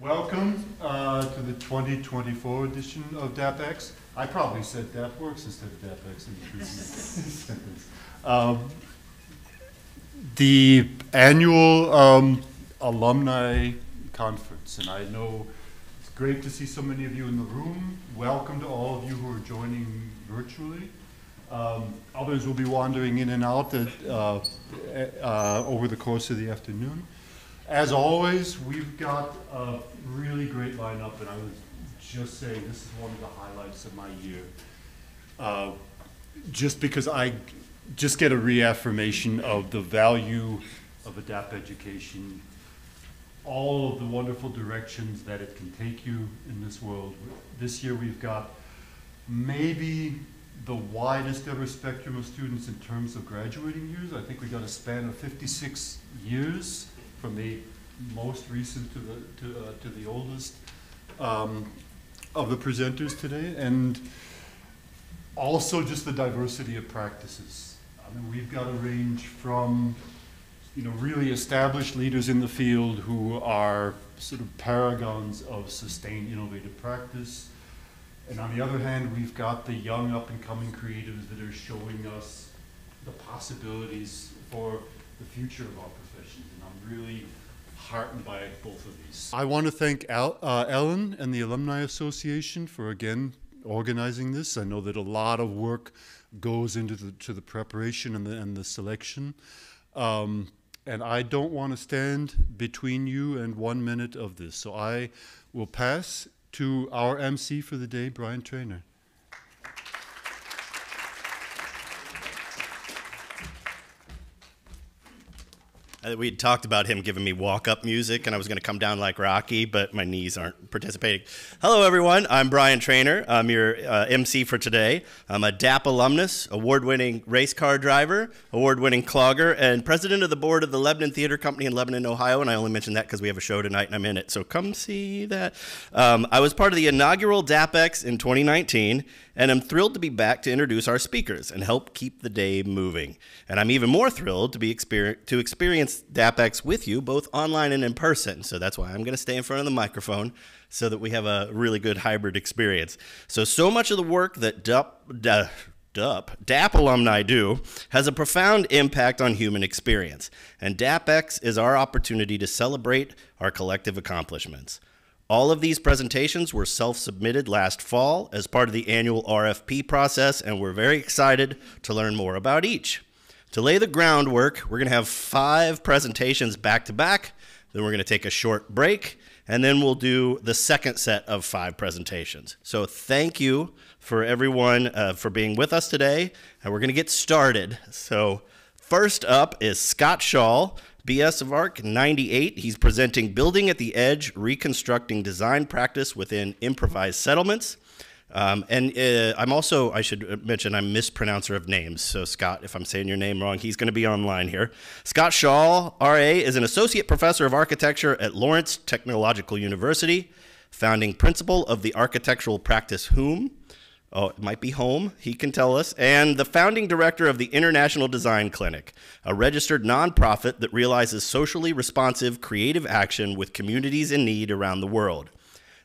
Welcome uh, to the 2024 edition of DAAPX. I probably said DAAPworks instead of DAAPX in the previous sentence. Um, The annual um, alumni conference, and I know it's great to see so many of you in the room. Welcome to all of you who are joining virtually. Um, Others will be wandering in and out at, uh, uh, over the course of the afternoon. As always, we've got a really great lineup, and I would just say this is one of the highlights of my year. Uh, Just because I just get a reaffirmation of the value of a DAAP education, all of the wonderful directions that it can take you in this world. This year, we've got maybe the widest ever spectrum of students in terms of graduating years. I think we got a span of 56 years from the most recent to the, to, uh, to the oldest um, of the presenters today. And also just the diversity of practices. I mean, we've got a range from, you know, really established leaders in the field who are sort of paragons of sustained innovative practice. And on the other hand, we've got the young up and coming creatives that are showing us the possibilities for the future of our really heartened by both of these. I want to thank Al, uh, Ellen and the Alumni Association for again organizing this. I know that a lot of work goes into the, to the preparation and the, and the selection. Um, and I don't want to stand between you and one minute of this. So I will pass to our MC for the day, Brian Trainer. We had talked about him giving me walk up music, and I was going to come down like Rocky, but my knees aren't participating. Hello, everyone. I'm Brian Trainer. I'm your uh, MC for today. I'm a DAAP alumnus, award winning race car driver, award winning clogger, and president of the board of the Lebanon Theater Company in Lebanon, Ohio. And I only mention that because we have a show tonight and I'm in it. So come see that. Um, I was part of the inaugural DAAPX in 2019 and I'm thrilled to be back to introduce our speakers and help keep the day moving. And I'm even more thrilled to be exper- to experience DAAPX with you, both online and in person. So that's why I'm going to stay in front of the microphone so that we have a really good hybrid experience. So, so much of the work that DUP, DUP, DAAP alumni do has a profound impact on human experience. And DAAPX is our opportunity to celebrate our collective accomplishments. All of these presentations were self submitted last fall as part of the annual RFP process, and we're very excited to learn more about each. To lay the groundwork, we're going to have five presentations back to back, then we're going to take a short break, and then we'll do the second set of five presentations. So, thank you for everyone uh, for being with us today, and we're going to get started. So, first up is Scott Shaw. BS of ARC 98. He's presenting Building at the Edge, Reconstructing Design Practice Within Improvised Settlements. Um, and uh, I'm also, I should mention, I'm mispronouncer of names. So, Scott, if I'm saying your name wrong, he's going to be online here. Scott Shaw, RA, is an associate professor of architecture at Lawrence Technological University, founding principal of the architectural practice Whom. Oh, it might be home, he can tell us, and the founding director of the International Design Clinic, a registered nonprofit that realizes socially responsive creative action with communities in need around the world.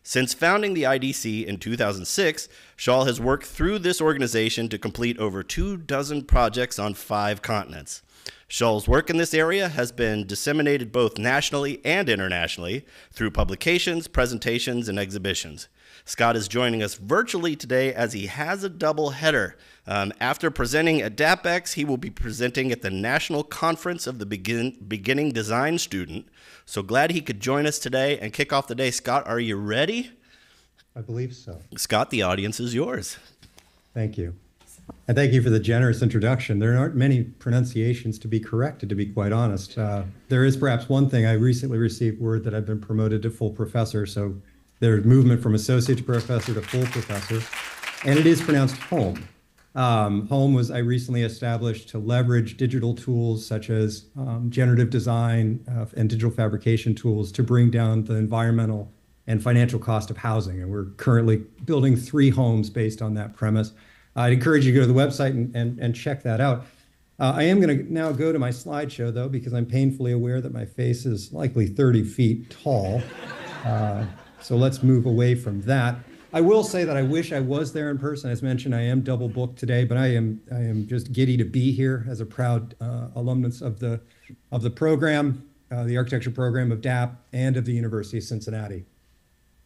Since founding the IDC in 2006, Shaw has worked through this organization to complete over two dozen projects on five continents. Shaw's work in this area has been disseminated both nationally and internationally through publications, presentations, and exhibitions. Scott is joining us virtually today as he has a double header. Um, after presenting at DAAPX, he will be presenting at the National Conference of the Begin- Beginning Design Student. So glad he could join us today and kick off the day. Scott, are you ready? I believe so. Scott, the audience is yours. Thank you. And thank you for the generous introduction. There aren't many pronunciations to be corrected, to be quite honest. Uh, there is perhaps one thing. I recently received word that I've been promoted to full professor, so there's movement from associate professor to full professor, and it is pronounced home. Um, home was I recently established to leverage digital tools such as um, generative design uh, and digital fabrication tools to bring down the environmental and financial cost of housing. And we're currently building three homes based on that premise. I'd encourage you to go to the website and, and, and check that out. Uh, I am going to now go to my slideshow, though, because I'm painfully aware that my face is likely 30 feet tall. Uh, so let's move away from that. I will say that I wish I was there in person. As mentioned, I am double booked today, but I am I am just giddy to be here as a proud uh, alumnus of the of the program, uh, the architecture program of DAAP and of the University of Cincinnati.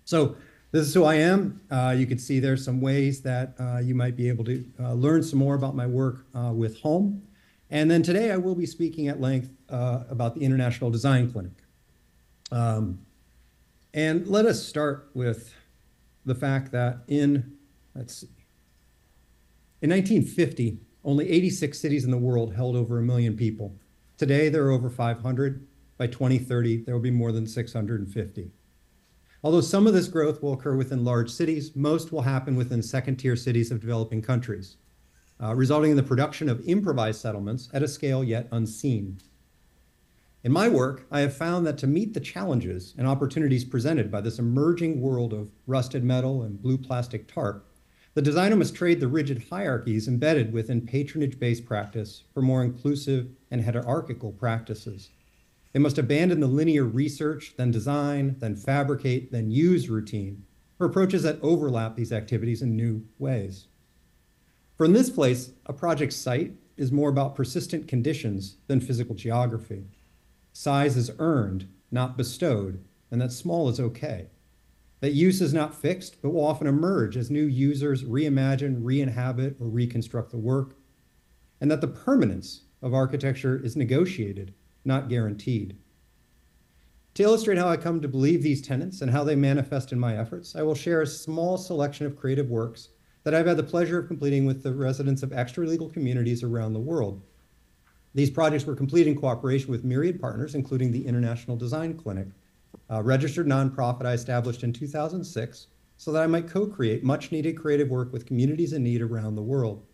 So this is who I am. Uh, you can see there's some ways that uh, you might be able to uh, learn some more about my work uh, with Home. And then today I will be speaking at length about the International Design Clinic. Um, and let us start with the fact that in, let's see, in 1950, only 86 cities in the world held over a million people. Today, there are over 500. By 2030, there will be more than 650. Although some of this growth will occur within large cities, most will happen within second tier cities of developing countries, uh, resulting in the production of improvised settlements at a scale yet unseen. In my work, I have found that to meet the challenges and opportunities presented by this emerging world of rusted metal and blue plastic tarp, the designer must trade the rigid hierarchies embedded within patronage based practice for more inclusive and hierarchical practices. They must abandon the linear research, then design, then fabricate, then use routine for approaches that overlap these activities in new ways. In this place, a project site is more about persistent conditions than physical geography. Size is earned, not bestowed, and that small is okay. That use is not fixed, but will often emerge as new users reimagine, re inhabit, or reconstruct the work. And that the permanence of architecture is negotiated, not guaranteed. To illustrate how I come to believe these tenets and how they manifest in my efforts, I will share a small selection of creative works that I've had the pleasure of completing with the residents of extra-legal communities around the world. These projects were completed in cooperation with myriad partners, including the International Design Clinic, a registered nonprofit I established in 2006 so that I might co-create much needed creative work with communities in need around the world.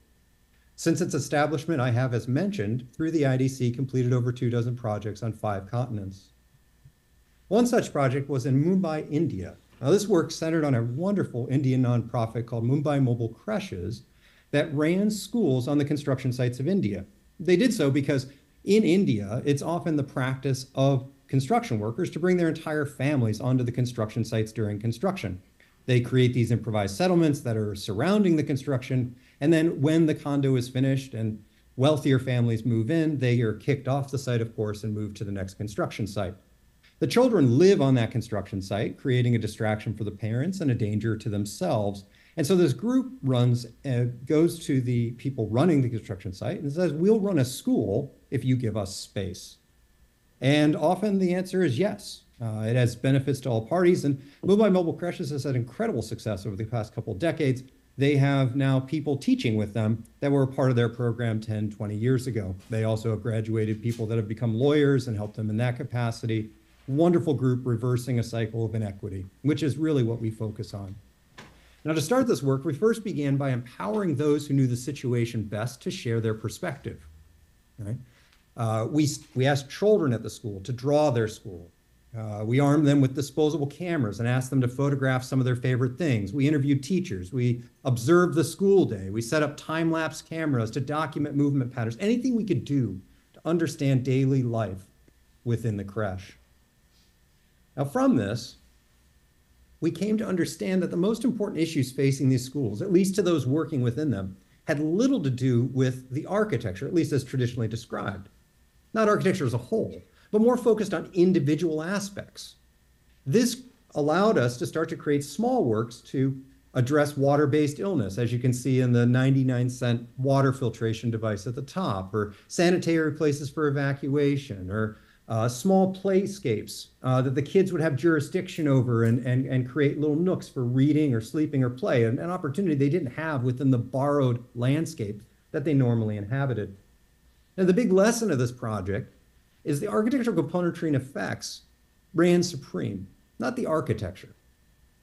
Since its establishment, I have, as mentioned, through the IDC, completed over two dozen projects on five continents. One such project was in Mumbai, India. Now, this work centered on a wonderful Indian nonprofit called Mumbai Mobile Creches that ran schools on the construction sites of India. They did so because in India, it's often the practice of construction workers to bring their entire families onto the construction sites during construction. They create these improvised settlements that are surrounding the construction, and then when the condo is finished and wealthier families move in, they are kicked off the site, of course, and moved to the next construction site. The children live on that construction site, creating a distraction for the parents and a danger to themselves and so this group runs, uh, goes to the people running the construction site and says, We'll run a school if you give us space. And often the answer is yes. Uh, it has benefits to all parties. And Mumbai Mobile Creches has had incredible success over the past couple of decades. They have now people teaching with them that were a part of their program 10, 20 years ago. They also have graduated people that have become lawyers and helped them in that capacity. Wonderful group reversing a cycle of inequity, which is really what we focus on. Now, to start this work, we first began by empowering those who knew the situation best to share their perspective. Right? Uh, we, we asked children at the school to draw their school. Uh, we armed them with disposable cameras and asked them to photograph some of their favorite things. We interviewed teachers. We observed the school day. We set up time lapse cameras to document movement patterns, anything we could do to understand daily life within the creche. Now, from this, we came to understand that the most important issues facing these schools, at least to those working within them, had little to do with the architecture, at least as traditionally described. Not architecture as a whole, but more focused on individual aspects. This allowed us to start to create small works to address water based illness, as you can see in the 99 cent water filtration device at the top, or sanitary places for evacuation, or uh, small playscapes uh, that the kids would have jurisdiction over and, and, and create little nooks for reading or sleeping or play, an, an opportunity they didn't have within the borrowed landscape that they normally inhabited. Now, the big lesson of this project is the architectural componentry and effects ran supreme, not the architecture.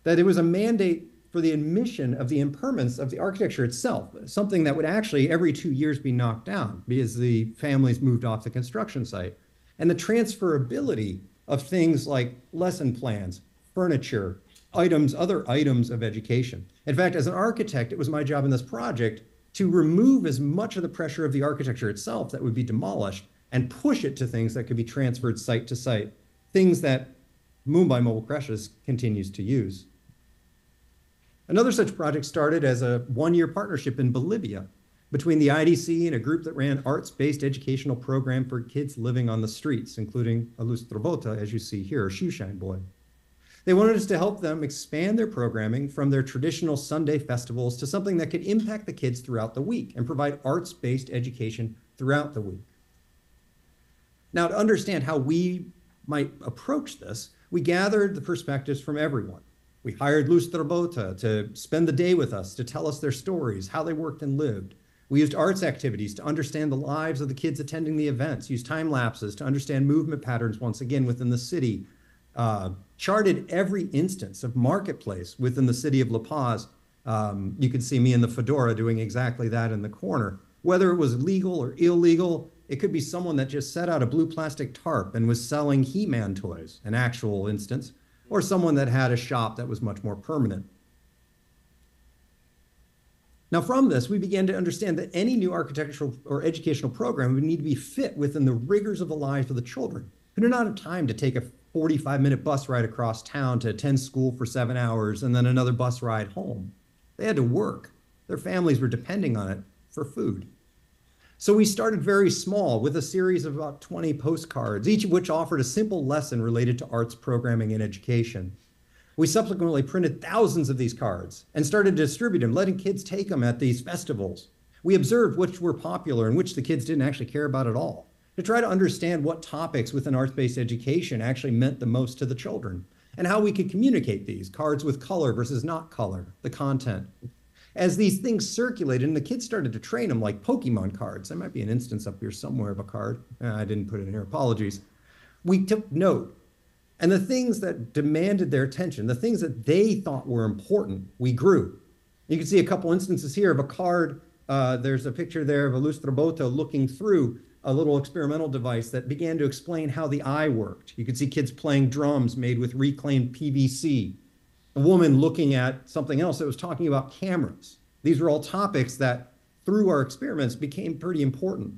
That it was a mandate for the admission of the impermanence of the architecture itself, something that would actually every two years be knocked down because the families moved off the construction site and the transferability of things like lesson plans, furniture, items, other items of education. In fact, as an architect, it was my job in this project to remove as much of the pressure of the architecture itself that would be demolished and push it to things that could be transferred site to site, things that Mumbai Mobile Creches continues to use. Another such project started as a one-year partnership in Bolivia between the IDC and a group that ran arts-based educational program for kids living on the streets, including a Lustrabota, as you see here, a shoeshine boy. They wanted us to help them expand their programming from their traditional Sunday festivals to something that could impact the kids throughout the week and provide arts-based education throughout the week. Now, to understand how we might approach this, we gathered the perspectives from everyone. We hired Lustrabota to spend the day with us to tell us their stories, how they worked and lived. We used arts activities to understand the lives of the kids attending the events, used time lapses to understand movement patterns once again within the city, uh, charted every instance of marketplace within the city of La Paz. Um, you can see me in the fedora doing exactly that in the corner. Whether it was legal or illegal, it could be someone that just set out a blue plastic tarp and was selling He Man toys, an actual instance or someone that had a shop that was much more permanent. Now, from this, we began to understand that any new architectural or educational program would need to be fit within the rigors of the lives of the children, who did not have time to take a 45 minute bus ride across town to attend school for seven hours and then another bus ride home. They had to work. Their families were depending on it for food. So we started very small with a series of about 20 postcards, each of which offered a simple lesson related to arts programming and education. We subsequently printed thousands of these cards and started to distribute them, letting kids take them at these festivals. We observed which were popular and which the kids didn't actually care about at all, to try to understand what topics within arts based education actually meant the most to the children, and how we could communicate these cards with color versus not color, the content, as these things circulated and the kids started to train them like Pokemon cards. There might be an instance up here somewhere of a card. I didn't put it in here, apologies. We took note. And the things that demanded their attention, the things that they thought were important, we grew. You can see a couple instances here of a card. Uh, there's a picture there of a Lustrabota looking through a little experimental device that began to explain how the eye worked. You could see kids playing drums made with reclaimed PVC a woman looking at something else that was talking about cameras. These were all topics that, through our experiments, became pretty important.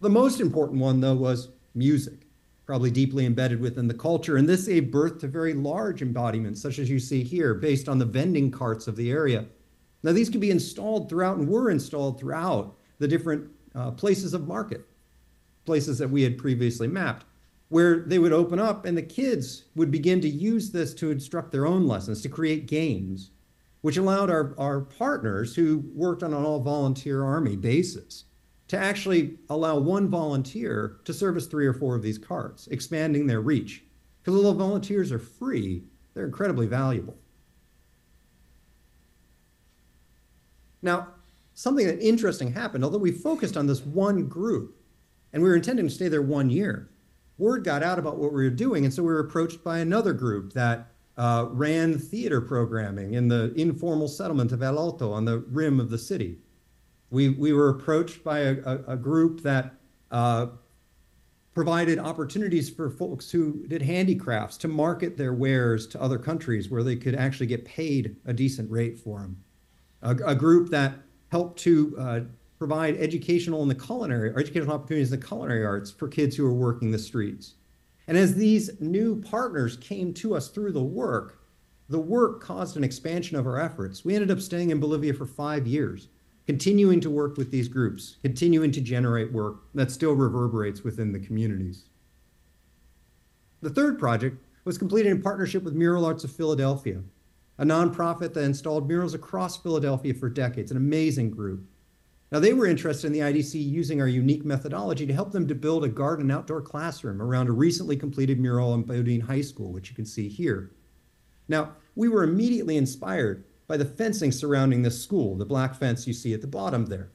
The most important one, though, was music, probably deeply embedded within the culture. And this gave birth to very large embodiments, such as you see here, based on the vending carts of the area. Now, these could be installed throughout and were installed throughout the different uh, places of market, places that we had previously mapped where they would open up and the kids would begin to use this to instruct their own lessons, to create games, which allowed our, our partners who worked on an all volunteer army basis to actually allow one volunteer to service three or four of these carts, expanding their reach. Because although volunteers are free, they're incredibly valuable. Now, something that interesting happened, although we focused on this one group, and we were intending to stay there one year, word got out about what we were doing. And so we were approached by another group that uh, ran theater programming in the informal settlement of El Alto on the rim of the city. We, we were approached by a, a, a group that uh, provided opportunities for folks who did handicrafts to market their wares to other countries where they could actually get paid a decent rate for them. A, a group that helped to uh, provide educational in the culinary or educational opportunities in the culinary arts for kids who are working the streets. And as these new partners came to us through the work, the work caused an expansion of our efforts. We ended up staying in Bolivia for five years, continuing to work with these groups, continuing to generate work that still reverberates within the communities. The third project was completed in partnership with Mural Arts of Philadelphia, a nonprofit that installed murals across Philadelphia for decades, an amazing group. Now, they were interested in the IDC using our unique methodology to help them to build a garden outdoor classroom around a recently completed mural in Bodine High School, which you can see here. Now, we were immediately inspired by the fencing surrounding this school, the black fence you see at the bottom there.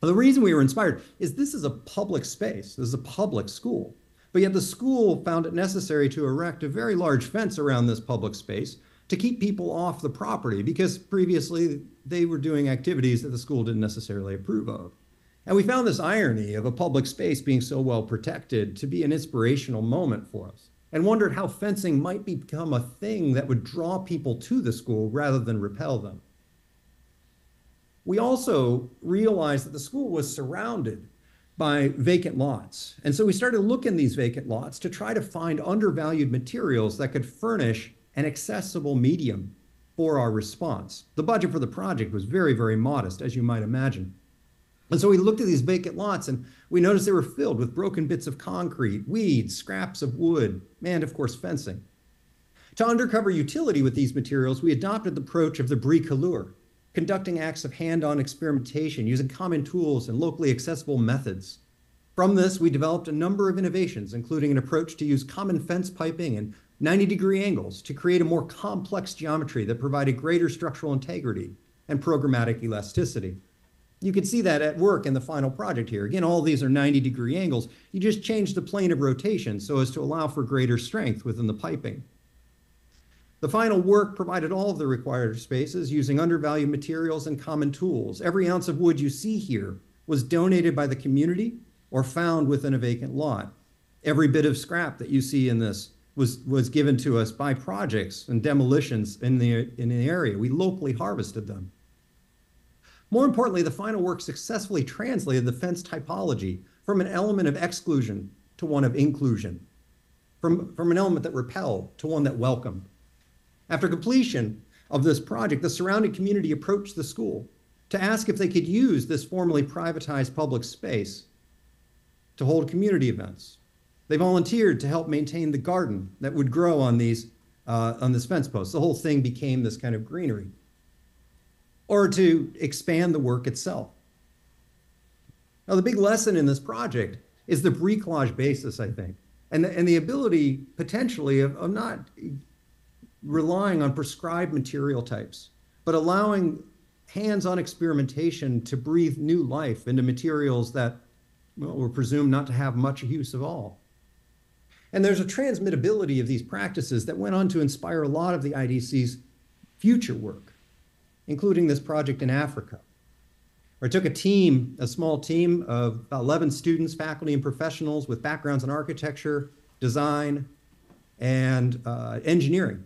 The reason we were inspired is this is a public space, this is a public school. But yet the school found it necessary to erect a very large fence around this public space to keep people off the property because previously they were doing activities that the school didn't necessarily approve of. And we found this irony of a public space being so well protected to be an inspirational moment for us and wondered how fencing might become a thing that would draw people to the school rather than repel them. We also realized that the school was surrounded by vacant lots. And so we started looking these vacant lots to try to find undervalued materials that could furnish an accessible medium for our response. The budget for the project was very, very modest, as you might imagine. And so we looked at these vacant lots and we noticed they were filled with broken bits of concrete, weeds, scraps of wood, and of course, fencing. To undercover utility with these materials, we adopted the approach of the bricoleur, conducting acts of hand-on experimentation using common tools and locally accessible methods. From this, we developed a number of innovations, including an approach to use common fence piping and 90 degree angles to create a more complex geometry that provided greater structural integrity and programmatic elasticity. You can see that at work in the final project here. Again, all these are 90 degree angles. You just change the plane of rotation so as to allow for greater strength within the piping. The final work provided all of the required spaces using undervalued materials and common tools. Every ounce of wood you see here was donated by the community or found within a vacant lot. Every bit of scrap that you see in this was, was given to us by projects and demolitions in the, in the area. We locally harvested them. More importantly, the final work successfully translated the fence typology from an element of exclusion to one of inclusion, from, from an element that repelled to one that welcomed. After completion of this project, the surrounding community approached the school to ask if they could use this formerly privatized public space to hold community events. They volunteered to help maintain the garden that would grow on these uh, on this fence post. The whole thing became this kind of greenery, or to expand the work itself. Now, the big lesson in this project is the bricolage basis, I think, and the, and the ability potentially of, of not relying on prescribed material types, but allowing hands-on experimentation to breathe new life into materials that well, were presumed not to have much use of all. And there's a transmittability of these practices that went on to inspire a lot of the IDC's future work, including this project in Africa. Where I took a team, a small team of 11 students, faculty, and professionals with backgrounds in architecture, design, and uh, engineering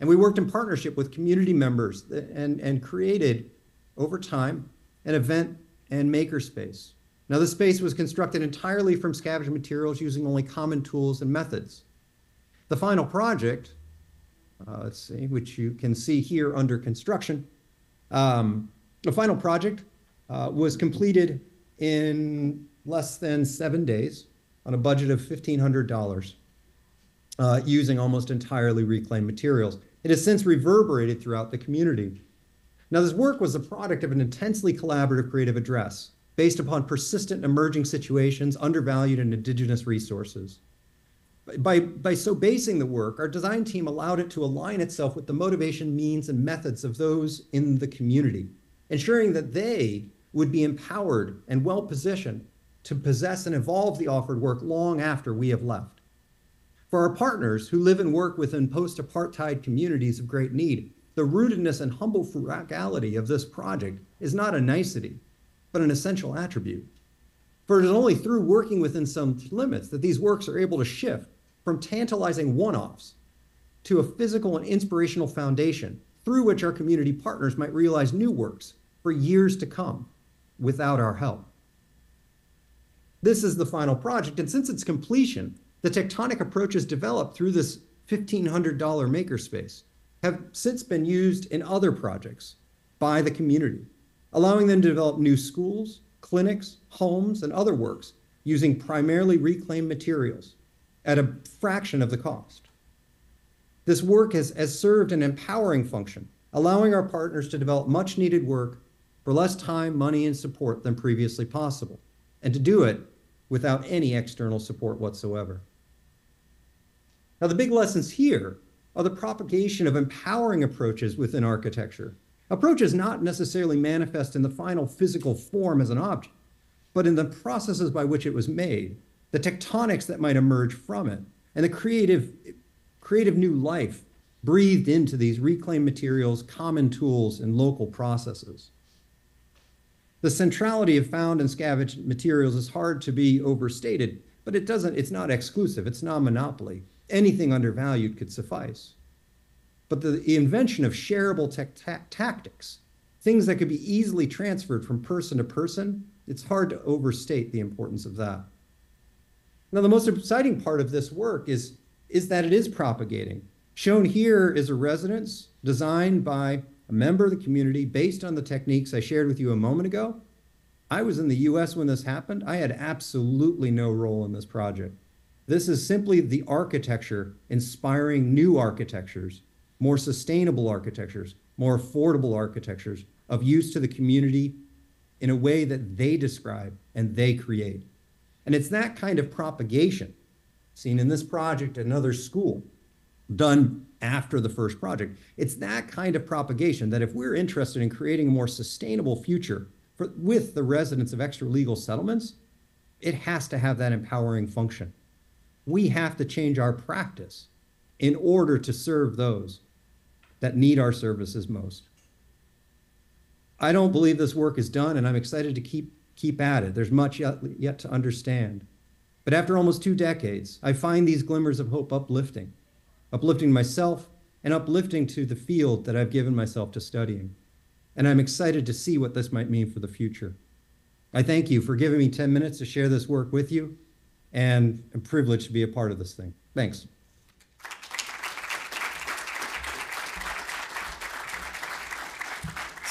and we worked in partnership with community members and, and created, over time, an event and makerspace. Now, the space was constructed entirely from scavenged materials using only common tools and methods. The final project, uh, let's see, which you can see here under construction, um, the final project uh, was completed in less than seven days on a budget of $1,500 uh, using almost entirely reclaimed materials. It has since reverberated throughout the community. Now, this work was the product of an intensely collaborative creative address based upon persistent emerging situations, undervalued and indigenous resources. By, by so basing the work, our design team allowed it to align itself with the motivation, means, and methods of those in the community, ensuring that they would be empowered and well positioned to possess and evolve the offered work long after we have left. For our partners who live and work within post apartheid communities of great need, the rootedness and humble frugality of this project is not a nicety, but an essential attribute. For it is only through working within some limits that these works are able to shift from tantalizing one offs to a physical and inspirational foundation through which our community partners might realize new works for years to come without our help. This is the final project, and since its completion, the tectonic approaches developed through this $1,500 makerspace have since been used in other projects by the community, allowing them to develop new schools, clinics, homes, and other works using primarily reclaimed materials at a fraction of the cost. This work has, has served an empowering function, allowing our partners to develop much needed work for less time, money, and support than previously possible, and to do it without any external support whatsoever. Now, the big lessons here are the propagation of empowering approaches within architecture. Approaches not necessarily manifest in the final physical form as an object, but in the processes by which it was made, the tectonics that might emerge from it, and the creative, creative new life breathed into these reclaimed materials, common tools, and local processes. The centrality of found and scavenged materials is hard to be overstated, but it doesn't, it's not exclusive, it's not monopoly anything undervalued could suffice. But the, the invention of shareable ta- tactics, things that could be easily transferred from person to person, It's hard to overstate the importance of that. Now, the most exciting part of this work is, is that it is propagating. Shown here is a residence designed by a member of the community based on the techniques I shared with you a moment ago. I was in the US when this happened. I had absolutely no role in this project. This is simply the architecture inspiring new architectures, more sustainable architectures, more affordable architectures of use to the community in a way that they describe and they create. And it's that kind of propagation seen in this project another school done after the first project. It's that kind of propagation that if we're interested in creating a more sustainable future for, with the residents of extra legal settlements, it has to have that empowering function. We have to change our practice in order to serve those that need our services most. I don't believe this work is done, and I'm excited to keep keep at it. There's much yet, to understand. But after almost two decades, I find these glimmers of hope uplifting, uplifting myself and uplifting to the field that I've given myself to studying. And I'm excited to see what this might mean for the future. I thank you for giving me 10 minutes to share this work with you, and I'm privileged to be a part of this thing. Thanks.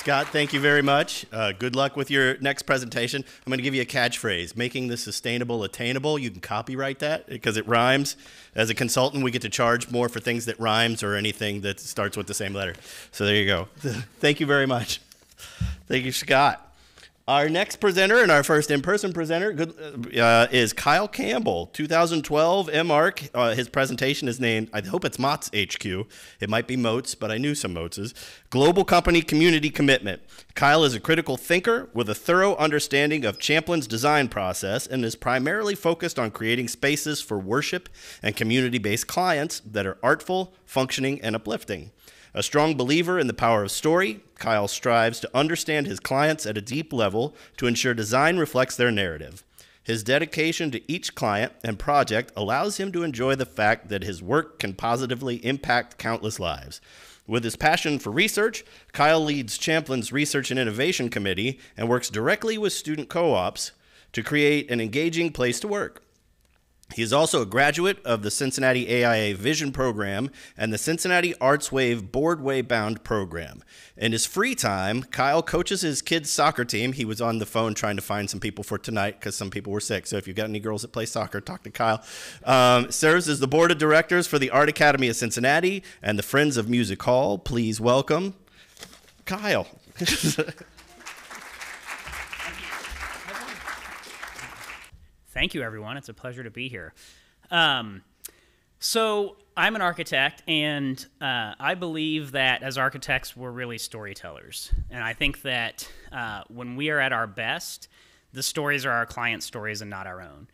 Scott, thank you very much. Uh, good luck with your next presentation. I'm going to give you a catchphrase making the sustainable attainable. You can copyright that because it rhymes. As a consultant, we get to charge more for things that rhymes or anything that starts with the same letter. So there you go. thank you very much. Thank you, Scott. Our next presenter and our first in-person presenter uh, is Kyle Campbell, 2012 MARC. Uh, his presentation is named, I hope it's Mott's HQ. It might be Moats, but I knew some Moatses. Global Company Community Commitment. Kyle is a critical thinker with a thorough understanding of Champlin's design process and is primarily focused on creating spaces for worship and community-based clients that are artful, functioning, and uplifting. A strong believer in the power of story, Kyle strives to understand his clients at a deep level to ensure design reflects their narrative. His dedication to each client and project allows him to enjoy the fact that his work can positively impact countless lives. With his passion for research, Kyle leads Champlin's Research and Innovation Committee and works directly with student co ops to create an engaging place to work. He is also a graduate of the Cincinnati AIA Vision Program and the Cincinnati ArtsWave Boardway Bound Program. In his free time, Kyle coaches his kids' soccer team. He was on the phone trying to find some people for tonight because some people were sick. So if you've got any girls that play soccer, talk to Kyle. Um, serves as the board of directors for the Art Academy of Cincinnati and the Friends of Music Hall. Please welcome Kyle. Thank you, everyone. It's a pleasure to be here. Um, so, I'm an architect, and uh, I believe that as architects, we're really storytellers. And I think that uh, when we are at our best, the stories are our client's stories and not our own.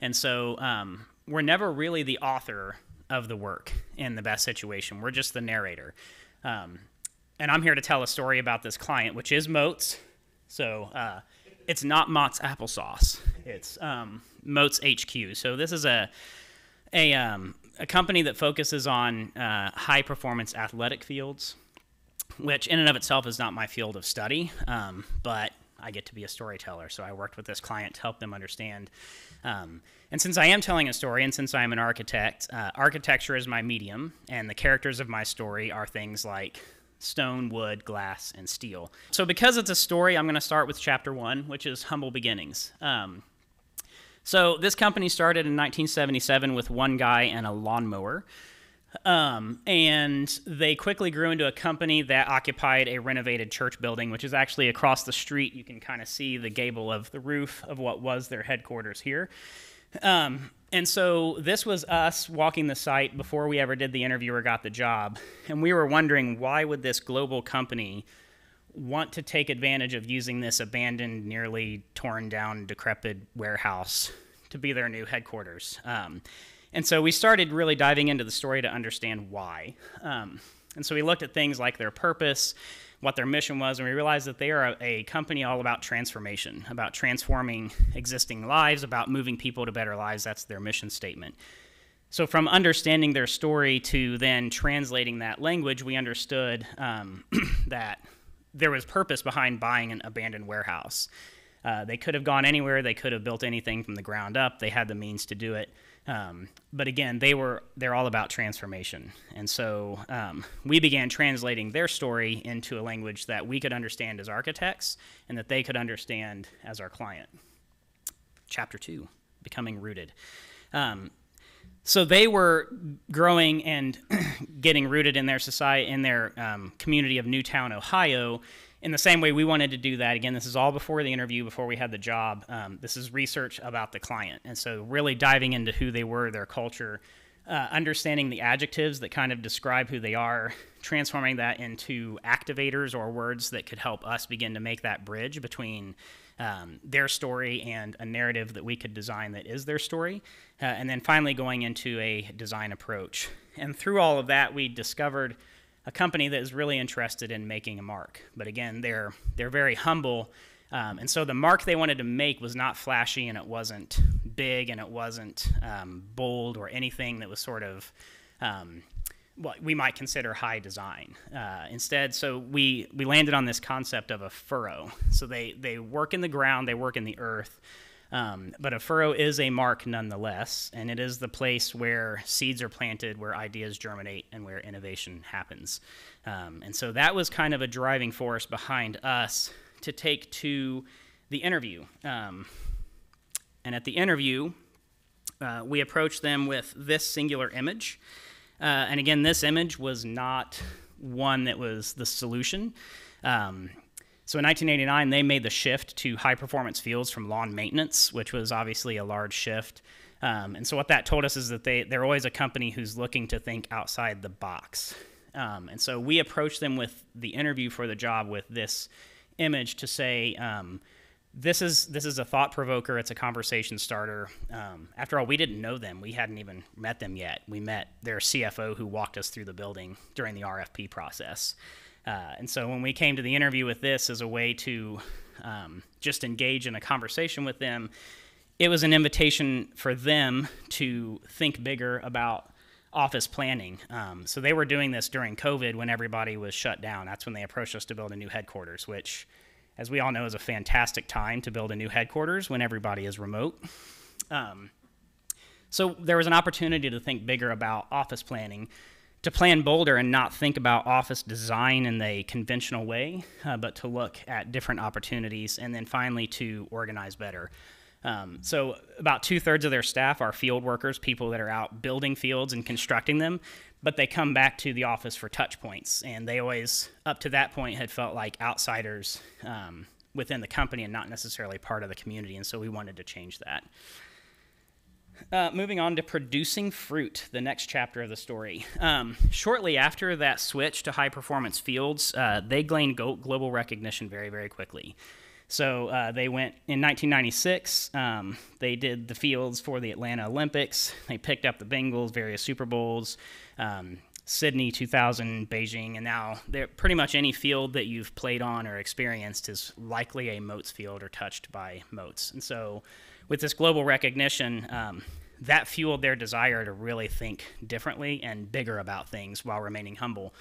And so, um, we're never really the author of the work in the best situation, we're just the narrator. Um, and I'm here to tell a story about this client, which is Motz. So, uh, it's not Mott's applesauce. It's um, Motz HQ. So this is a a um, a company that focuses on uh, high performance athletic fields, which in and of itself is not my field of study, um, but I get to be a storyteller. So I worked with this client to help them understand. Um, and since I am telling a story, and since I am an architect, uh, architecture is my medium, and the characters of my story are things like stone, wood, glass, and steel. So, because it's a story, I'm going to start with chapter one, which is humble beginnings. Um, so, this company started in 1977 with one guy and a lawnmower. Um, and they quickly grew into a company that occupied a renovated church building, which is actually across the street. You can kind of see the gable of the roof of what was their headquarters here. Um, and so this was us walking the site before we ever did the interview or got the job. And we were wondering why would this global company want to take advantage of using this abandoned, nearly torn down, decrepit warehouse to be their new headquarters. Um, and so we started really diving into the story to understand why. Um, and so we looked at things like their purpose, what their mission was, and we realized that they are a, a, company all about transformation, about transforming existing lives, about moving people to better lives. That's their mission statement. So, from understanding their story to then translating that language, we understood um, that there was purpose behind buying an abandoned warehouse. Uh, they could have gone anywhere. They could have built anything from the ground up. They had the means to do it. Um, but again, they were they're all about transformation, and so um, we began translating their story into a language that we could understand as architects and that they could understand as our client. Chapter two, becoming rooted. Um, so they were growing and getting rooted in their society, in their um, community of Newtown, Ohio, in the same way we wanted to do that. Again this is all before the interview before we had the job. Um, this is research about the client. And so really diving into who they were their culture uh, understanding the adjectives that kind of describe who they are transforming that into activators or words that could help us begin to make that bridge between um, their story and a narrative that we could design that is their story. Uh, and then finally going into a design approach. And through all of that we discovered a company that is really interested in making a mark. But again, they're they're very humble, um, and so the mark they wanted to make was not flashy and it wasn't big and it wasn't um, bold or anything that was sort of um, what we might consider high design. Uh, instead, so we we landed on this concept of a furrow. So they they work in the ground, they work in the earth. Um, but a furrow is a mark nonetheless, and it is the place where seeds are planted, where ideas germinate, and where innovation happens. Um, and so that was kind of a driving force behind us to take to the interview. Um, and at the interview, uh, we approached them with this singular image. Uh, and again, this image was not one that was the solution. Um, so in 1989, they made the shift to high performance fields from lawn maintenance, which was obviously a large shift. Um, and so what that told us is that they, they're always a company who's looking to think outside the box. Um, and so we approached them with the interview for the job with this image to say, um, this is this is a thought provoker. It's a conversation starter. Um, after all, we didn't know them. We hadn't even met them yet. We met their CFO who walked us through the building during the RFP process. Uh, and so when we came to the interview with this as a way to um, just engage in a conversation with them, it was an invitation for them to think bigger about office planning. Um, so they were doing this during COVID when everybody was shut down. That's when they approached us to build a new headquarters, which, as we all know, is a fantastic time to build a new headquarters when everybody is remote. Um, so there was an opportunity to think bigger about office planning to plan bolder and not think about office design in the conventional way, uh, but to look at different opportunities and then finally to organize better. Um, so, about two thirds of their staff are field workers, people that are out building fields and constructing them, but they come back to the office for touch points. And they always, up to that point, had felt like outsiders um, within the company and not necessarily part of the community. And so, we wanted to change that. Uh, moving on to producing fruit, the next chapter of the story. Um, shortly after that switch to high performance fields, uh, they gained global recognition very, very quickly. So uh, they went in 1996. Um, they did the fields for the Atlanta Olympics. They picked up the Bengals, various Super Bowls, um, Sydney 2000, Beijing, and now pretty much any field that you've played on or experienced is likely a Motz field or touched by Motz. And so with this global recognition, um, that fueled their desire to really think differently and bigger about things while remaining humble.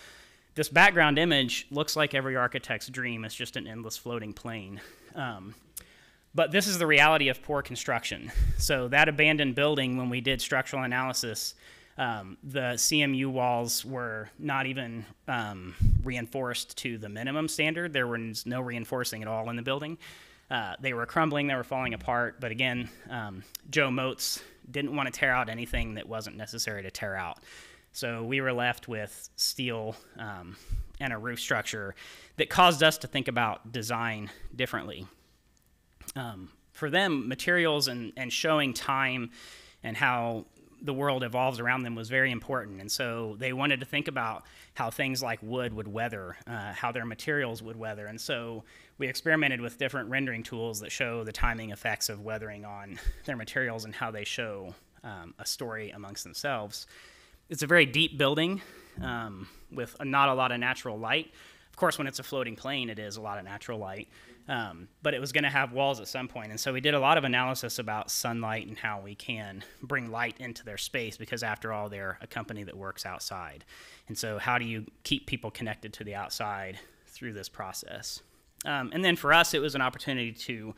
This background image looks like every architect's dream. It's just an endless floating plane. Um, but this is the reality of poor construction. So, that abandoned building, when we did structural analysis, um, the CMU walls were not even um, reinforced to the minimum standard. There was no reinforcing at all in the building. Uh, they were crumbling, they were falling apart. But again, um, Joe Motz didn't want to tear out anything that wasn't necessary to tear out. So we were left with steel um, and a roof structure that caused us to think about design differently. Um, for them, materials and, and showing time and how the world evolves around them was very important. And so they wanted to think about how things like wood would weather, uh, how their materials would weather. And so we experimented with different rendering tools that show the timing effects of weathering on their materials and how they show um, a story amongst themselves. It's a very deep building um, with not a lot of natural light. Of course, when it's a floating plane, it is a lot of natural light. Um, but it was going to have walls at some point. And so we did a lot of analysis about sunlight and how we can bring light into their space because, after all, they're a company that works outside. And so, how do you keep people connected to the outside through this process? Um, and then for us, it was an opportunity to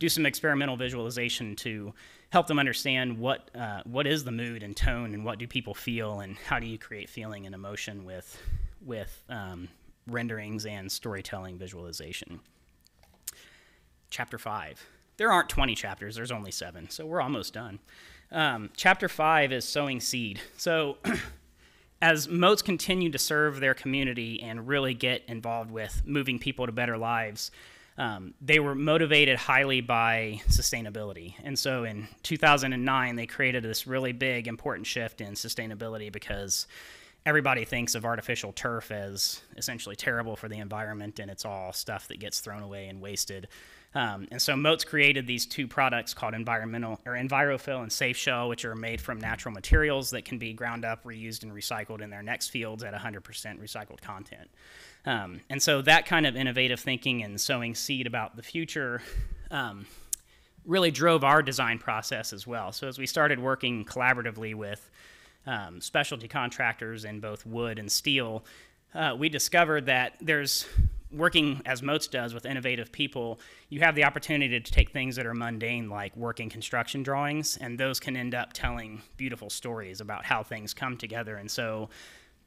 do some experimental visualization to help them understand what uh, what is the mood and tone and what do people feel and how do you create feeling and emotion with with um, renderings and storytelling visualization. Chapter five. There aren't 20 chapters. There's only seven, so we're almost done. Um, chapter five is sowing seed. So. as Motz continue to serve their community and really get involved with moving people to better lives, um, they were motivated highly by sustainability. And so in 2009, they created this really big, important shift in sustainability because everybody thinks of artificial turf as essentially terrible for the environment and it's all stuff that gets thrown away and wasted. Um, and so Motz created these two products called environmental or EnviroFill and Safe Shell, which are made from natural materials that can be ground up, reused, and recycled in their next fields at 100% recycled content. Um, and so that kind of innovative thinking and sowing seed about the future um, really drove our design process as well. So as we started working collaboratively with um, specialty contractors in both wood and steel, uh, we discovered that there's working as Motz does with innovative people, you have the opportunity to take things that are mundane, like working construction drawings, and those can end up telling beautiful stories about how things come together. And so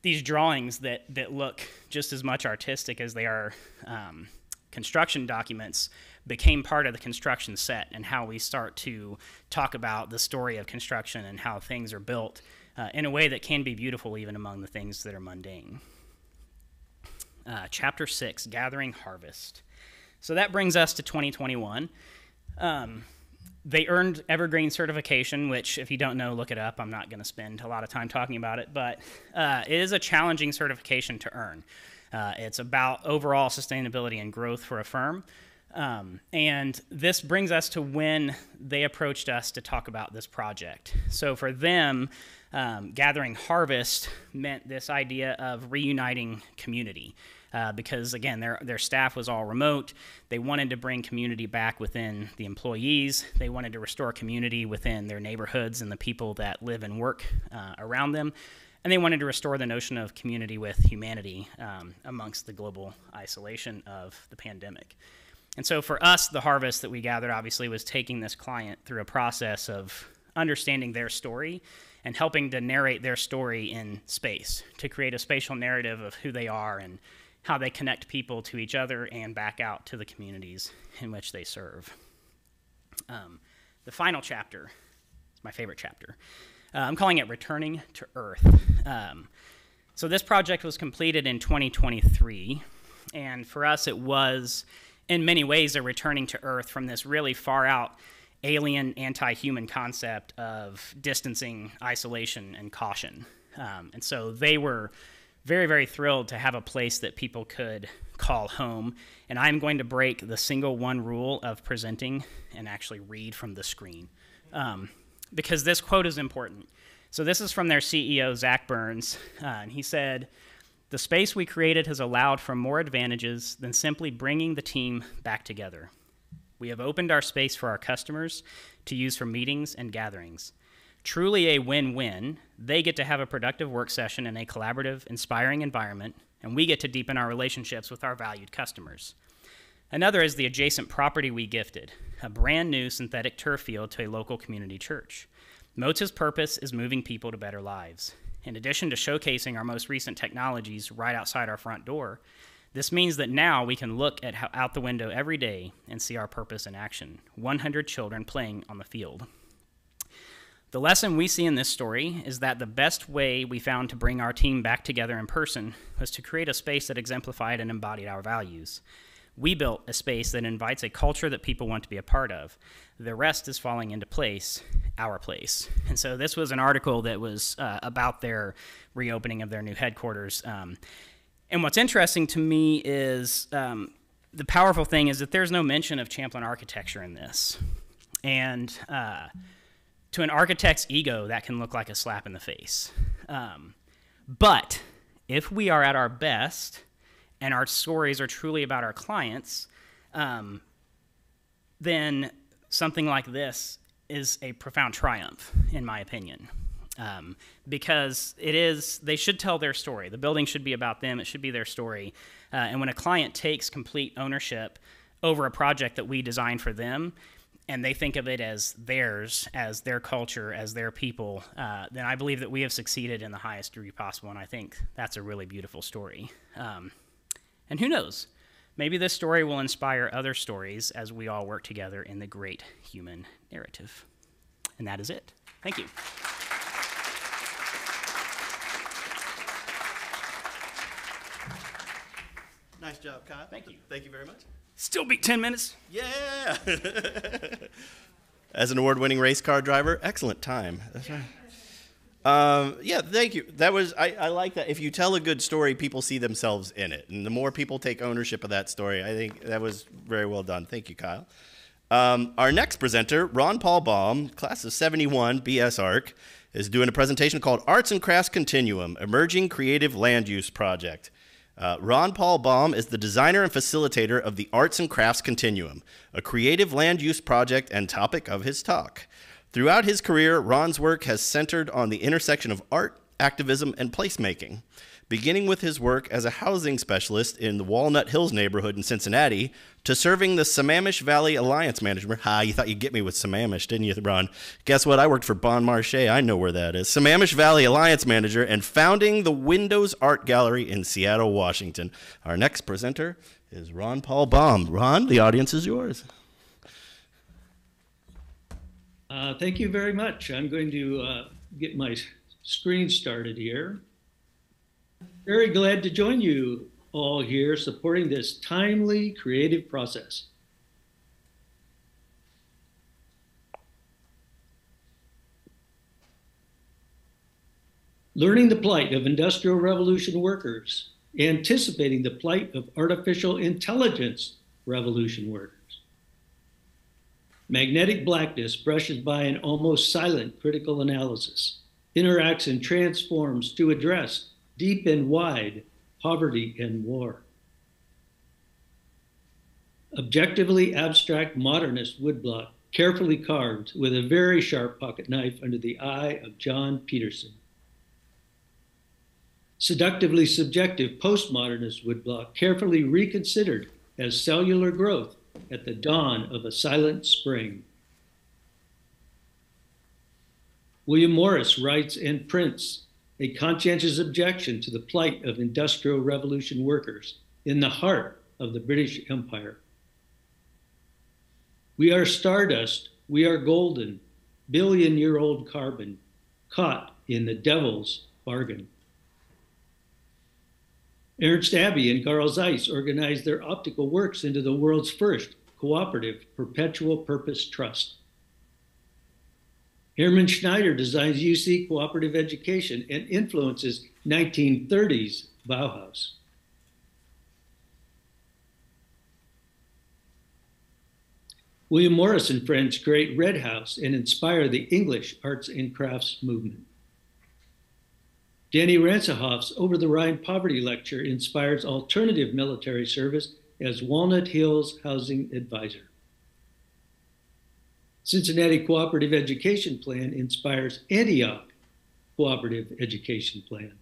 these drawings that, that look just as much artistic as they are um, construction documents became part of the construction set and how we start to talk about the story of construction and how things are built uh, in a way that can be beautiful even among the things that are mundane uh, chapter 6, Gathering Harvest. So that brings us to 2021. Um, they earned Evergreen certification, which, if you don't know, look it up. I'm not going to spend a lot of time talking about it, but uh, it is a challenging certification to earn. Uh, it's about overall sustainability and growth for a firm. Um, and this brings us to when they approached us to talk about this project. So for them, um, gathering harvest meant this idea of reuniting community. Uh, because again, their their staff was all remote. They wanted to bring community back within the employees. They wanted to restore community within their neighborhoods and the people that live and work uh, around them, and they wanted to restore the notion of community with humanity um, amongst the global isolation of the pandemic. And so for us, the harvest that we gathered obviously was taking this client through a process of understanding their story and helping to narrate their story in space to create a spatial narrative of who they are and how they connect people to each other and back out to the communities in which they serve. Um, the final chapter is my favorite chapter. Uh, I'm calling it Returning to Earth. Um, so, this project was completed in 2023, and for us, it was in many ways a returning to Earth from this really far out alien anti human concept of distancing, isolation, and caution. Um, and so they were very, very thrilled to have a place that people could call home. And I'm going to break the single one rule of presenting and actually read from the screen um, because this quote is important. So, this is from their CEO, Zach Burns, uh, and he said, The space we created has allowed for more advantages than simply bringing the team back together. We have opened our space for our customers to use for meetings and gatherings. Truly a win win. They get to have a productive work session in a collaborative, inspiring environment, and we get to deepen our relationships with our valued customers. Another is the adjacent property we gifted, a brand new synthetic turf field to a local community church. Motz' purpose is moving people to better lives. In addition to showcasing our most recent technologies right outside our front door, this means that now we can look at how, out the window every day and see our purpose in action 100 children playing on the field. The lesson we see in this story is that the best way we found to bring our team back together in person was to create a space that exemplified and embodied our values. We built a space that invites a culture that people want to be a part of. The rest is falling into place, our place. And so this was an article that was uh, about their reopening of their new headquarters. Um, and what's interesting to me is um, the powerful thing is that there's no mention of Champlin architecture in this. And uh, to an architect's ego, that can look like a slap in the face. Um, but if we are at our best and our stories are truly about our clients, um, then something like this is a profound triumph, in my opinion. um, because it is they should tell their story. The building should be about them. It should be their story. Uh, and when a client takes complete ownership over a project that we designed for them, and they think of it as theirs, as their culture, as their people, uh, then I believe that we have succeeded in the highest degree possible. And I think that's a really beautiful story. Um, and who knows? Maybe this story will inspire other stories as we all work together in the great human narrative. And that is it. Thank you. Nice job, Kyle. Thank you. Thank you very much. Still beat 10 minutes. Yeah. As an award-winning race car driver, excellent time. That's right. Um, yeah, thank you. That was I, I like that. If you tell a good story, people see themselves in it, and the more people take ownership of that story, I think that was very well done. Thank you, Kyle. Um, our next presenter, Ron Paul Baum, class of '71, BS Arc, is doing a presentation called "Arts and Crafts Continuum: Emerging Creative Land Use Project." Uh, Ron Paul Baum is the designer and facilitator of the Arts and Crafts Continuum, a creative land use project and topic of his talk. Throughout his career, Ron's work has centered on the intersection of art, activism, and placemaking. Beginning with his work as a housing specialist in the Walnut Hills neighborhood in Cincinnati, to serving the Sammamish Valley Alliance Manager. Ha, you thought you'd get me with Sammamish, didn't you, Ron? Guess what? I worked for Bon Marché. I know where that is. Sammamish Valley Alliance Manager and founding the Windows Art Gallery in Seattle, Washington. Our next presenter is Ron Paul Baum. Ron, the audience is yours. Uh, thank you very much. I'm going to uh, get my screen started here. Very glad to join you all here supporting this timely creative process. Learning the plight of Industrial Revolution workers, anticipating the plight of artificial intelligence revolution workers. Magnetic blackness brushes by an almost silent critical analysis, interacts and transforms to address deep and wide poverty and war. Objectively abstract modernist woodblock, carefully carved with a very sharp pocket knife under the eye of John Peterson. Seductively subjective postmodernist woodblock, carefully reconsidered as cellular growth at the dawn of a silent spring. William Morris writes and prints a conscientious objection to the plight of Industrial Revolution workers in the heart of the British Empire. We are stardust, we are golden, billion year old carbon, caught in the devil's bargain. Ernst Abbe and Carl Zeiss organized their optical works into the world's first cooperative perpetual purpose trust. Hermann Schneider designs UC cooperative education and influences 1930s Bauhaus. William Morris and friends create Red House and inspire the English arts and crafts movement. Danny Ransohoff's Over the Rhine Poverty Lecture inspires alternative military service as Walnut Hills Housing Advisor. Cincinnati Cooperative Education Plan inspires Antioch Cooperative Education Plan.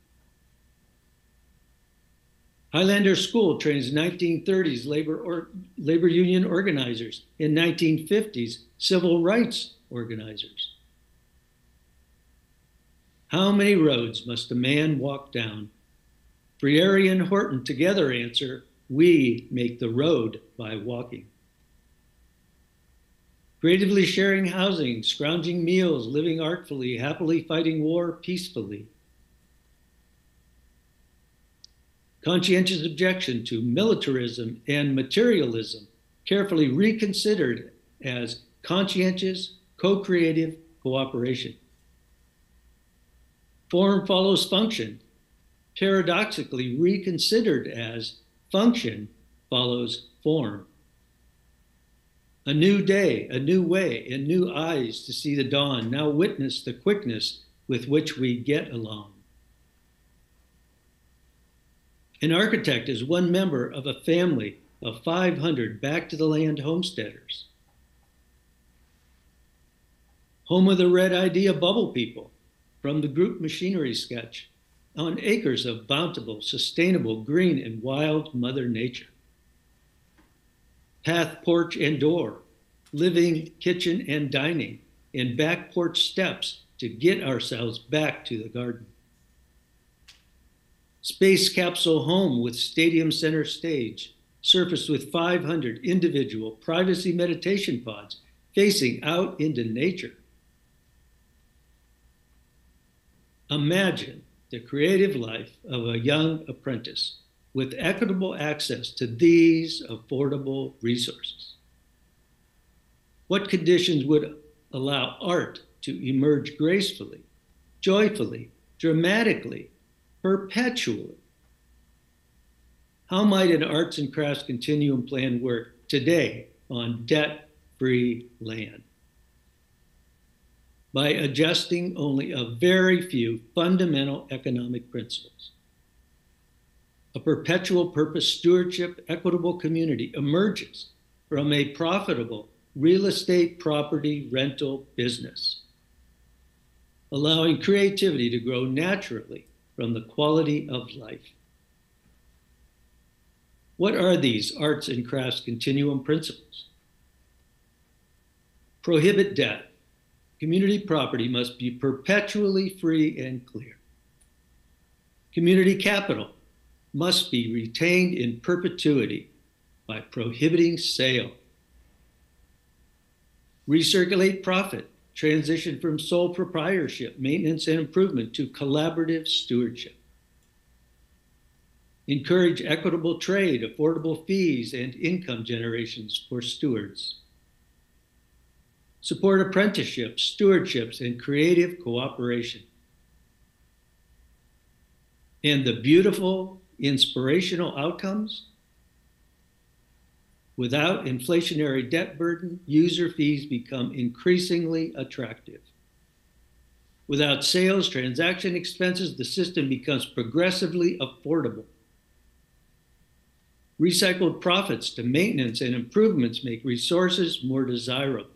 Highlander School trains 1930s labor, or, labor union organizers and 1950s civil rights organizers. How many roads must a man walk down? Freire and Horton together answer, we make the road by walking. Creatively sharing housing, scrounging meals, living artfully, happily fighting war peacefully. Conscientious objection to militarism and materialism, carefully reconsidered as conscientious, co creative cooperation. Form follows function, paradoxically reconsidered as function follows form. A new day, a new way, and new eyes to see the dawn. Now witness the quickness with which we get along. An architect is one member of a family of 500 back to the land homesteaders. Home of the red idea bubble people, from the group machinery sketch on acres of bountiful, sustainable, green, and wild Mother Nature. Path, porch, and door, living, kitchen, and dining, and back porch steps to get ourselves back to the garden. Space capsule home with stadium center stage, surfaced with 500 individual privacy meditation pods facing out into nature. Imagine the creative life of a young apprentice with equitable access to these affordable resources. What conditions would allow art to emerge gracefully, joyfully, dramatically, perpetually? How might an arts and crafts continuum plan work today on debt free land? By adjusting only a very few fundamental economic principles. A perpetual purpose stewardship equitable community emerges from a profitable real estate property rental business, allowing creativity to grow naturally from the quality of life. What are these arts and crafts continuum principles? Prohibit debt. Community property must be perpetually free and clear. Community capital must be retained in perpetuity by prohibiting sale. Recirculate profit, transition from sole proprietorship, maintenance, and improvement to collaborative stewardship encourage equitable trade, affordable fees, and income generations for stewards. Support apprenticeships, stewardships, and creative cooperation. And the beautiful, inspirational outcomes? Without inflationary debt burden, user fees become increasingly attractive. Without sales transaction expenses, the system becomes progressively affordable. Recycled profits to maintenance and improvements make resources more desirable.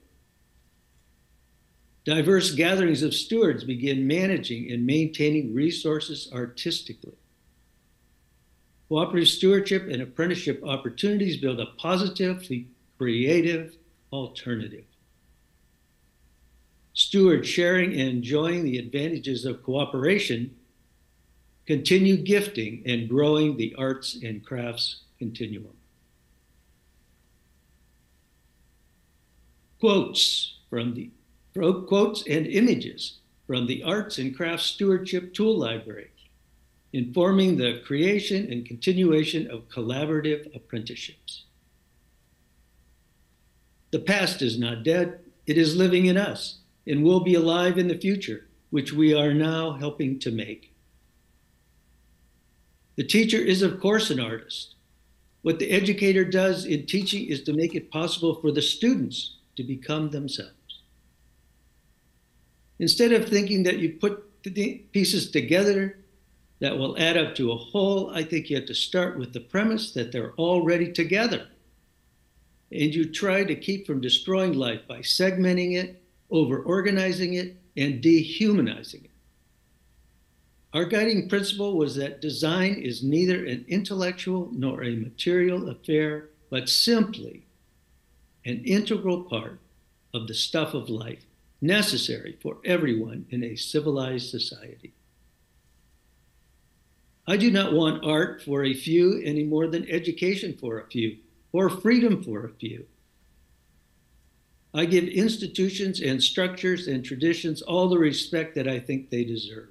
Diverse gatherings of stewards begin managing and maintaining resources artistically. Cooperative stewardship and apprenticeship opportunities build a positively creative alternative. Stewards sharing and enjoying the advantages of cooperation continue gifting and growing the arts and crafts continuum. Quotes from the quotes and images from the Arts and Crafts Stewardship Tool Library, informing the creation and continuation of collaborative apprenticeships. The past is not dead, it is living in us and will be alive in the future, which we are now helping to make. The teacher is, of course, an artist, what the educator does in teaching is to make it possible for the students to become themselves. Instead of thinking that you put the pieces together that will add up to a whole, I think you have to start with the premise that they're already together. And you try to keep from destroying life by segmenting it, over organizing it, and dehumanizing it. Our guiding principle was that design is neither an intellectual nor a material affair, but simply an integral part of the stuff of life necessary for everyone in a civilized society. I do not want art for a few any more than education for a few or freedom for a few. I give institutions and structures and traditions all the respect that I think they deserve.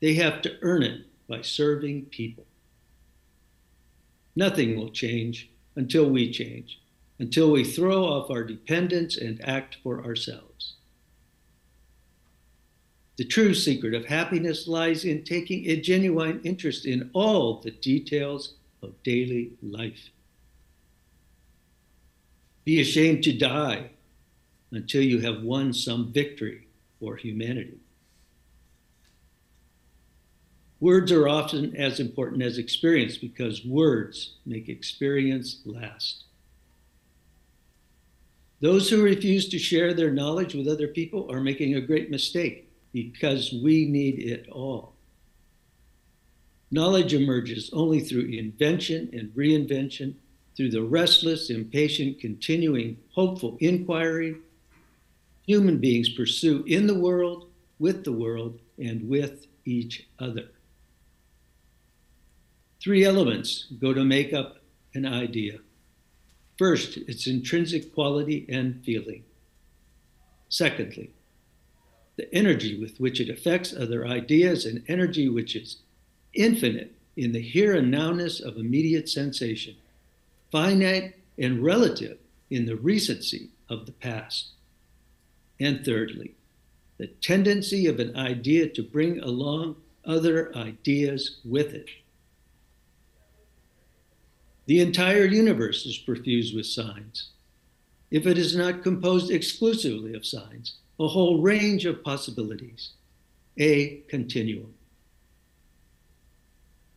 They have to earn it by serving people. Nothing will change until we change, until we throw off our dependence and act for ourselves. The true secret of happiness lies in taking a genuine interest in all the details of daily life. Be ashamed to die until you have won some victory for humanity. Words are often as important as experience because words make experience last. Those who refuse to share their knowledge with other people are making a great mistake because we need it all. Knowledge emerges only through invention and reinvention, through the restless, impatient, continuing, hopeful inquiry. Human beings pursue in the world, with the world, and with each other. Three elements go to make up an idea. First, its intrinsic quality and feeling. Secondly, the energy with which it affects other ideas, an energy which is infinite in the here and nowness of immediate sensation, finite and relative in the recency of the past. And thirdly, the tendency of an idea to bring along other ideas with it. The entire universe is perfused with signs. If it is not composed exclusively of signs, a whole range of possibilities, a continuum.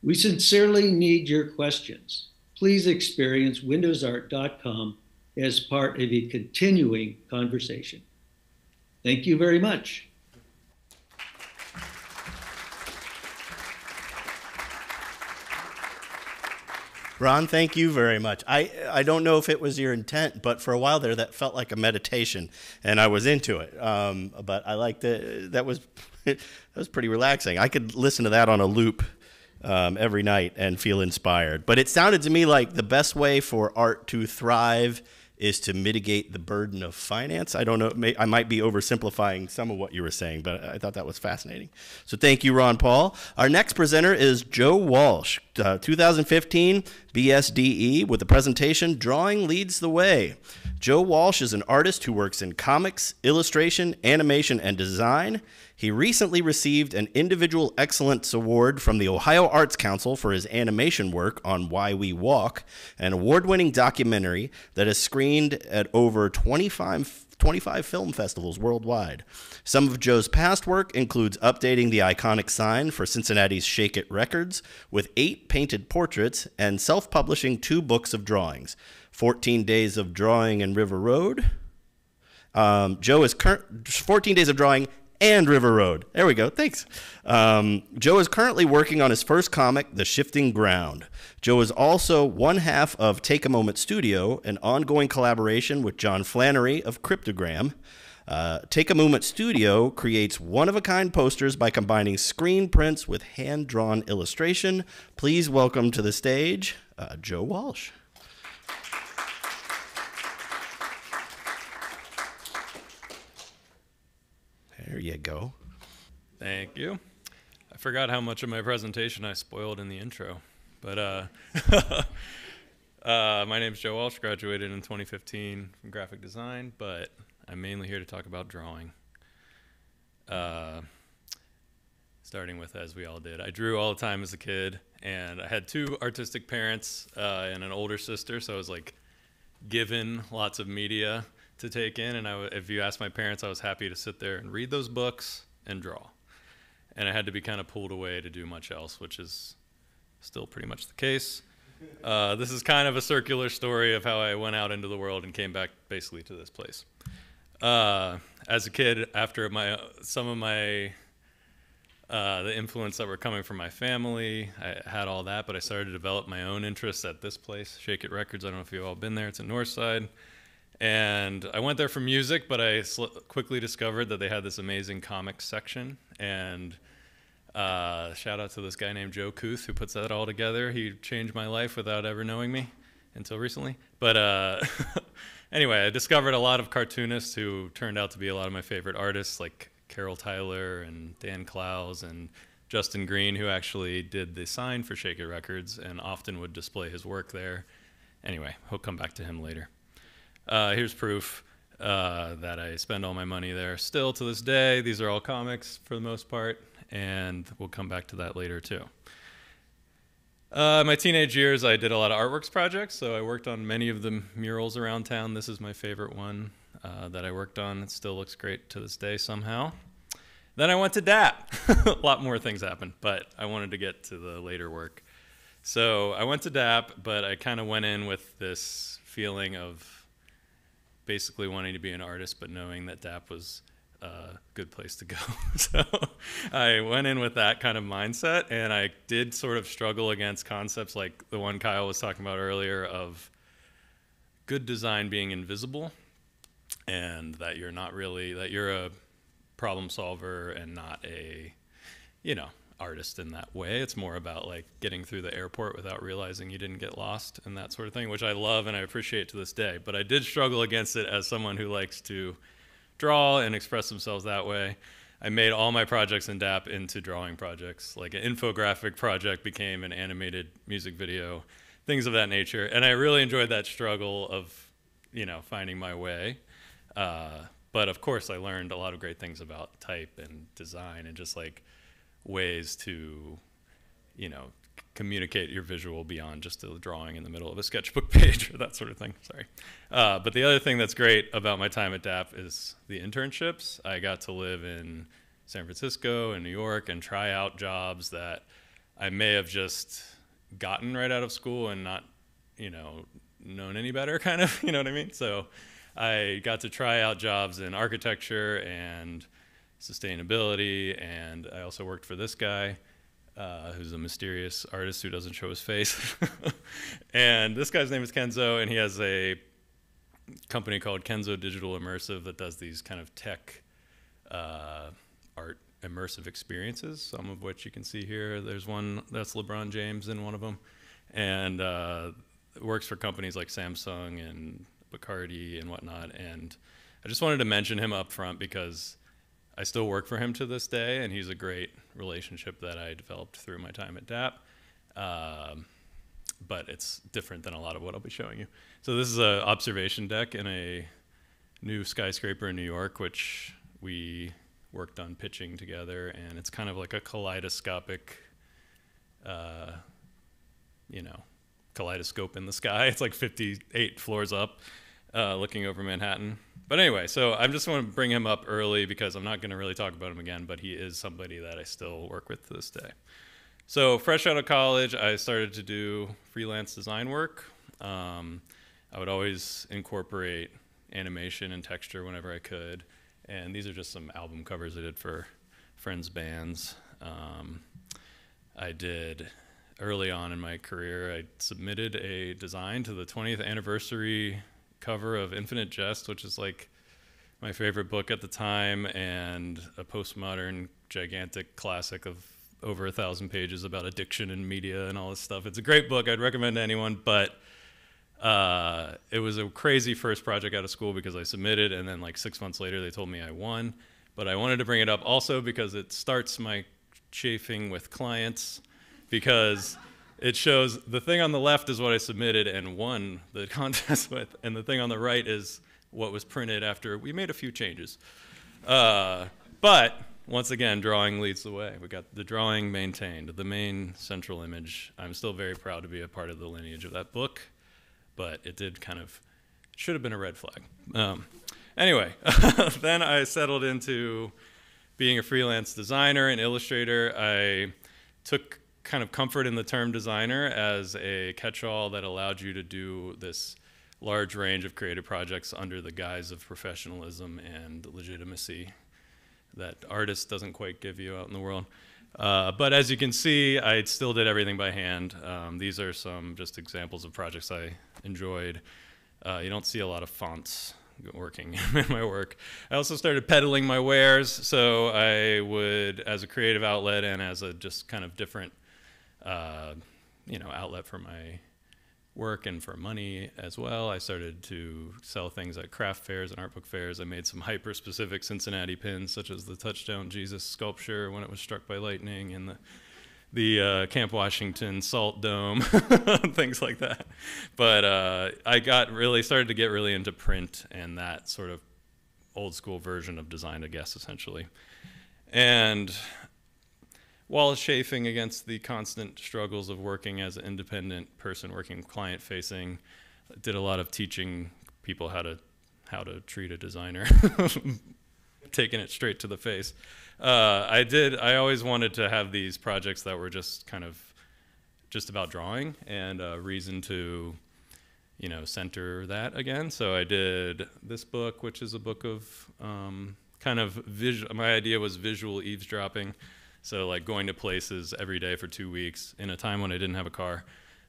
We sincerely need your questions. Please experience windowsart.com as part of a continuing conversation. Thank you very much. Ron, thank you very much. I, I don't know if it was your intent, but for a while there, that felt like a meditation, and I was into it. Um, but I liked it. That was that was pretty relaxing. I could listen to that on a loop um, every night and feel inspired. But it sounded to me like the best way for art to thrive is to mitigate the burden of finance. I don't know, may, I might be oversimplifying some of what you were saying, but I thought that was fascinating. So thank you, Ron Paul. Our next presenter is Joe Walsh, uh, 2015 BSDE, with the presentation Drawing Leads the Way. Joe Walsh is an artist who works in comics, illustration, animation, and design. He recently received an Individual Excellence Award from the Ohio Arts Council for his animation work on Why We Walk, an award winning documentary that is screened at over 25, 25 film festivals worldwide. Some of Joe's past work includes updating the iconic sign for Cincinnati's Shake It Records with eight painted portraits and self publishing two books of drawings 14 Days of Drawing in River Road. Um, Joe is current 14 Days of Drawing and River Road. There we go. Thanks. Um, Joe is currently working on his first comic, The Shifting Ground. Joe is also one half of Take a Moment Studio, an ongoing collaboration with John Flannery of Cryptogram. Uh, Take a Moment Studio creates one of a kind posters by combining screen prints with hand drawn illustration. Please welcome to the stage uh, Joe Walsh. There you go. Thank you. I forgot how much of my presentation I spoiled in the intro, but uh, uh, my name is Joe Walsh. Graduated in 2015 from graphic design, but I'm mainly here to talk about drawing. Uh, starting with as we all did, I drew all the time as a kid, and I had two artistic parents uh, and an older sister, so I was like given lots of media to take in. And I, if you ask my parents, I was happy to sit there and read those books and draw. And I had to be kind of pulled away to do much else, which is still pretty much the case. Uh, this is kind of a circular story of how I went out into the world and came back basically to this place. Uh, as a kid, after my some of my uh, the influence that were coming from my family, I had all that, but I started to develop my own interests at this place, Shake It Records. I don't know if you've all been there. It's in Northside. And I went there for music, but I sl- quickly discovered that they had this amazing comics section. And uh, shout out to this guy named Joe Kuth who puts that all together. He changed my life without ever knowing me until recently. But uh, anyway, I discovered a lot of cartoonists who turned out to be a lot of my favorite artists, like Carol Tyler and Dan Clowes and Justin Green, who actually did the sign for Shake It Records and often would display his work there. Anyway, he'll come back to him later. Uh, here's proof uh, that I spend all my money there still to this day. These are all comics for the most part, and we'll come back to that later too. Uh, my teenage years, I did a lot of artworks projects, so I worked on many of the murals around town. This is my favorite one uh, that I worked on. It still looks great to this day somehow. Then I went to DAAP. a lot more things happened, but I wanted to get to the later work. So I went to DAAP, but I kind of went in with this feeling of basically wanting to be an artist, but knowing that DAAP was a good place to go. so I went in with that kind of mindset, and I did sort of struggle against concepts like the one Kyle was talking about earlier of good design being invisible, and that you're not really that you're a problem solver and not a, you know, artist in that way. It's more about like getting through the airport without realizing you didn't get lost and that sort of thing, which I love and I appreciate to this day. But I did struggle against it as someone who likes to draw and express themselves that way. I made all my projects in DAAP into drawing projects. Like an infographic project became an animated music video, things of that nature. And I really enjoyed that struggle of, you know, finding my way. Uh, but of course, I learned a lot of great things about type and design and just like ways to, you know, communicate your visual beyond just a drawing in the middle of a sketchbook page or that sort of thing. Sorry. Uh, but the other thing that's great about my time at DAAP is the internships. I got to live in San Francisco and New York and try out jobs that I may have just gotten right out of school and not, you know, known any better, kind of. You know what I mean? So I got to try out jobs in architecture and sustainability, and I also worked for this guy. Uh, who's a mysterious artist who doesn't show his face. and this guy's name is Kenzo, and he has a company called Kenzo Digital Immersive that does these kind of tech uh, art immersive experiences, some of which you can see here. There's one that's LeBron James in one of them, and uh, works for companies like Samsung and Bacardi and whatnot. And I just wanted to mention him up front because I still work for him to this day, and he's a great relationship that I developed through my time at DAAP. Um, but it's different than a lot of what I'll be showing you. So this is an observation deck in a new skyscraper in New York, which we worked on pitching together, and it's kind of like a kaleidoscopic, uh, you know, kaleidoscope in the sky. It's like 58 floors up, uh, looking over Manhattan. But anyway, so I just want to bring him up early because I'm not going to really talk about him again, but he is somebody that I still work with to this day. So, fresh out of college, I started to do freelance design work. Um, I would always incorporate animation and texture whenever I could. And these are just some album covers I did for friends' bands. Um, I did early on in my career, I submitted a design to the 20th anniversary cover of Infinite Jest, which is like my favorite book at the time and a postmodern gigantic classic of over a thousand pages about addiction and media and all this stuff. It's a great book. I'd recommend to anyone, but uh, it was a crazy first project out of school because I submitted and then like six months later they told me I won. But I wanted to bring it up also because it starts my chafing with clients because it shows the thing on the left is what I submitted and won the contest with, and the thing on the right is what was printed after we made a few changes. Uh, but once again, drawing leads the way. We got the drawing maintained, the main central image. I'm still very proud to be a part of the lineage of that book, but it did kind of should have been a red flag. Um, anyway, then I settled into being a freelance designer and illustrator. I took kind of comfort in the term designer as a catch-all that allowed you to do this large range of creative projects under the guise of professionalism and legitimacy that artist doesn't quite give you out in the world. Uh, but as you can see, I still did everything by hand. Um, these are some just examples of projects I enjoyed. Uh, you don't see a lot of fonts working in my work. I also started peddling my wares, so I would, as a creative outlet and as a just kind of different, uh, you know, outlet for my work and for money as well. I started to sell things at craft fairs and art book fairs. I made some hyper specific Cincinnati pins, such as the touchdown Jesus sculpture when it was struck by lightning and the the uh, Camp Washington Salt Dome, things like that. But uh, I got really started to get really into print and that sort of old school version of design, I guess, essentially. And while chafing against the constant struggles of working as an independent person, working client facing, did a lot of teaching people how to how to treat a designer, taking it straight to the face. Uh, I did. I always wanted to have these projects that were just kind of just about drawing and a reason to, you know, center that again. So I did this book, which is a book of um, kind of visual. My idea was visual eavesdropping, so like going to places every day for two weeks in a time when I didn't have a car,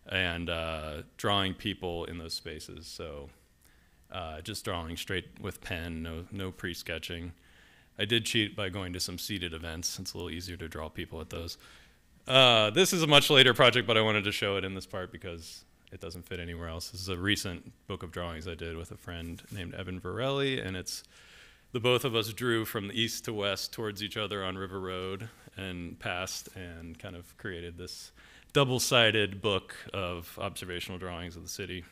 and uh, drawing people in those spaces. So uh, just drawing straight with pen, no no pre-sketching. I did cheat by going to some seated events. It's a little easier to draw people at those. Uh, this is a much later project, but I wanted to show it in this part because it doesn't fit anywhere else. This is a recent book of drawings I did with a friend named Evan Varelli, and it's the both of us drew from the east to west towards each other on River Road and passed and kind of created this double-sided book of observational drawings of the city.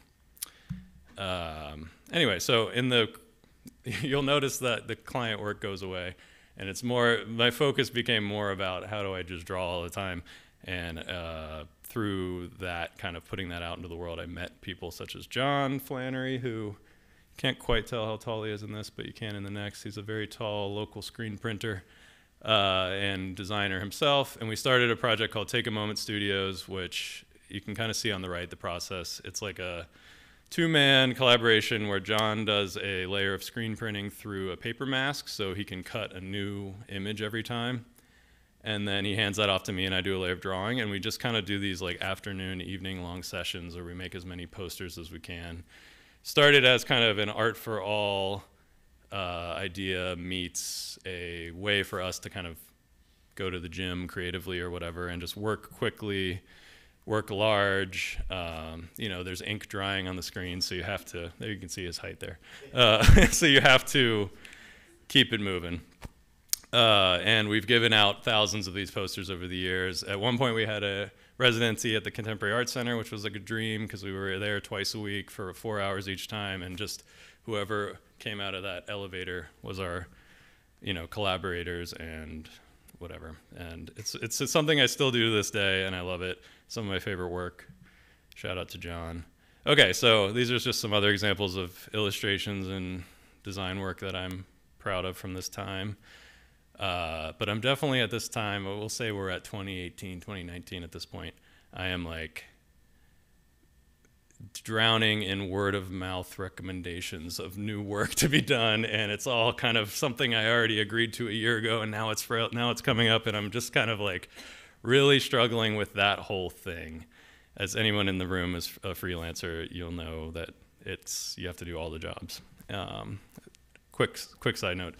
Um, anyway, so in the you'll notice that the client work goes away and it's more my focus became more about how do i just draw all the time? And uh, through that kind of putting that out into the world i met people such as john flannery who can't quite tell how tall he is in this but you can in the next. He's a very tall local screen printer uh, and designer himself and we started a project called take a moment studios which you can kind of see on the right the process it's like a two man collaboration where John does a layer of screen printing through a paper mask so he can cut a new image every time. And then he hands that off to me and I do a layer of drawing. And we just kind of do these like afternoon, evening long sessions where we make as many posters as we can. Started as kind of an art for all uh, idea meets a way for us to kind of go to the gym creatively or whatever and just work quickly work large. Um, you know, there's ink drying on the screen, so you have to. There you can see his height there. Uh, so you have to keep it moving. Uh, and we've given out thousands of these posters over the years. At one point, we had a residency at the Contemporary Art Center, which was like a dream because we were there twice a week for four hours each time, and just whoever came out of that elevator was our, you know, collaborators and whatever. And it's, it's, it's something I still do to this day, and I love it. Some of my favorite work. Shout out to John. Okay, so these are just some other examples of illustrations and design work that I'm proud of from this time. Uh, but I'm definitely at this time, we'll say we're at 2018, 2019 at this point. I am like drowning in word of mouth recommendations of new work to be done and it's all kind of something I already agreed to a year ago and now it's now it's coming up and I'm just kind of like really struggling with that whole thing. As anyone in the room is a freelancer you'll know that it's you have to do all the jobs. Um, quick quick side note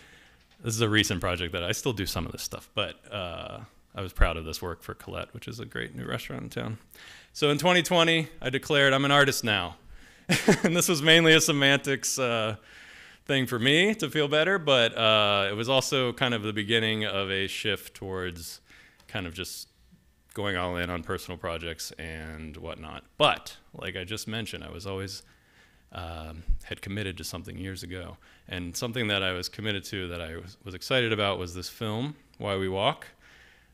this is a recent project that I still do some of this stuff but uh, I was proud of this work for Colette which is a great new restaurant in town so in 2020, I declared I'm an artist now. and this was mainly a semantics uh, thing for me to feel better, but uh, it was also kind of the beginning of a shift towards kind of just going all in on personal projects and whatnot. But like I just mentioned, I was always um, had committed to something years ago, and something that I was committed to that I was, was excited about was this film, Why We Walk,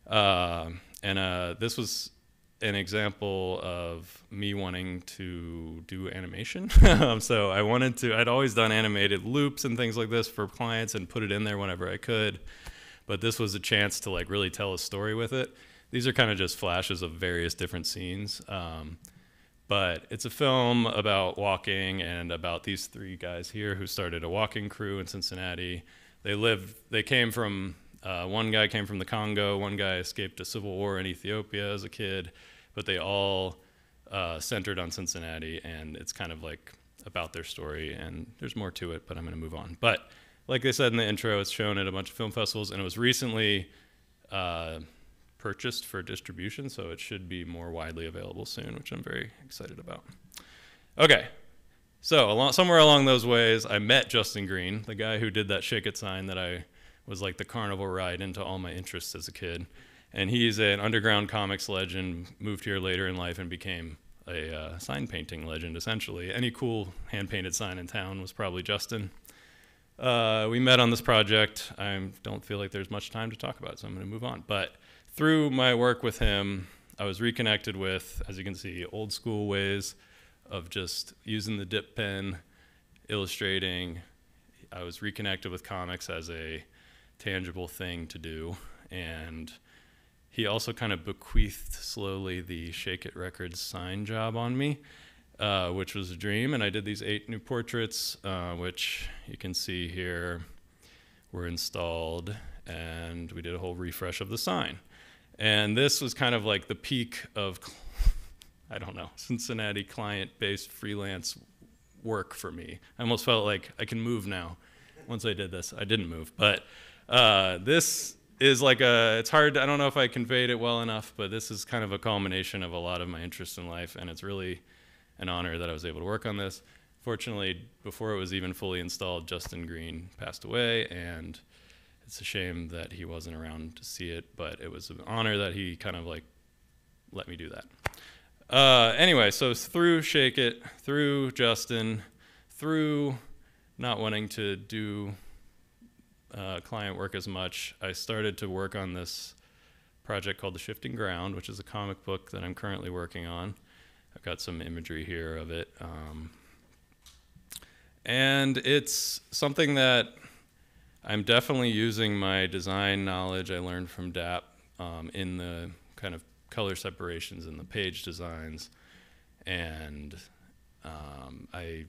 uh, and uh, this was an example of me wanting to do animation. Um, so I wanted to, I'd always done animated loops and things like this for clients and put it in there whenever I could. But this was a chance to like really tell a story with it. These are kind of just flashes of various different scenes. Um, but it's a film about walking and about these three guys here who started a walking crew in Cincinnati. They lived, they came from uh, one guy came from the Congo, one guy escaped a civil war in Ethiopia as a kid, but they all uh, centered on Cincinnati, and it's kind of like about their story. And there's more to it, but I'm going to move on. But like I said in the intro, it's shown at a bunch of film festivals, and it was recently uh, purchased for distribution, so it should be more widely available soon, which I'm very excited about. Okay, so along, somewhere along those ways, I met Justin Green, the guy who did that Shake It sign that I was like the carnival ride into all my interests as a kid. And he's an underground comics legend, moved here later in life and became a uh, sign painting legend, essentially. Any cool hand painted sign in town was probably Justin. Uh, we met on this project. I don't feel like there's much time to talk about, it, so I'm going to move on. But through my work with him, I was reconnected with, as you can see, old school ways of just using the dip pen, illustrating. I was reconnected with comics as a tangible thing to do. And he also kind of bequeathed slowly the Shake It Records sign job on me, uh, which was a dream. And I did these eight new portraits, uh, which you can see here were installed, and we did a whole refresh of the sign. And this was kind of like the peak of, I don't know, Cincinnati client based freelance work for me. I almost felt like I can move now. Once I did this, I didn't move. But uh, this is like a, it's hard, I don't know if I conveyed it well enough, but this is kind of a culmination of a lot of my interests in life. And it's really an honor that I was able to work on this. Fortunately, before it was even fully installed, Justin Green passed away. And it's a shame that he wasn't around to see it, but it was an honor that he kind of like let me do that. Uh, anyway, so through Shake It, through Justin, through not wanting to do uh, client work as much, I started to work on this project called The Shifting Ground, which is a comic book that I'm currently working on. I've got some imagery here of it. Um, and it's something that I'm definitely using my design knowledge I learned from DAAP um, in the kind of color separations and the page designs. And um, I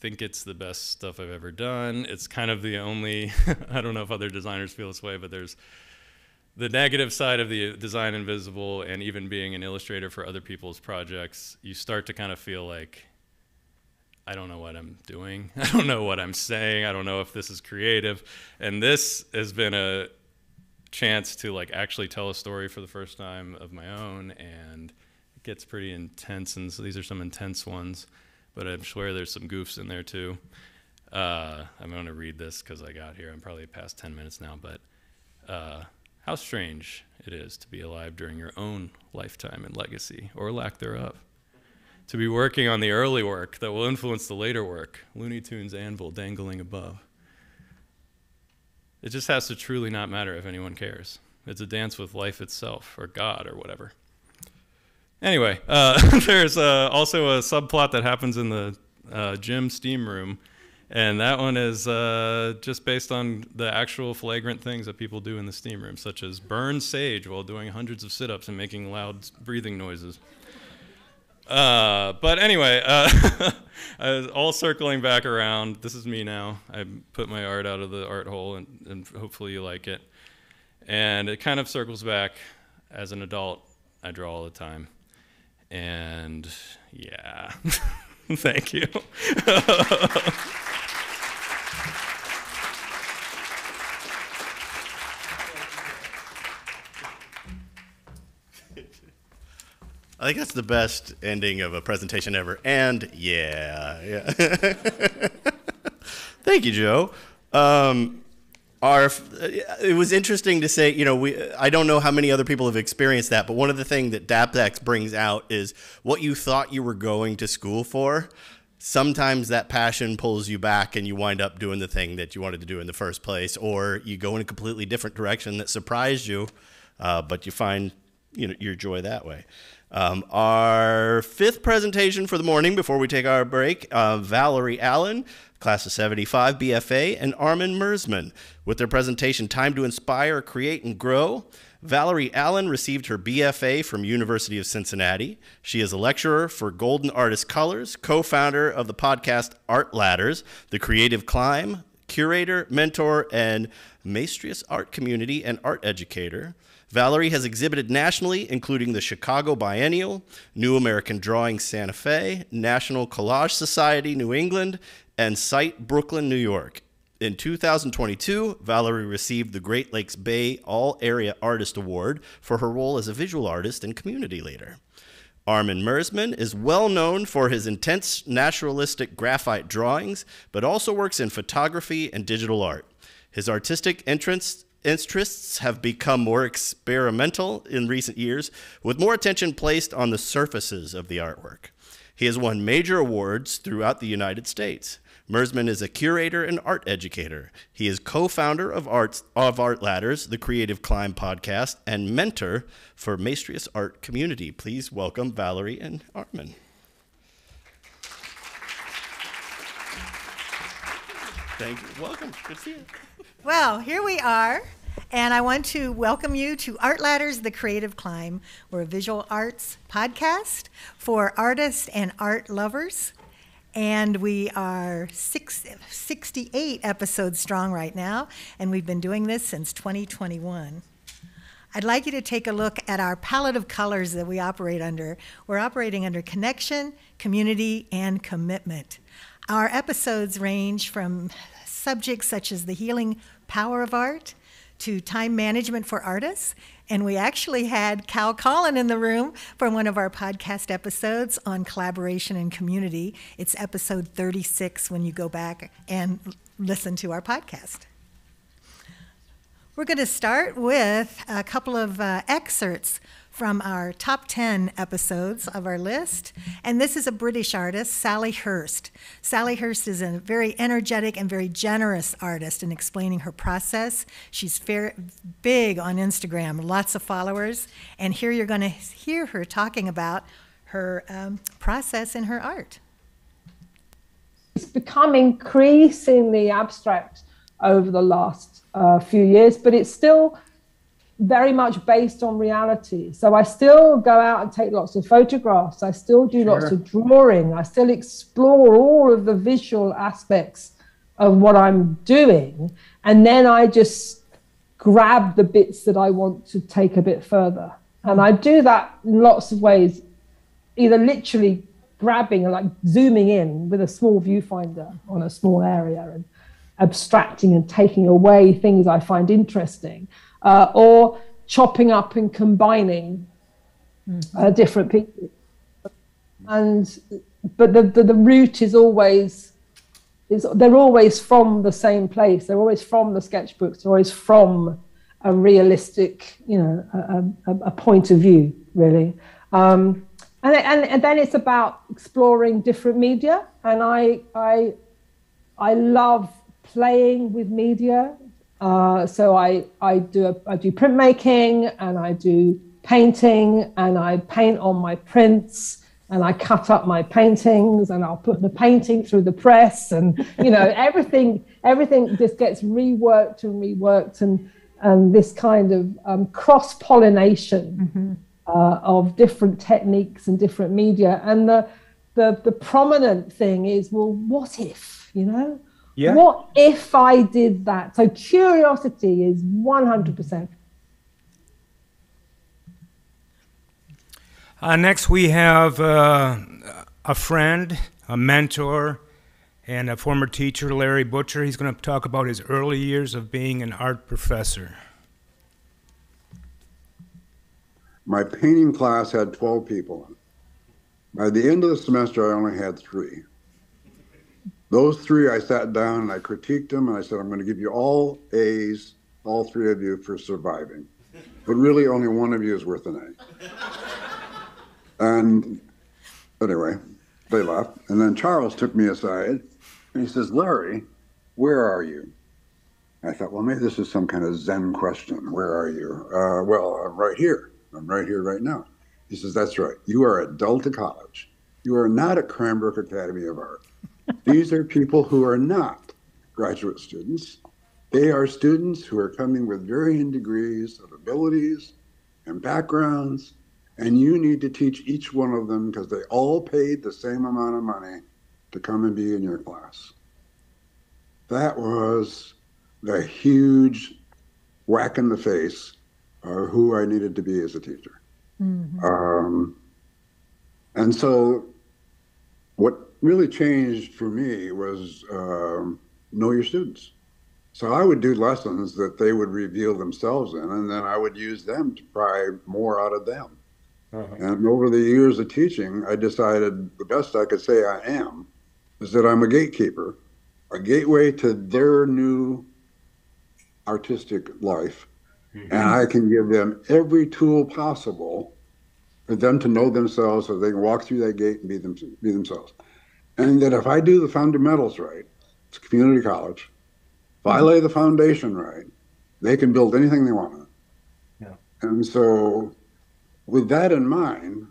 think it's the best stuff I've ever done. It's kind of the only, I don't know if other designers feel this way, but there's the negative side of the design invisible and even being an illustrator for other people's projects, you start to kind of feel like I don't know what I'm doing. I don't know what I'm saying. I don't know if this is creative. And this has been a chance to like actually tell a story for the first time of my own and it gets pretty intense and so these are some intense ones, but I'm sure there's some goofs in there too. Uh, I'm going to read this because I got here. I'm probably past 10 minutes now, but uh, how strange it is to be alive during your own lifetime and legacy or lack thereof to be working on the early work that will influence the later work, Looney Tunes anvil dangling above. It just has to truly not matter if anyone cares. It's a dance with life itself, or God, or whatever. Anyway, uh, there's uh, also a subplot that happens in the uh, gym steam room, and that one is uh, just based on the actual flagrant things that people do in the steam room, such as burn sage while doing hundreds of sit ups and making loud breathing noises. Uh, but anyway, uh, all circling back around. This is me now. I put my art out of the art hole, and, and hopefully you like it. And it kind of circles back. As an adult, I draw all the time. And yeah, thank you. I think that's the best ending of a presentation ever. And yeah, yeah. Thank you, Joe. Um, our, it was interesting to say, you know, we, I don't know how many other people have experienced that, but one of the things that DAAPX brings out is what you thought you were going to school for. Sometimes that passion pulls you back and you wind up doing the thing that you wanted to do in the first place, or you go in a completely different direction that surprised you, uh, but you find you know, your joy that way. Um, our fifth presentation for the morning before we take our break uh, Valerie Allen, class of 75, BFA, and Armin Mersmann with their presentation Time to Inspire, Create, and Grow. Valerie Allen received her BFA from University of Cincinnati. She is a lecturer for Golden Artist Colors, co-founder of the podcast Art Ladders, The Creative Climb, curator, mentor, and Maestrius art community and art educator. Valerie has exhibited nationally, including the Chicago Biennial, New American Drawing Santa Fe, National Collage Society New England, and Site Brooklyn, New York. In 2022, Valerie received the Great Lakes Bay All Area Artist Award for her role as a visual artist and community leader. Armin Mersmann is well known for his intense naturalistic graphite drawings, but also works in photography and digital art. His artistic interests interests have become more experimental in recent years, with more attention placed on the surfaces of the artwork. He has won major awards throughout the United States. Mersmann is a curator and art educator. He is co-founder of Arts of Art Ladders, the Creative Climb podcast, and mentor for Maestrius Art Community. Please welcome Valerie and Armin. Thank you. Welcome. Good to see you. Well, here we are. And I want to welcome you to Art Ladders, the Creative Climb. We're a visual arts podcast for artists and art lovers. And we are six, 68 episodes strong right now, and we've been doing this since 2021. I'd like you to take a look at our palette of colors that we operate under. We're operating under connection, community, and commitment. Our episodes range from subjects such as the healing power of art to time management for artists. And we actually had Cal Collin in the room for one of our podcast episodes on collaboration and community. It's episode 36 when you go back and listen to our podcast. We're going to start with a couple of uh, excerpts from our top 10 episodes of our list. And this is a British artist, Sally Hirst. Sally Hirst is a very energetic and very generous artist in explaining her process. She's fair, big on Instagram, lots of followers. And here you're going to hear her talking about her um, process in her art. It's become increasingly abstract over the last uh, few years, but it's still very much based on reality. So I still go out and take lots of photographs. I still do sure. lots of drawing. I still explore all of the visual aspects of what I'm doing. And then I just grab the bits that I want to take a bit further. And I do that in lots of ways, either literally grabbing and like zooming in with a small viewfinder on a small area and abstracting and taking away things I find interesting uh, or chopping up and combining mm-hmm. uh, different pieces. And but the, the, the root is always is they're always from the same place. They're always from the sketchbooks. They're always from a realistic, you know, a, a, a point of view, really. Um, and, and, and then it's about exploring different media. And I I I love playing with media. Uh, so I, I do a, I do printmaking and I do painting and I paint on my prints and I cut up my paintings and I'll put the painting through the press and you know everything everything just gets reworked and reworked and and this kind of um, cross pollination mm-hmm. uh, of different techniques and different media and the the the prominent thing is well what if you know yeah. What if I did that? So curiosity is 100%. Uh, next, we have uh, a friend, a mentor, and a former teacher, Larry Butcher. He's going to talk about his early years of being an art professor. My painting class had 12 people. By the end of the semester, I only had three. Those three, I sat down and I critiqued them, and I said, I'm going to give you all A's, all three of you, for surviving. But really, only one of you is worth an A. and anyway, they left. And then Charles took me aside and he says, Larry, where are you? I thought, well, maybe this is some kind of Zen question. Where are you? Uh, well, I'm right here. I'm right here right now. He says, That's right. You are at Delta College. You are not at Cranbrook Academy of Art. These are people who are not graduate students. They are students who are coming with varying degrees of abilities and backgrounds, and you need to teach each one of them because they all paid the same amount of money to come and be in your class. That was the huge whack in the face of who I needed to be as a teacher. Mm-hmm. Um, and so, what really changed for me was um, know your students. So I would do lessons that they would reveal themselves in, and then I would use them to pry more out of them. Uh-huh. And over the years of teaching, I decided the best I could say I am is that I'm a gatekeeper, a gateway to their new artistic life. Mm-hmm. And I can give them every tool possible for them to know themselves so they can walk through that gate and be, them, be themselves and that if I do the fundamentals right, it's community college. If I lay the foundation right, they can build anything they want. Yeah. And so, with that in mind,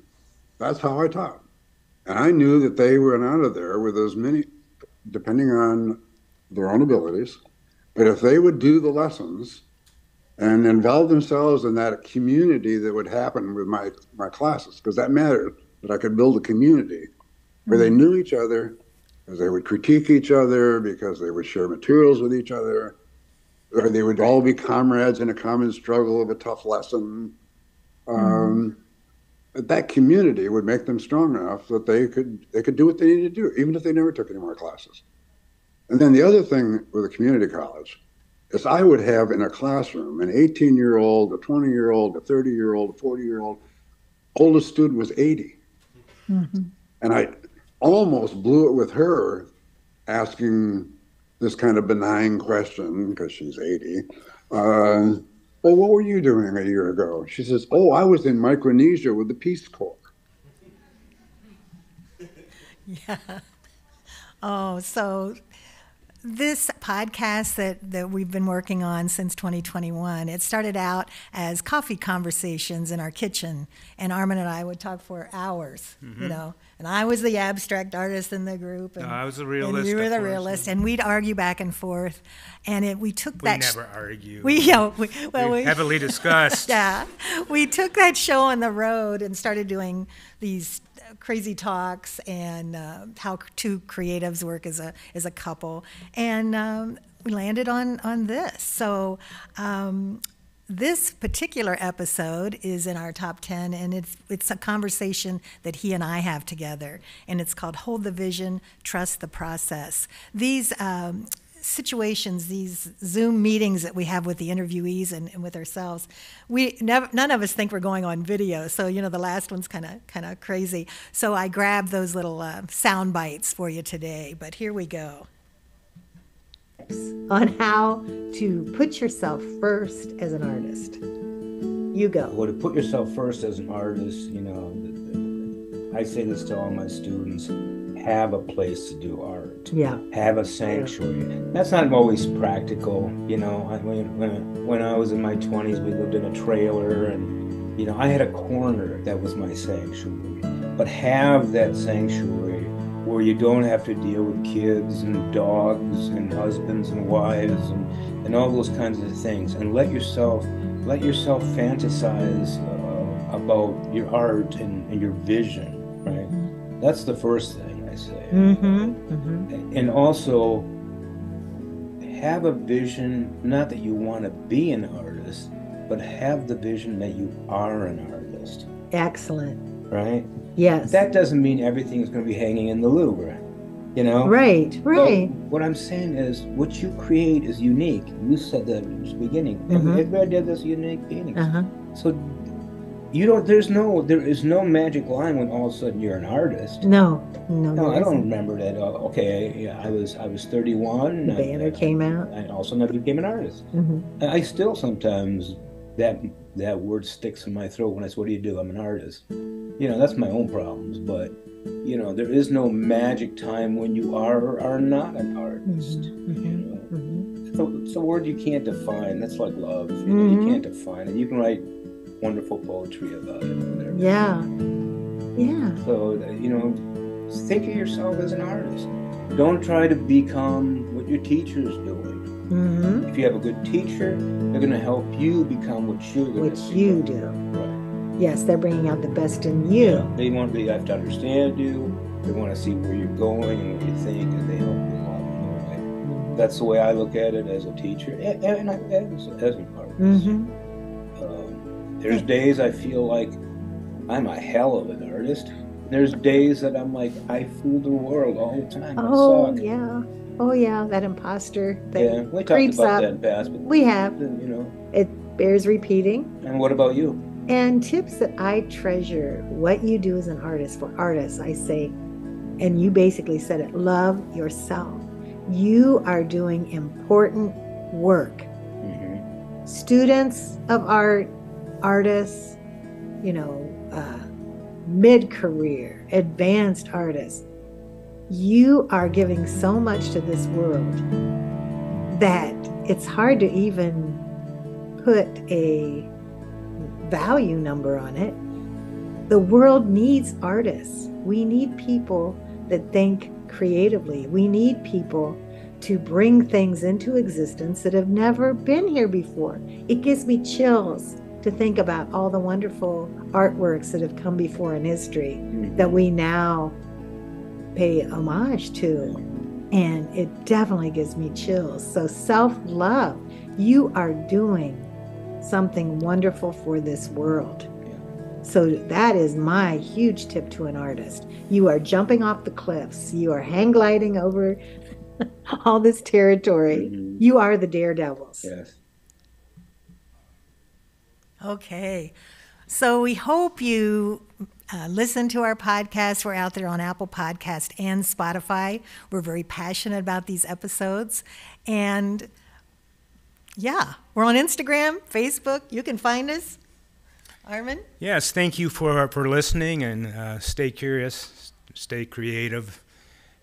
that's how I taught. And I knew that they went out of there with as many, depending on their own abilities, but if they would do the lessons and involve themselves in that community that would happen with my, my classes, because that mattered that I could build a community where they mm-hmm. knew each other because they would critique each other, because they would share materials with each other, or they would all be comrades in a common struggle of a tough lesson. Um, That community would make them strong enough that they could they could do what they needed to do, even if they never took any more classes. And then the other thing with a community college is I would have in a classroom an 18 year old, a 20 year old, a 30 year old, a 40 year old. Oldest student was 80. And I almost blew it with her asking this kind of benign question because she's 80. Uh, well, what were you doing a year ago? She says, Oh, I was in Micronesia with the Peace Corps. Yeah. Oh, so this podcast that, that we've been working on since 2021, it started out as coffee conversations in our kitchen, and Armin and I would talk for hours, you mm-hmm. know. And I was the abstract artist in the group, and, I was the and realist, you were the course, realist, and we'd argue back and forth, and it we took We that. sh- never argue. We, yeah, we, well, We we heavily discussed. yeah, we took that show on the road and started doing these crazy talks and uh, how two creatives work as a as a couple, and um, we landed on on this. So. Um, this particular episode is in our top 10 and it's it's a conversation that he and I have together and it's called hold the vision trust the process these um, situations these zoom meetings that we have with the interviewees and, and with ourselves we never none of us think we're going on video so you know the last one's kind of kind of crazy so i grabbed those little uh, sound bites for you today but here we go on how to put yourself first as an artist. You go. Well, to put yourself first as an artist, you know, th- th- I say this to all my students have a place to do art. Yeah. Have a sanctuary. That's not always practical. You know, I, when, when, when I was in my 20s, we lived in a trailer and, you know, I had a corner that was my sanctuary. But have that sanctuary where you don't have to deal with kids and dogs and husbands and wives and, and all those kinds of things and let yourself let yourself fantasize uh, about your art and, and your vision right that's the first thing Mm-hmm. mm-hmm. and also have a vision not that you want to be an artist but have the vision that you are an artist Excellent. right Yes. that doesn't mean everything is going to be hanging in the Louvre, you know? right, So right. what I'm saying is, what you create is unique. You said that in the beginning. Mhm. Everybody did this unique being. Uh-huh. So you don't. There's no. There is no magic line when all of a sudden you're an artist. No, no, No, I don't remember that. Uh, okay, yeah, I was I was 31. The I- banner came out. I also never became an artist. Mhm. I I still sometimes that that word sticks in my throat when I say, "What do you do?" I'm an artist. You know, that's my own problems, but you know, there is no magic time when you are or are not an artist. Mhm. You know, Mhm. it's, a, it's a word you can't define. That's like love. You, know, you Mhm. can't define it. You can write wonderful poetry about it. Yeah. Yeah. So you know, think of yourself as an artist. Don't try to become what your teacher is doing. Mm-hmm. If you have a good teacher, they're going to help you become what you're going What to you do. Right. Yes, they're bringing out the best in you. They want they have to understand you. They want to see where you're going and what you think, and they help you along the way. That's the way I look at it as a teacher and, and I- as, as an artist. Mm-hmm. Um, there's days I feel like I'm a hell of an artist. There's days that I'm like I fool the world all the time. Oh yeah. Oh yeah. That imposter that Yeah, we talked creeps about up. that in the past, but We have. you know. It bears repeating. And what about you? And tips that I treasure what you do as an artist. For artists, I say, and you basically said it love yourself. You are doing important work. hmm Students of art, artists, you know, uh, mid career, advanced artists, you are giving so much to this world that it's hard to even put a value number on it. The world needs artists. We need people that think creatively. We need people to bring things into existence that have never been here before. It gives me chills to think about all the wonderful artworks that have come before in history that we now pay homage to. And it definitely gives me chills. So, self love, you are doing something wonderful for this world. So, that is my huge tip to an artist. You are jumping off the cliffs, you are hang gliding over all this territory. Mhm. You are the daredevils. Yes. Okay. So we hope you uh, listen to our podcast. We're out there on Apple Podcast and Spotify. We're very passionate about these episodes. And yeah, we're on Instagram, Facebook. You can find us. Armin? Yes, thank you for, for listening and uh, stay curious, stay creative,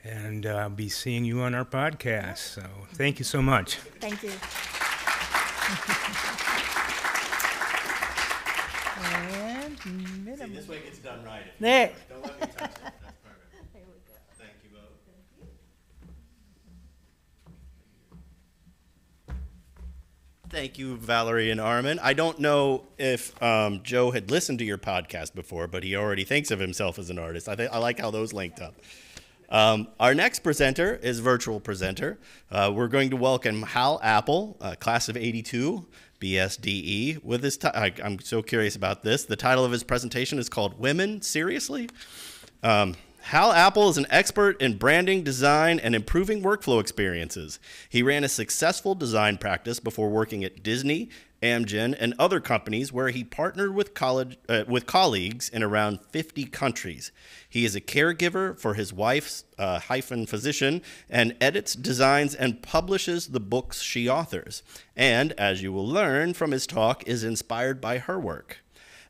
and uh, be seeing you on our podcast. So thank you so much. Thank you. and minimum. this way it gets done right. if you There. do it. Don't let me touch it. That's perfect. Thank you both. Thank you, Valerie and Armin. I don't know if um, Joe had listened to your podcast before, but he already thinks of himself as an artist. I, th- I like how those linked up. Um, our next presenter is virtual presenter. Uh, we're going to welcome Hal Apple, uh, class of 82, BSDE. With his. I'm so curious about this. The title of his presentation is called "Women Seriously." Um, Hal Apple is an expert in branding, design, and improving workflow experiences. He ran a successful design practice before working at Disney, Amgen, and other companies where he partnered with, college, uh, with colleagues in around 50 countries. He is a caregiver for his wife's uh, hyphen physician and edits, designs, and publishes the books she authors. And, as you will learn from his talk, is inspired by her work.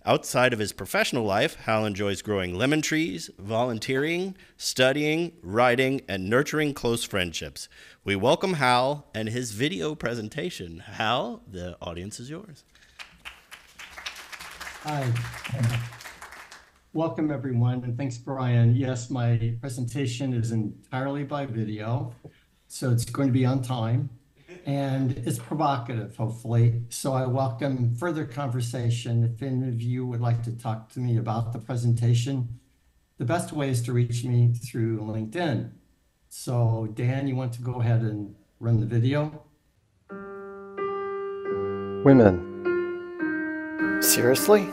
Outside of his professional life, Hal enjoys growing lemon trees, volunteering, studying, writing, and nurturing close friendships. We welcome Hal and his video presentation. Hal, the audience is yours. Hi. Welcome, everyone, and thanks, Brian. Yes, my presentation is entirely by video, so it's going to be on time, and it's provocative, hopefully. So I welcome further conversation. If any of you would like to talk to me about the presentation, the best way is to reach me through LinkedIn. So Dan, you want to go ahead and run the video? Women. Seriously?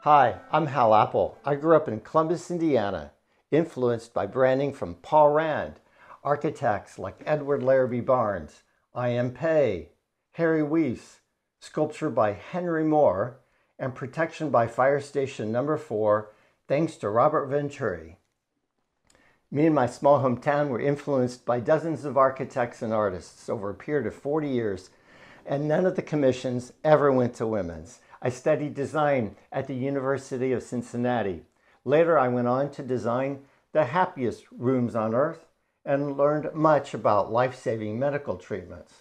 Hi, I'm Hal Apple. I grew up in Columbus, Indiana, influenced by branding from Paul Rand, architects like Edward Larrabee Barnes, I.M. Pei, Harry Weese, sculpture by Henry Moore, and protection by Fire Station Number 4, thanks to Robert Venturi. Me and my small hometown were influenced by dozens of architects and artists over a period of 40 years, and none of the commissions ever went to women's. I studied design at the University of Cincinnati. Later, I went on to design the happiest rooms on earth and learned much about life saving medical treatments.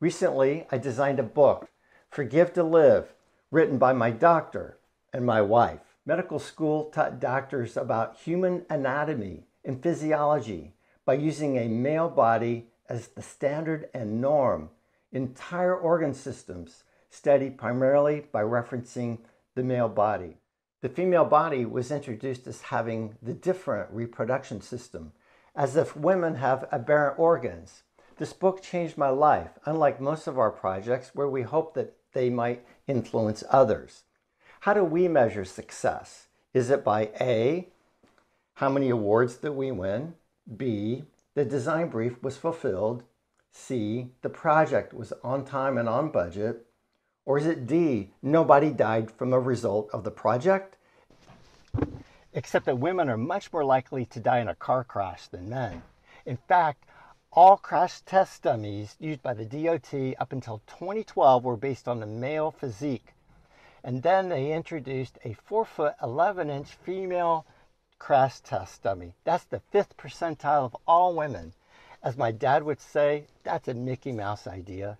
Recently, I designed a book, Forgive to Live, written by my doctor and my wife. Medical school taught doctors about human anatomy and physiology by using a male body as the standard and norm. Entire organ systems studied primarily by referencing the male body. The female body was introduced as having the different reproduction system, as if women have aberrant organs. This book changed my life, unlike most of our projects where we hope that they might influence others. How do we measure success? Is it by A, how many awards did we win? B, the design brief was fulfilled? C, the project was on time and on budget? Or is it D, nobody died from a result of the project? Except that women are much more likely to die in a car crash than men. In fact, all crash test dummies used by the DOT up until 2012 were based on the male physique. And then they introduced a 4 foot 11 inch female crash test dummy. That's the fifth percentile of all women. As my dad would say, that's a Mickey Mouse idea.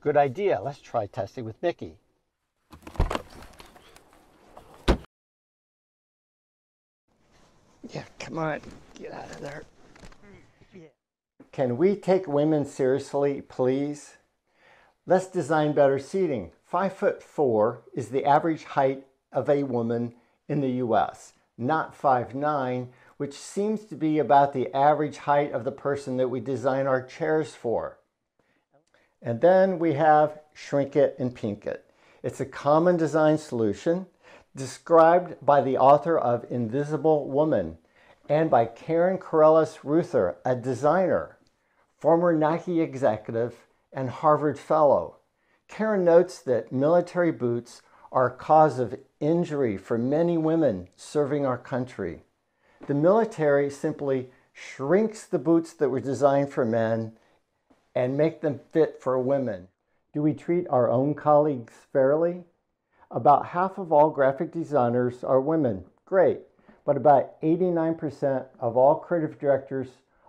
Good idea. Let's try testing with Mickey. Yeah, come on. Get out of there. Yeah. Can we take women seriously, please? Let's design better seating. Five foot four is the average height of a woman in the US. not five nine, which seems to be about the average height of the person that we design our chairs for. And then we have Shrink It and Pink It. It's a common design solution described by the author of Invisible Woman and by Karen Corellis Ruther, a designer, former Nike executive, and Harvard Fellow. Karen notes that military boots are a cause of injury for many women serving our country. The military simply shrinks the boots that were designed for men and make them fit for women. Do we treat our own colleagues fairly? About half of all graphic designers are women. Great. But about 89% of all creative directors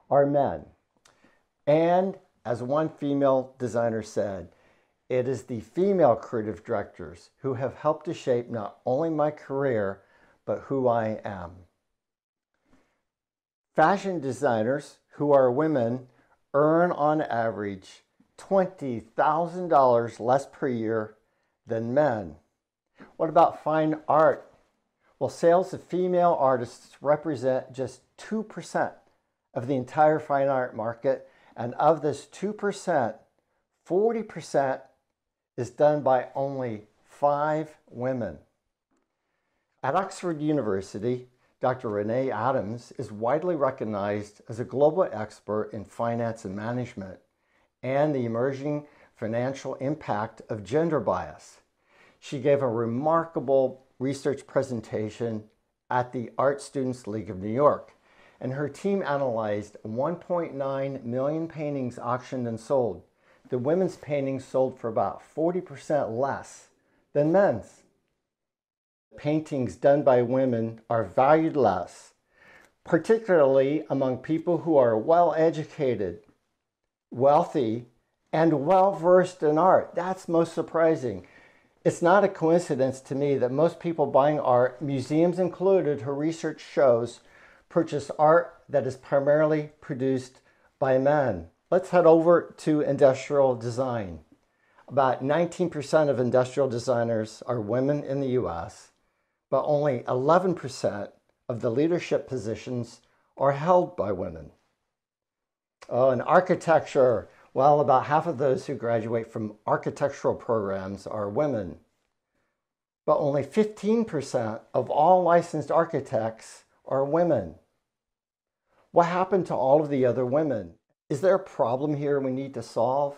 are men. And as one female designer said, it is the female creative directors who have helped to shape not only my career, but who I am. Fashion designers who are women earn on average $20,000 less per year than men. What about fine art? Well, sales of female artists represent just 2% of the entire fine art market. And of this 2%, 40% is done by only five women. At Oxford University, Dr. Renee Adams is widely recognized as a global expert in finance and management and the emerging financial impact of gender bias. She gave a remarkable research presentation at the Art Students League of New York, and her team analyzed 1.9 million paintings auctioned and sold the women's paintings sold for about 40% less than men's. Paintings done by women are valued less, particularly among people who are well educated, wealthy, and well versed in art. That's most surprising. It's not a coincidence to me that most people buying art, museums included, her research shows, purchase art that is primarily produced by men. Let's head over to industrial design. About 19% of industrial designers are women in the US, but only 11% of the leadership positions are held by women. Oh, in architecture, well, about half of those who graduate from architectural programs are women, but only 15% of all licensed architects are women. What happened to all of the other women? Is there a problem here we need to solve?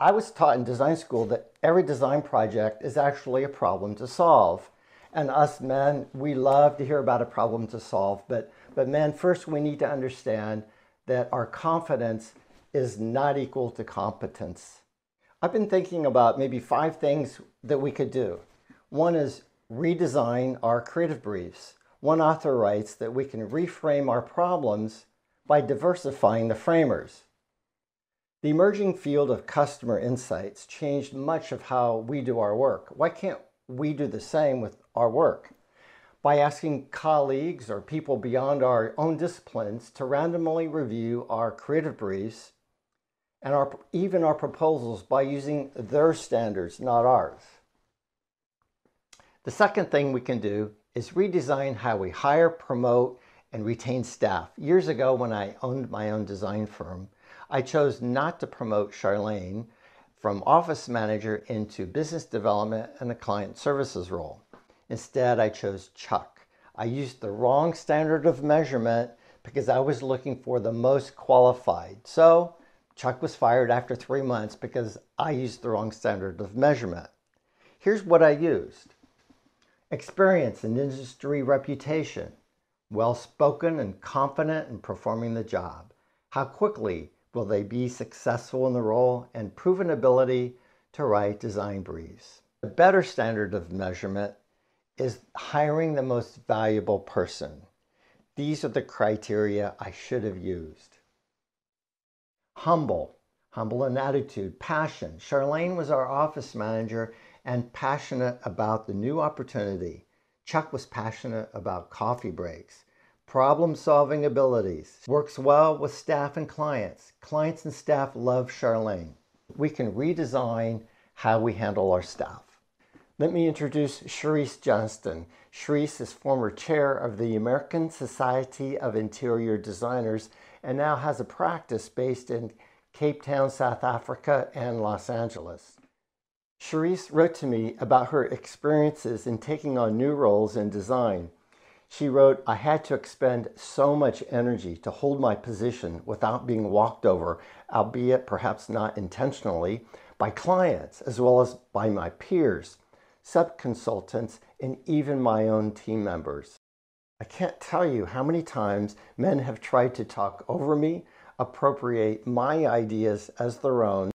I was taught in design school that every design project is actually a problem to solve. And us men, we love to hear about a problem to solve. But, but men, first we need to understand that our confidence is not equal to competence. I've been thinking about maybe five things that we could do. One is redesign our creative briefs. One author writes that we can reframe our problems by diversifying the framers. The emerging field of customer insights changed much of how we do our work. Why can't we do the same with our work? By asking colleagues or people beyond our own disciplines to randomly review our creative briefs and our, even our proposals by using their standards, not ours. The second thing we can do is redesign how we hire, promote, and retain staff. Years ago, when I owned my own design firm, I chose not to promote Charlene from office manager into business development and a client services role. Instead, I chose Chuck. I used the wrong standard of measurement because I was looking for the most qualified. So Chuck was fired after three months because I used the wrong standard of measurement. Here's what I used experience and industry reputation, well spoken and confident in performing the job? How quickly will they be successful in the role and proven ability to write design briefs? A better standard of measurement is hiring the most valuable person. These are the criteria I should have used. Humble, humble in attitude, passion. Charlene was our office manager and passionate about the new opportunity. Chuck was passionate about coffee breaks, problem solving abilities, works well with staff and clients. Clients and staff love Charlene. We can redesign how we handle our staff. Let me introduce Cherise Johnston. Cherise is former chair of the American Society of Interior Designers and now has a practice based in Cape Town, South Africa, and Los Angeles. Cherise wrote to me about her experiences in taking on new roles in design. She wrote, I had to expend so much energy to hold my position without being walked over, albeit perhaps not intentionally, by clients as well as by my peers, subconsultants, and even my own team members. I can't tell you how many times men have tried to talk over me, appropriate my ideas as their own,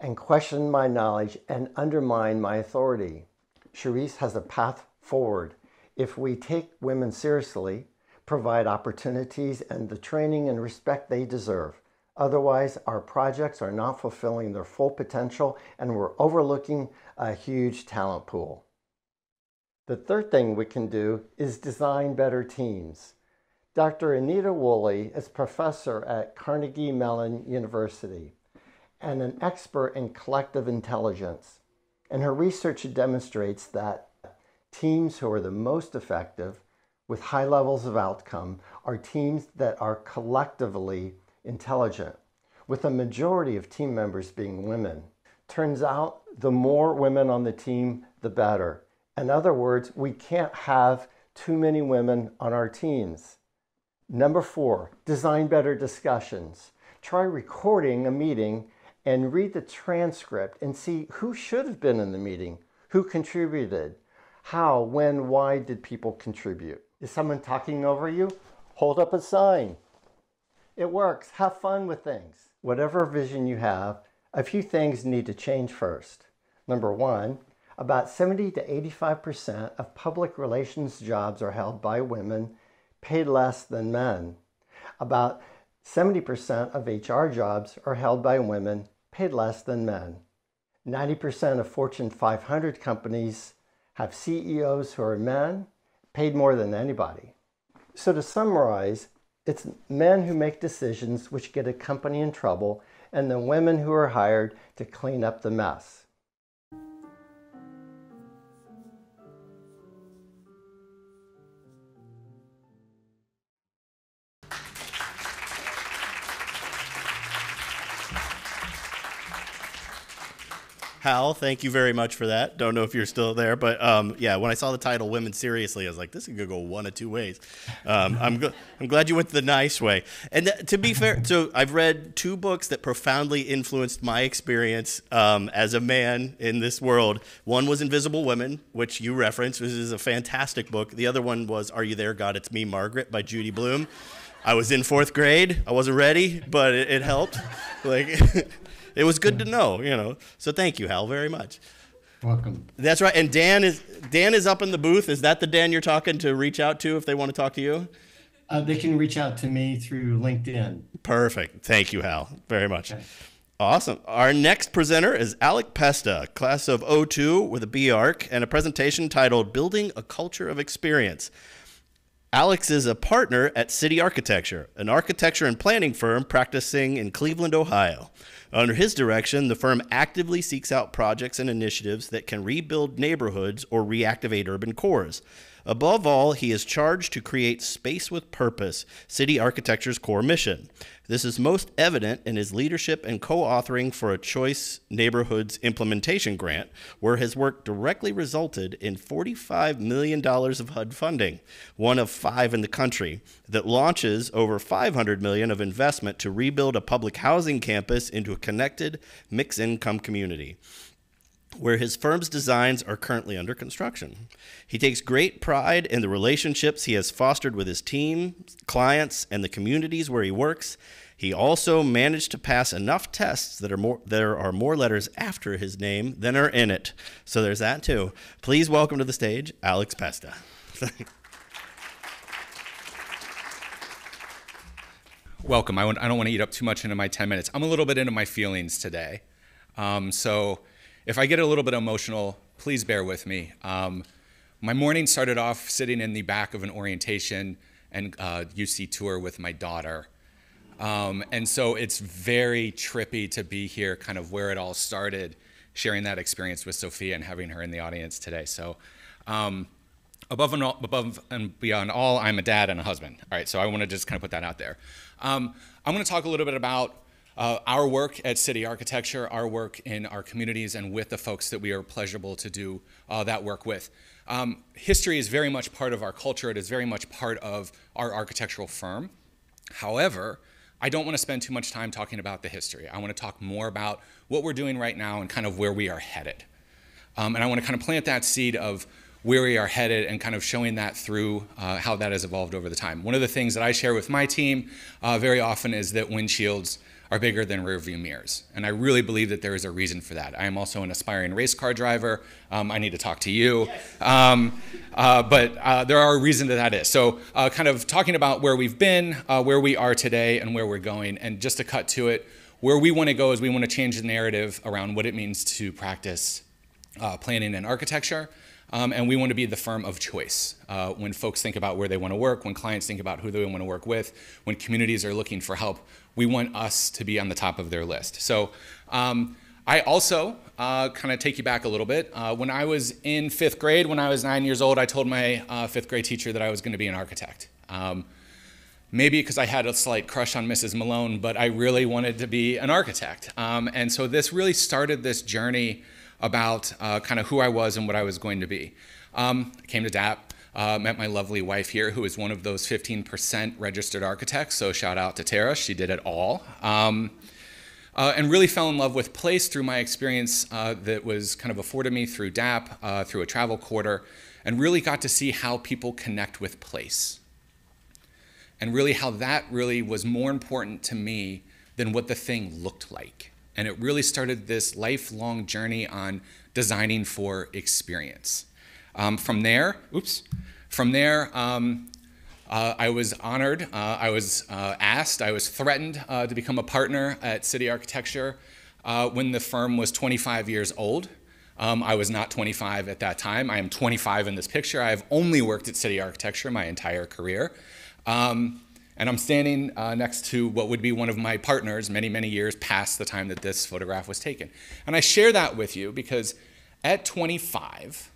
and question my knowledge and undermine my authority. Cherise has a path forward if we take women seriously, provide opportunities and the training and respect they deserve. Otherwise, our projects are not fulfilling their full potential and we're overlooking a huge talent pool. The third thing we can do is design better teams. Dr. Anita Woolley is professor at Carnegie Mellon University and an expert in collective intelligence. And her research demonstrates that Teams who are the most effective with high levels of outcome are teams that are collectively intelligent, with a majority of team members being women. Turns out the more women on the team, the better. In other words, we can't have too many women on our teams. Number four, design better discussions. Try recording a meeting and read the transcript and see who should have been in the meeting, who contributed, how, when, why did people contribute? Is someone talking over you? Hold up a sign. It works. Have fun with things. Whatever vision you have, a few things need to change first. Number one, about 70 to 85% of public relations jobs are held by women, paid less than men. About 70% of HR jobs are held by women, paid less than men. 90% of Fortune 500 companies have CEOs who are men, paid more than anybody. So to summarize, it's men who make decisions which get a company in trouble and the women who are hired to clean up the mess. Hal, thank you very much for that. Don't know if you're still there, but um, yeah, when I saw the title "Women Seriously," I was like, "This could go one of two ways." Um, I'm gl- I'm glad you went the nice way. And th- to be fair, so I've read two books that profoundly influenced my experience um, as a man in this world. One was "Invisible Women," which you referenced, which is a fantastic book. The other one was "Are You There, God? It's Me, Margaret" by Judy Blume. I was in fourth grade. I wasn't ready, but it, it helped. Like. it was good to know, you know. So thank you, Hal, very much. Welcome. That's right. And Dan is Dan is up in the booth. Is that the Dan you're talking to reach out to if they want to talk to you? Uh, they can reach out to me through LinkedIn. Perfect. Thank you, Hal, very much. Okay. Awesome. Our next presenter is Alec Pesta, class of 02 with a B arc, and a presentation titled Building a Culture of Experience. Alex is a partner at City Architecture, an architecture and planning firm practicing in Cleveland, Ohio. Under his direction, the firm actively seeks out projects and initiatives that can rebuild neighborhoods or reactivate urban cores. Above all, he is charged to create space with purpose, city architecture's core mission. This is most evident in his leadership and co authoring for a Choice Neighborhoods Implementation Grant, where his work directly resulted in $45 million of HUD funding, one of five in the country, that launches over 500 million of investment to rebuild a public housing campus into a connected, mixed income community where his firm's designs are currently under construction. He takes great pride in the relationships he has fostered with his team, clients, and the communities where he works. He also managed to pass enough tests that are more there are more letters after his name than are in it. So there's that too. Please welcome to the stage Alex Pesta. welcome. I, I don't want to eat up too much into my 10 minutes. I'm a little bit into my feelings today. Um, so if I get a little bit emotional, please bear with me. Um, my morning started off sitting in the back of an orientation and uh, UC tour with my daughter. Um, and so it's very trippy to be here, kind of where it all started. sharing that experience with Sophia and having her in the audience today. So, um, above and all, above and beyond all, I'm a dad and a husband. All right, so I want to just kind of put that out there. Um, I'm going to talk a little bit about uh, our work at City Architecture, our work in our communities, and with the folks that we are pleasurable to do uh, that work with. Um, history is very much part of our culture. It is very much part of our architectural firm. However, I don't want to spend too much time talking about the history. I want to talk more about what we're doing right now and kind of where we are headed. Um, and I want to kind of plant that seed of where we are headed and kind of showing that through uh, how that has evolved over the time. One of the things that I share with my team uh, very often is that windshields are bigger than rearview mirrors. And I really believe that there is a reason for that. I am also an aspiring race car driver. Um, I need to talk to you. Um, uh, but uh, there are a reason that that is. So, uh, kind of talking about where we've been, uh, where we are today, and where we're going. And just to cut to it, where we want to go is we want to change the narrative around what it means to practice uh, planning and architecture. Um, and we want to be the firm of choice uh, when folks think about where they want to work, when clients think about who they want to work with, when communities are looking for help. We want us to be on the top of their list. So um, I also uh, kind of take you back a little bit. Uh, when I was in fifth grade, when I was nine years old, I told my uh, fifth grade teacher that I was going to be an architect. Um, maybe because I had a slight crush on Mrs. Malone, but I really wanted to be an architect. Um, and so this really started this journey about uh, kind of who I was and what I was going to be. Um, I came to DAAP, uh, met my lovely wife here, who is one of those 15% registered architects. So shout out to Tara, she did it all. Um, uh, and really fell in love with place through my experience uh, that was kind of afforded me through DAAP, uh, through a travel quarter, and really got to see how people connect with place. And really how that really was more important to me than what the thing looked like. And it really started this lifelong journey on designing for experience. Um, from there, oops, from there, um, uh, I was honored, uh, I was uh, asked, I was threatened uh, to become a partner at City Architecture uh, when the firm was 25 years old. Um, I was not 25 at that time. I am 25 in this picture. I have only worked at City Architecture my entire career. Um, and I'm standing uh, next to what would be one of my partners many, many years past the time that this photograph was taken. And I share that with you because at 25,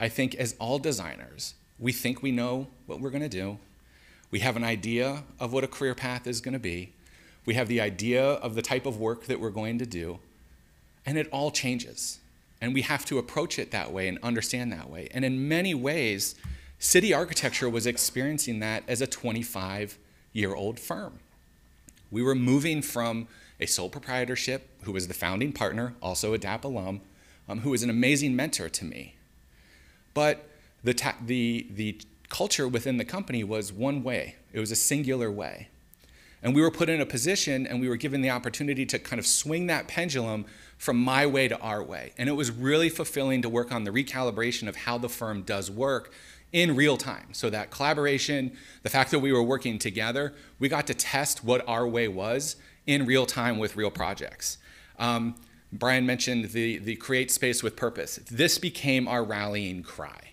I think as all designers, we think we know what we're going to do. We have an idea of what a career path is going to be. We have the idea of the type of work that we're going to do. And it all changes. And we have to approach it that way and understand that way. And in many ways, City Architecture was experiencing that as a 25 year old firm. We were moving from a sole proprietorship, who was the founding partner, also a DAAP alum, um, who was an amazing mentor to me. But the, the, the culture within the company was one way, it was a singular way. And we were put in a position and we were given the opportunity to kind of swing that pendulum from my way to our way. And it was really fulfilling to work on the recalibration of how the firm does work in real time. So that collaboration, the fact that we were working together, we got to test what our way was in real time with real projects. Um, Brian mentioned the, the create space with purpose. This became our rallying cry.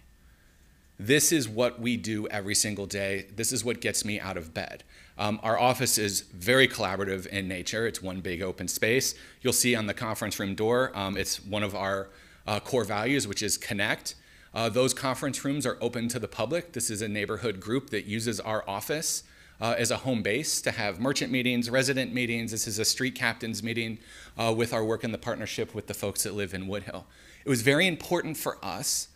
This is what we do every single day. This is what gets me out of bed. Um, our office is very collaborative in nature. It's one big open space. You'll see on the conference room door, um, it's one of our uh, core values, which is connect. Uh, those conference rooms are open to the public. This is a neighborhood group that uses our office uh, as a home base to have merchant meetings, resident meetings. This is a street captain's meeting uh, with our work in the partnership with the folks that live in Woodhill. It was very important for us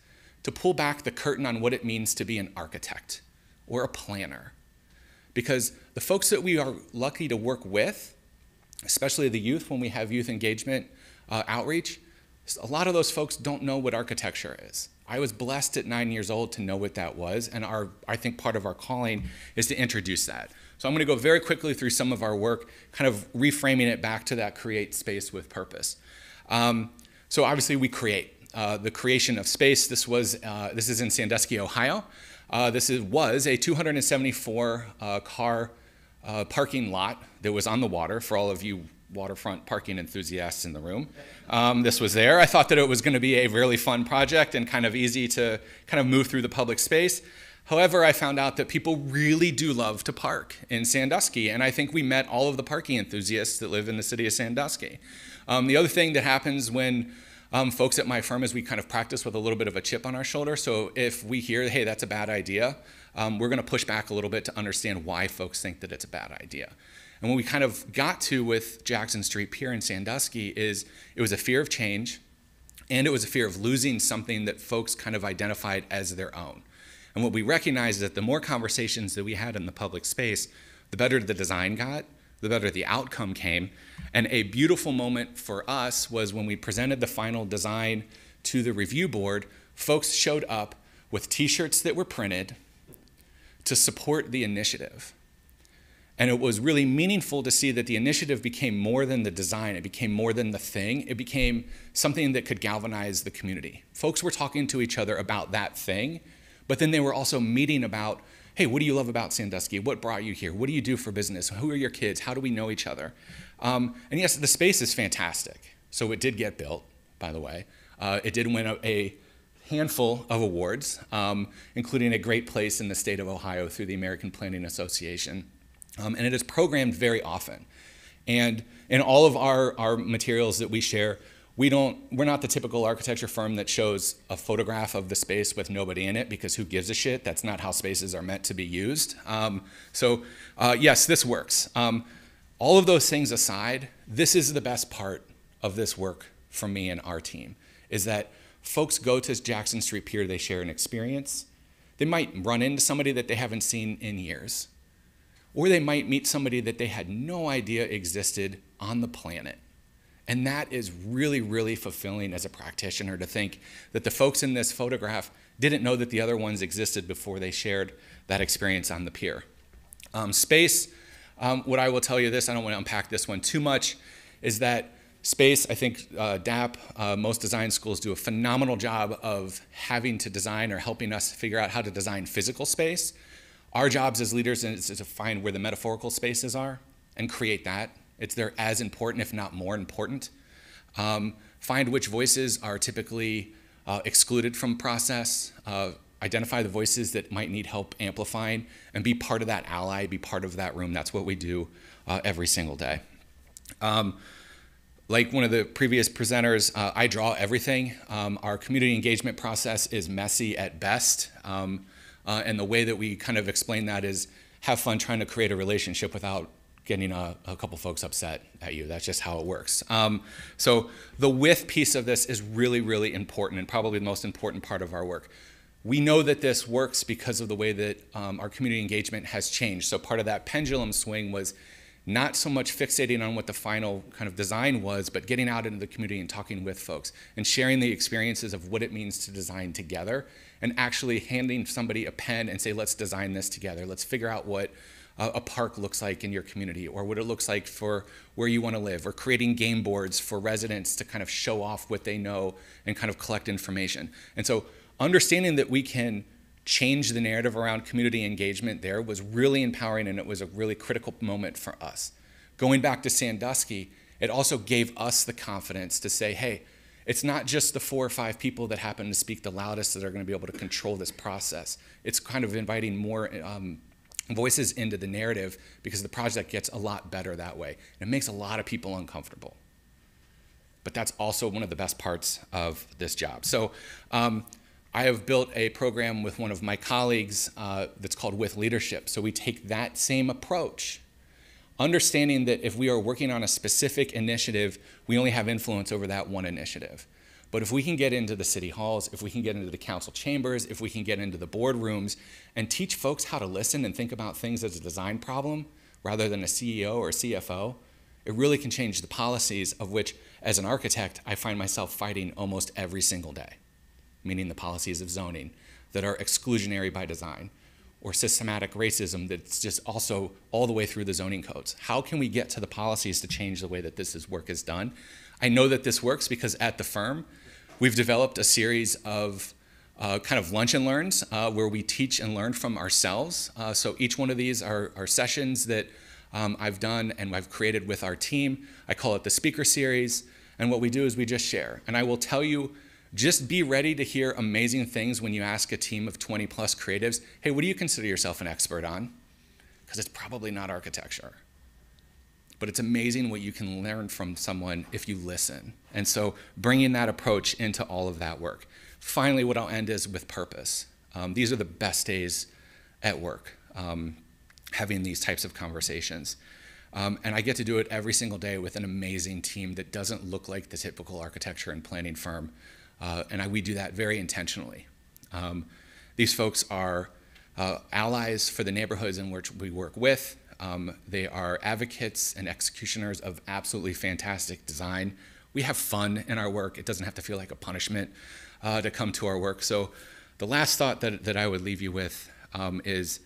to pull back the curtain on what it means to be an architect or a planner. Because the folks that we are lucky to work with, especially the youth when we have youth engagement uh, outreach, a lot of those folks don't know what architecture is. I was blessed at nine years old to know what that was, and our, I think part of our calling is to introduce that. So I'm going to go very quickly through some of our work, kind of reframing it back to that create space with purpose. Um, so obviously we create uh, the creation of space. This was uh, this is in Sandusky, Ohio. Uh, this is, was a 274 uh, car uh, parking lot that was on the water for all of you waterfront parking enthusiasts in the room. Um, this was there. I thought that it was going to be a really fun project and kind of easy to kind of move through the public space. However, I found out that people really do love to park in Sandusky, and I think we met all of the parking enthusiasts that live in the city of Sandusky. Um, the other thing that happens when um, folks at my firm is we kind of practice with a little bit of a chip on our shoulder. So if we hear, hey, that's a bad idea, um, we're going to push back a little bit to understand why folks think that it's a bad idea. And what we kind of got to with Jackson Street Pier in Sandusky is it was a fear of change, and it was a fear of losing something that folks kind of identified as their own. And what we recognized is that the more conversations that we had in the public space, the better the design got, the better the outcome came. And a beautiful moment for us was when we presented the final design to the review board, folks showed up with t shirts that were printed to support the initiative. And it was really meaningful to see that the initiative became more than the design, it became more than the thing, it became something that could galvanize the community. Folks were talking to each other about that thing but then they were also meeting about, hey, what do you love about Sandusky? What brought you here? What do you do for business? Who are your kids? How do we know each other? Um, and yes, the space is fantastic. So it did get built, by the way. Uh, it did win a, a handful of awards, um, including a great place in the state of Ohio through the American Planning Association. Um, and it is programmed very often. And in all of our, our materials that we share, we don't we're not the typical architecture firm that shows a photograph of the space with nobody in it because who gives a shit? That's not how spaces are meant to be used. Um, so uh, yes this works. Um, all of those things aside this is the best part of this work for me and our team is that folks go to jackson street pier they share an experience. They might run into somebody that they haven't seen in years or they might meet somebody that they had no idea existed on the planet and that is really, really fulfilling as a practitioner to think that the folks in this photograph didn't know that the other ones existed before they shared that experience on the pier. Um, space, um, what I will tell you this, I don't want to unpack this one too much, is that space, I think uh, DAAP, uh, most design schools do a phenomenal job of having to design or helping us figure out how to design physical space. Our jobs as leaders is to find where the metaphorical spaces are and create that it's they're as important, if not more important. Um, find which voices are typically uh, excluded from process. Uh, identify the voices that might need help amplifying, and be part of that ally. Be part of that room. That's what we do uh, every single day. Um, like one of the previous presenters, uh, I draw everything. Um, our community engagement process is messy at best. Um, uh, and the way that we kind of explain that is have fun trying to create a relationship without getting a, a, couple folks upset at you. That's just how it works. Um, so the with piece of this is really, really important and probably the most important part of our work. We know that this works because of the way that um, our community engagement has changed. So part of that pendulum swing was not so much fixating on what the final kind of design was, but getting out into the community and talking with folks and sharing the experiences of what it means to design together and actually handing somebody a pen and say, let's design this together. Let's figure out what a park looks like in your community or what it looks like for where you want to live or creating game boards for residents to kind of show off what they know and kind of collect information. And so understanding that we can change the narrative around community engagement there was really empowering and it was a really critical moment for us. Going back to Sandusky, it also gave us the confidence to say, hey, it's not just the four or five people that happen to speak the loudest that are going to be able to control this process. It's kind of inviting more um, voices into the narrative because the project gets a lot better that way. And it makes a lot of people uncomfortable. But that's also one of the best parts of this job. So um, I have built a program with one of my colleagues uh, that's called With Leadership. So we take that same approach, understanding that if we are working on a specific initiative, we only have influence over that one initiative. But if we can get into the city halls, if we can get into the council chambers, if we can get into the boardrooms and teach folks how to listen and think about things as a design problem rather than a CEO or a CFO, it really can change the policies of which, as an architect, I find myself fighting almost every single day, meaning the policies of zoning that are exclusionary by design or systematic racism that's just also all the way through the zoning codes. How can we get to the policies to change the way that this is, work is done? I know that this works because at the firm, We've developed a series of uh, kind of lunch and learns uh, where we teach and learn from ourselves. Uh, so each one of these are, are sessions that um, I've done and I've created with our team. I call it the speaker series. And what we do is we just share. And I will tell you just be ready to hear amazing things when you ask a team of 20 plus creatives, hey, what do you consider yourself an expert on? Because it's probably not architecture. But it's amazing what you can learn from someone if you listen. And so bringing that approach into all of that work. Finally, what I'll end is with purpose. Um, these are the best days at work, um, having these types of conversations. Um, and I get to do it every single day with an amazing team that doesn't look like the typical architecture and planning firm. Uh, and I, we do that very intentionally. Um, these folks are uh, allies for the neighborhoods in which we work with. Um, they are advocates and executioners of absolutely fantastic design. We have fun in our work. It doesn't have to feel like a punishment uh, to come to our work. So the last thought that, that I would leave you with um, is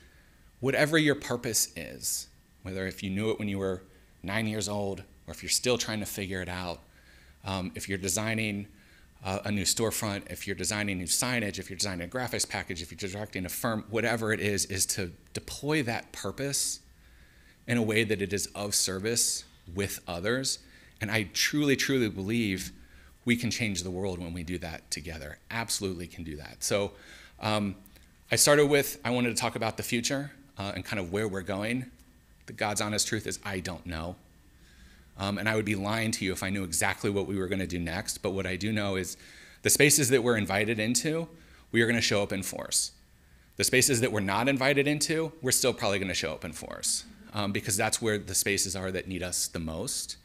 whatever your purpose is, whether if you knew it when you were nine years old or if you're still trying to figure it out, um, if you're designing a new storefront, if you're designing new signage, if you're designing a graphics package, if you're directing a firm, whatever it is, is to deploy that purpose in a way that it is of service with others. And I truly, truly believe we can change the world when we do that together. Absolutely can do that. So um, I started with I wanted to talk about the future uh, and kind of where we're going. The God's honest truth is I don't know. Um, and I would be lying to you if I knew exactly what we were going to do next. But what I do know is the spaces that we're invited into, we are going to show up in force. The spaces that we're not invited into, we're still probably going to show up in force um, because that's where the spaces are that need us the most.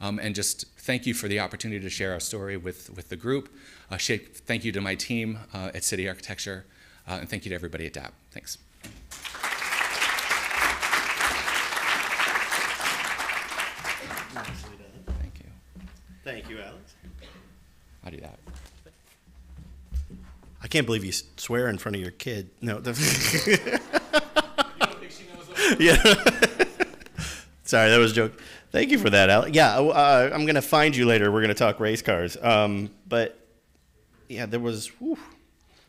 Um, and just thank you for the opportunity to share our story with, with the group. Uh, thank you to my team uh, at City Architecture, uh, and thank you to everybody at DAAP. Thanks. Thank you. Thank you, Alex. I'll do that. I can't believe you swear in front of your kid. No. the. yeah. Sorry, that was a joke. Thank you for that, Alex. Yeah, uh, I'm going to find you later. We're going to talk race cars. Um, but yeah, there was, whew,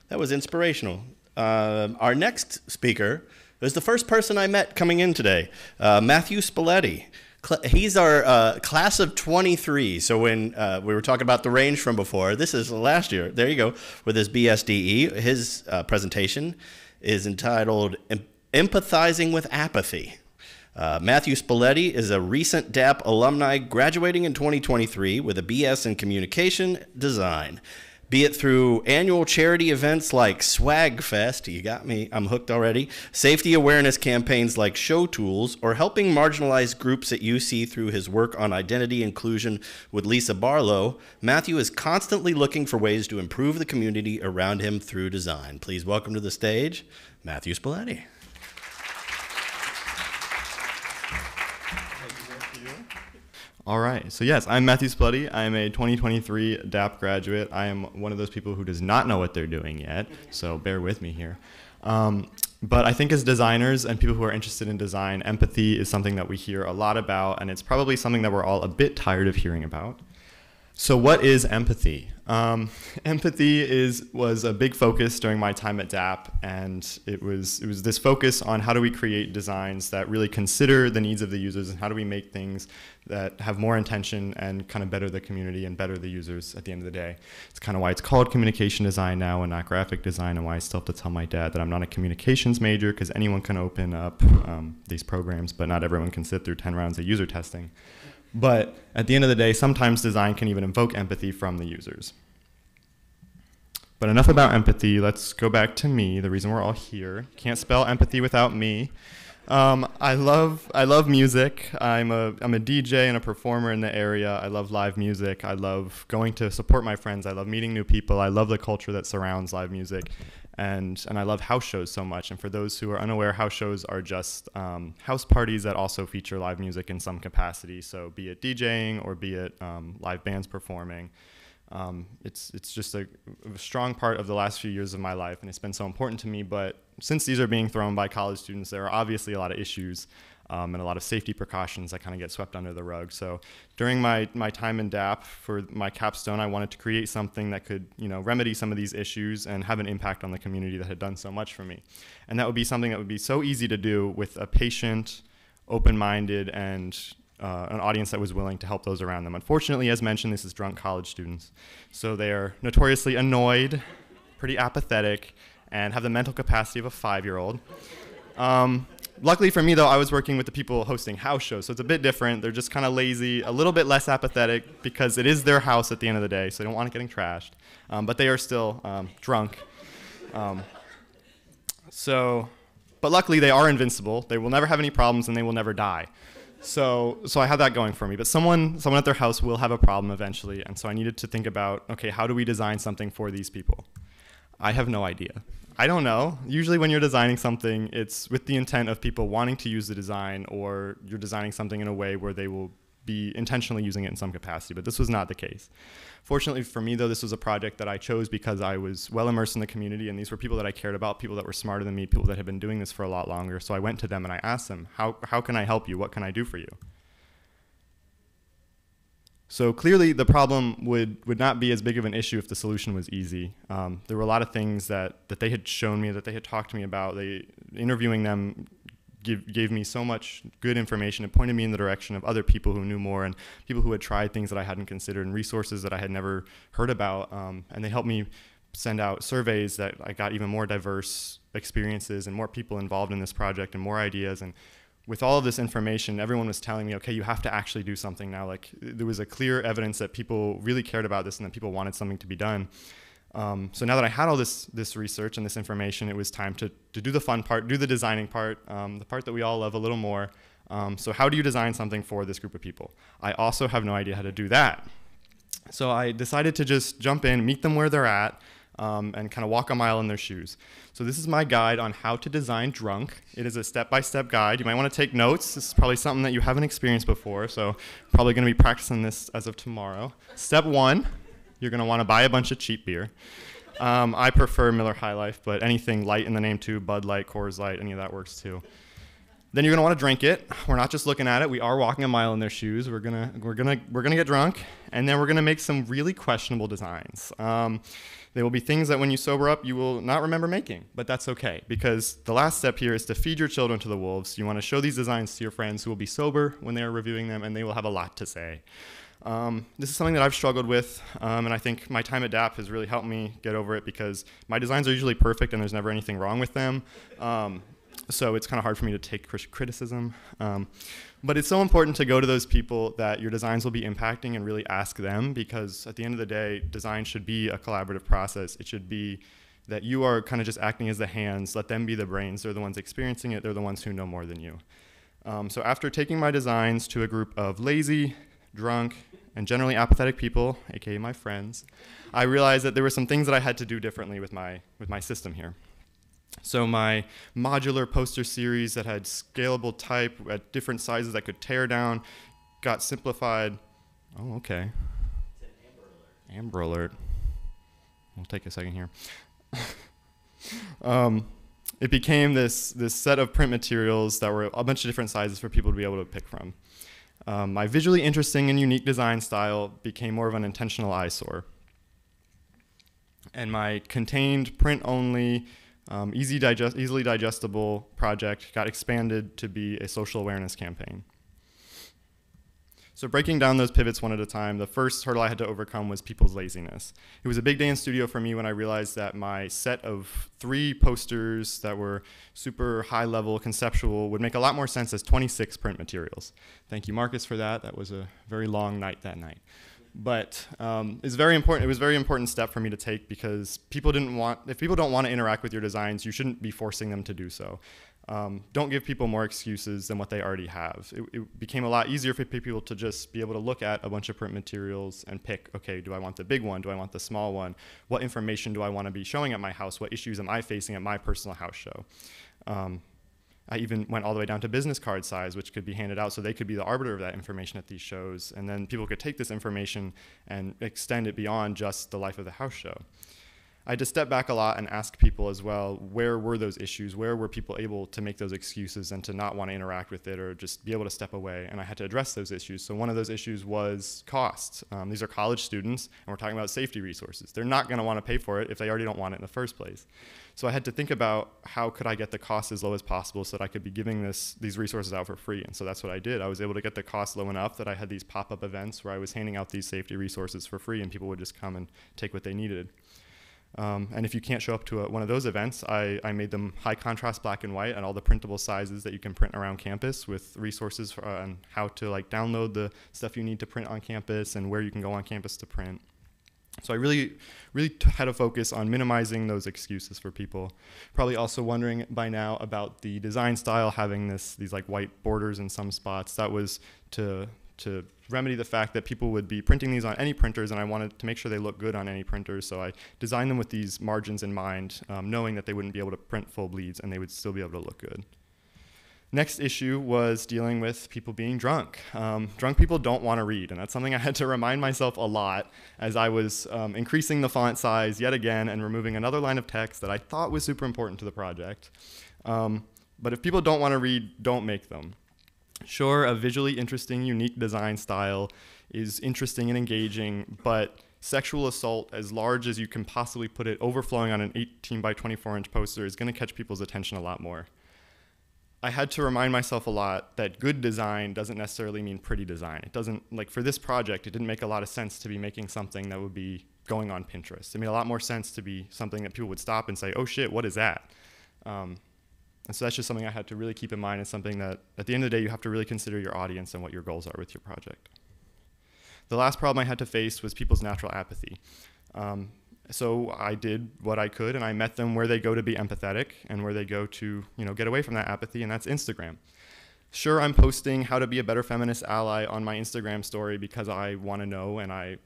that was inspirational. Uh, our next speaker was the first person I met coming in today, uh, Matthew Spalletti. He's our uh, class of 23. So when uh, we were talking about the range from before, this is last year. There you go, with his BSDE. His uh, presentation is entitled Empathizing with Apathy. Uh, Matthew Spalletti is a recent DAAP alumni graduating in 2023 with a BS in Communication Design. Be it through annual charity events like Swag Fest, you got me, I'm hooked already, safety awareness campaigns like Show Tools, or helping marginalized groups at UC through his work on identity inclusion with Lisa Barlow, Matthew is constantly looking for ways to improve the community around him through design. Please welcome to the stage, Matthew Spalletti. All right. So yes, I'm Matthew Spalletti. I'm a 2023 DAAP graduate. I am one of those people who does not know what they're doing yet. So bear with me here. Um, but I think as designers and people who are interested in design, empathy is something that we hear a lot about, and it's probably something that we're all a bit tired of hearing about. So what is empathy? Um, empathy is was a big focus during my time at DAAP, and it was it was this focus on how do we create designs that really consider the needs of the users, and how do we make things that have more intention and kind of better the community and better the users at the end of the day. It's kind of why it's called communication design now and not graphic design, and why I still have to tell my dad that I'm not a communications major because anyone can open up um, these programs, but not everyone can sit through 10 rounds of user testing. But at the end of the day, sometimes design can even invoke empathy from the users. But enough about empathy. Let's go back to me, the reason we're all here. Can't spell empathy without me. Um, I love I love music. I'm a I'm a DJ and a performer in the area. I love live music. I love going to support my friends. I love meeting new people. I love the culture that surrounds live music and and I love house shows so much. And for those who are unaware, house shows are just um, house parties that also feature live music in some capacity. So be it DJing or be it um, live bands performing. Um, it's it's just a, a, strong part of the last few years of my life, and it's been so important to me. But since these are being thrown by college students, there are obviously a lot of issues um, and a lot of safety precautions that kind of get swept under the rug. So during my, my time in DAAP for my capstone, I wanted to create something that could you know remedy some of these issues and have an impact on the community that had done so much for me. And that would be something that would be so easy to do with a patient, open-minded, and uh, an audience that was willing to help those around them. Unfortunately, as mentioned, this is drunk college students. So they are notoriously annoyed, pretty apathetic, and have the mental capacity of a five year old. Um, luckily for me, though, I was working with the people hosting house shows, so it's a bit different. They're just kind of lazy, a little bit less apathetic because it is their house at the end of the day, so they don't want it getting trashed. Um, but they are still um, drunk. Um, so, but luckily they are invincible. They will never have any problems, and they will never die. So, so I had that going for me. But someone, someone at their house will have a problem eventually, and so I needed to think about, okay, how do we design something for these people? I have no idea. I don't know. Usually, when you're designing something, it's with the intent of people wanting to use the design, or you're designing something in a way where they will be intentionally using it in some capacity. But this was not the case. Fortunately for me, though, this was a project that I chose because I was well immersed in the community, and these were people that I cared about, people that were smarter than me, people that had been doing this for a lot longer. So I went to them and I asked them, "How how can I help you? What can I do for you?" So clearly, the problem would, would not be as big of an issue if the solution was easy. Um, there were a lot of things that, that they had shown me, that they had talked to me about. They, interviewing them give, gave me so much good information. It pointed me in the direction of other people who knew more and people who had tried things that I hadn't considered and resources that I had never heard about. Um, and they helped me send out surveys that I got even more diverse experiences and more people involved in this project and more ideas. And with all of this information, everyone was telling me, okay, you have to actually do something now. Like there was a clear evidence that people really cared about this and that people wanted something to be done. Um, so now that I had all this this research and this information, it was time to, to do the fun part, do the designing part, um, the part that we all love a little more. Um, so how do you design something for this group of people? I also have no idea how to do that. So I decided to just jump in, meet them where they're at, um, and kind of walk a mile in their shoes. So this is my guide on how to design drunk. It is a step-by-step guide. You might want to take notes. This is probably something that you haven't experienced before, so probably going to be practicing this as of tomorrow. Step one, you're going to want to buy a bunch of cheap beer. Um, I prefer Miller High Life, but anything light in the name too, Bud Light, Coors Light, any of that works too. Then you're gonna want to drink it. We're not just looking at it. We are walking a mile in their shoes. We're gonna we're gonna we're gonna get drunk, and then we're gonna make some really questionable designs. Um, they will be things that when you sober up, you will not remember making, but that's okay because the last step here is to feed your children to the wolves. You want to show these designs to your friends who will be sober when they are reviewing them, and they will have a lot to say. Um, this is something that I've struggled with, um, and I think my time at DAAP has really helped me get over it because my designs are usually perfect and there's never anything wrong with them. Um, so it's kind of hard for me to take criticism. Um, but it's so important to go to those people that your designs will be impacting and really ask them because at the end of the day, design should be a collaborative process. It should be that you are kind of just acting as the hands, let them be the brains. They're the ones experiencing it, they're the ones who know more than you. Um, so after taking my designs to a group of lazy, drunk, and generally apathetic people, aka my friends, I realized that there were some things that I had to do differently with my, with my system here. So my modular poster series that had scalable type at different sizes that could tear down got simplified. Oh, okay. Amber alert. We'll take a second here. um, it became this, this set of print materials that were a bunch of different sizes for people to be able to pick from. Um, my visually interesting and unique design style became more of an intentional eyesore. And my contained print-only um, easy digest, easily digestible project got expanded to be a social awareness campaign. So breaking down those pivots one at a time, the first hurdle I had to overcome was people's laziness. It was a big day in studio for me when I realized that my set of three posters that were super high level, conceptual, would make a lot more sense as 26 print materials. Thank you, Marcus, for that. That was a very long night that night but um, it's very important. It was a very important step for me to take because people didn't want. If people don't want to interact with your designs, you shouldn't be forcing them to do so. Um, don't give people more excuses than what they already have. It, it, became a lot easier for people to just be able to look at a bunch of print materials and pick, okay, do I want the big one? Do I want the small one? What information do I want to be showing at my house? What issues am I facing at my personal house show? Um, I even went all the way down to business card size, which could be handed out so they could be the arbiter of that information at these shows. And then people could take this information and extend it beyond just the life of the house show. I had to step back a lot and ask people as well, where were those issues? Where were people able to make those excuses and to not want to interact with it or just be able to step away? And I had to address those issues. So one of those issues was cost. Um, these are college students, and we're talking about safety resources. They're not going to want to pay for it if they already don't want it in the first place. So I had to think about how could I get the cost as low as possible so that I could be giving this these resources out for free. And so that's what I did. I was able to get the cost low enough that I had these pop-up events where I was handing out these safety resources for free, and people would just come and take what they needed. Um, and if you can't show up to a, one of those events, I, I, made them high contrast black and white and all the printable sizes that you can print around campus with resources for, uh, on how to like download the stuff you need to print on campus and where you can go on campus to print. So I really, really had a focus on minimizing those excuses for people. Probably also wondering by now about the design style, having this these like white borders in some spots. That was to to remedy the fact that people would be printing these on any printers, and I wanted to make sure they look good on any printers. So I designed them with these margins in mind, um, knowing that they wouldn't be able to print full bleeds and they would still be able to look good. Next issue was dealing with people being drunk. Um, drunk people don't want to read, and that's something I had to remind myself a lot as I was um, increasing the font size yet again and removing another line of text that I thought was super important to the project. Um, but if people don't want to read, don't make them. Sure, a visually interesting, unique design style is interesting and engaging, but sexual assault, as large as you can possibly put it, overflowing on an 18 by 24 inch poster is going to catch people's attention a lot more. I had to remind myself a lot that good design doesn't necessarily mean pretty design. It doesn't, like for this project, it didn't make a lot of sense to be making something that would be going on Pinterest. It made a lot more sense to be something that people would stop and say, oh shit, what is that? Um, and so that's just something I had to really keep in mind and something that at the end of the day, you have to really consider your audience and what your goals are with your project. The last problem I had to face was people's natural apathy. Um, so I did what I could, and I met them where they go to be empathetic and where they go to, you know, get away from that apathy, and that's Instagram. Sure, I'm posting how to be a better feminist ally on my Instagram story because I want to know and I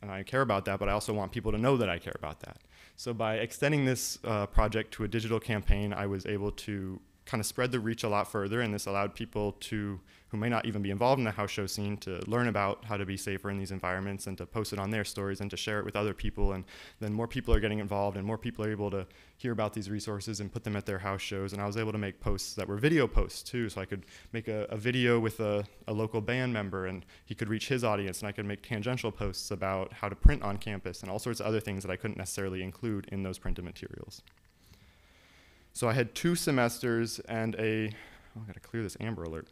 and I care about that, but I also want people to know that I care about that. So by extending this uh, project to a digital campaign, I was able to kind of spread the reach a lot further, and this allowed people to who may not even be involved in the house show scene to learn about how to be safer in these environments and to post it on their stories and to share it with other people. And then more people are getting involved, and more people are able to hear about these resources and put them at their house shows. And I was able to make posts that were video posts too, so I could make a, a video with a, a local band member, and he could reach his audience, and I could make tangential posts about how to print on campus and all sorts of other things that I couldn't necessarily include in those printed materials. So I had two semesters and a, oh, I gotta clear this Amber Alert.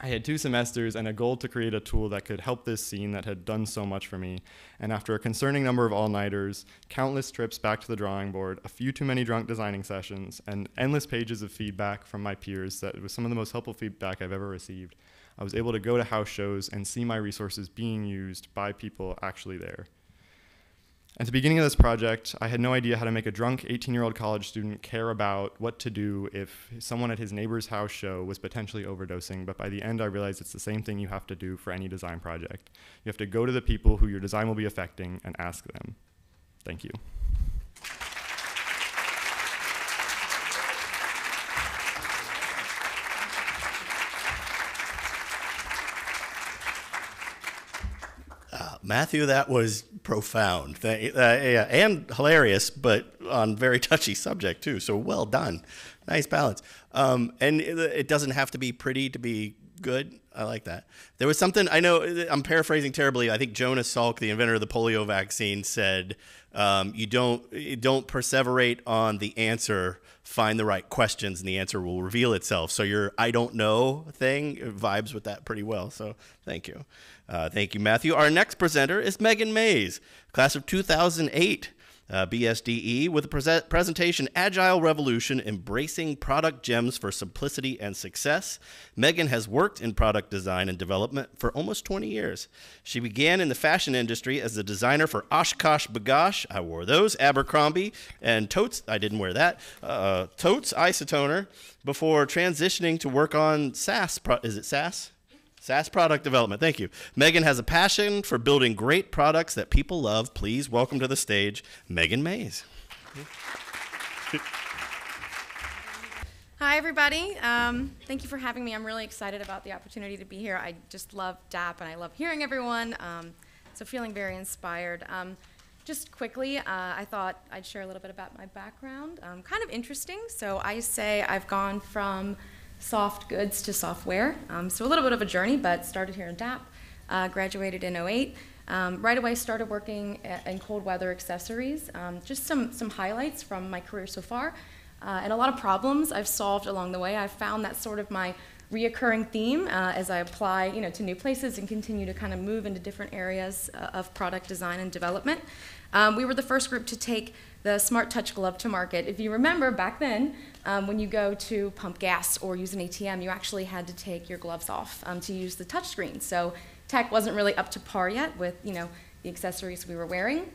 I had two semesters and a goal to create a tool that could help this scene that had done so much for me. And after a concerning number of all nighters, countless trips back to the drawing board, a few too many drunk designing sessions, and endless pages of feedback from my peers that was some of the most helpful feedback I've ever received, I was able to go to house shows and see my resources being used by people actually there. At the beginning of this project, I had no idea how to make a drunk 18 year old college student care about what to do if someone at his neighbor's house show was potentially overdosing. But by the end, I realized it's the same thing you have to do for any design project. You have to go to the people who your design will be affecting and ask them. Thank you. Uh, Matthew, that was profound uh, yeah, and hilarious, but on very touchy subject too. So well done, nice balance. Um, and it, it, doesn't have to be pretty to be good. I like that. There was something I know. I'm paraphrasing terribly. I think Jonas Salk, the inventor of the polio vaccine, said, um, "You don't you don't perseverate on the answer. Find the right questions, and the answer will reveal itself." So your "I don't know" thing vibes with that pretty well. So thank you. Uh, thank you, Matthew. Our next presenter is Megan Mays, class of 2008. Uh, BSDE with a pre presentation Agile Revolution Embracing Product Gems for Simplicity and Success. Megan has worked in product design and development for almost 20 years. She began in the fashion industry as a designer for OshKosh B'gosh. I wore those, Abercrombie, and Totes. I didn't wear that. Uh, Totes Isotoner before transitioning to work on SaaS. is it SaaS? SaaS product development. Thank you. Megan has a passion for building great products that people love. Please welcome to the stage Megan Mays. Hi, everybody. Um, thank you for having me. I'm really excited about the opportunity to be here. I just love DAAP and I love hearing everyone. Um, so, feeling very inspired. Um, just quickly, uh, I thought I'd share a little bit about my background. Um, kind of interesting. So I say I've gone from soft goods to software. Um, so a little bit of a journey, but started here in DAAP, uh, graduated in 08. Um, right away started working in cold weather accessories. Um, just some, some highlights from my career so far. Uh, and a lot of problems I've solved along the way. I've found that sort of my reoccurring theme uh, as I apply you know, to new places and continue to kind of move into different areas uh, of product design and development. Um, we were the first group to take the Smart Touch glove to market. If you remember back then, um, when you go to pump gas or use an ATM, you actually had to take your gloves off um, to use the touchscreen. So tech wasn't really up to par yet with you know the accessories we were wearing.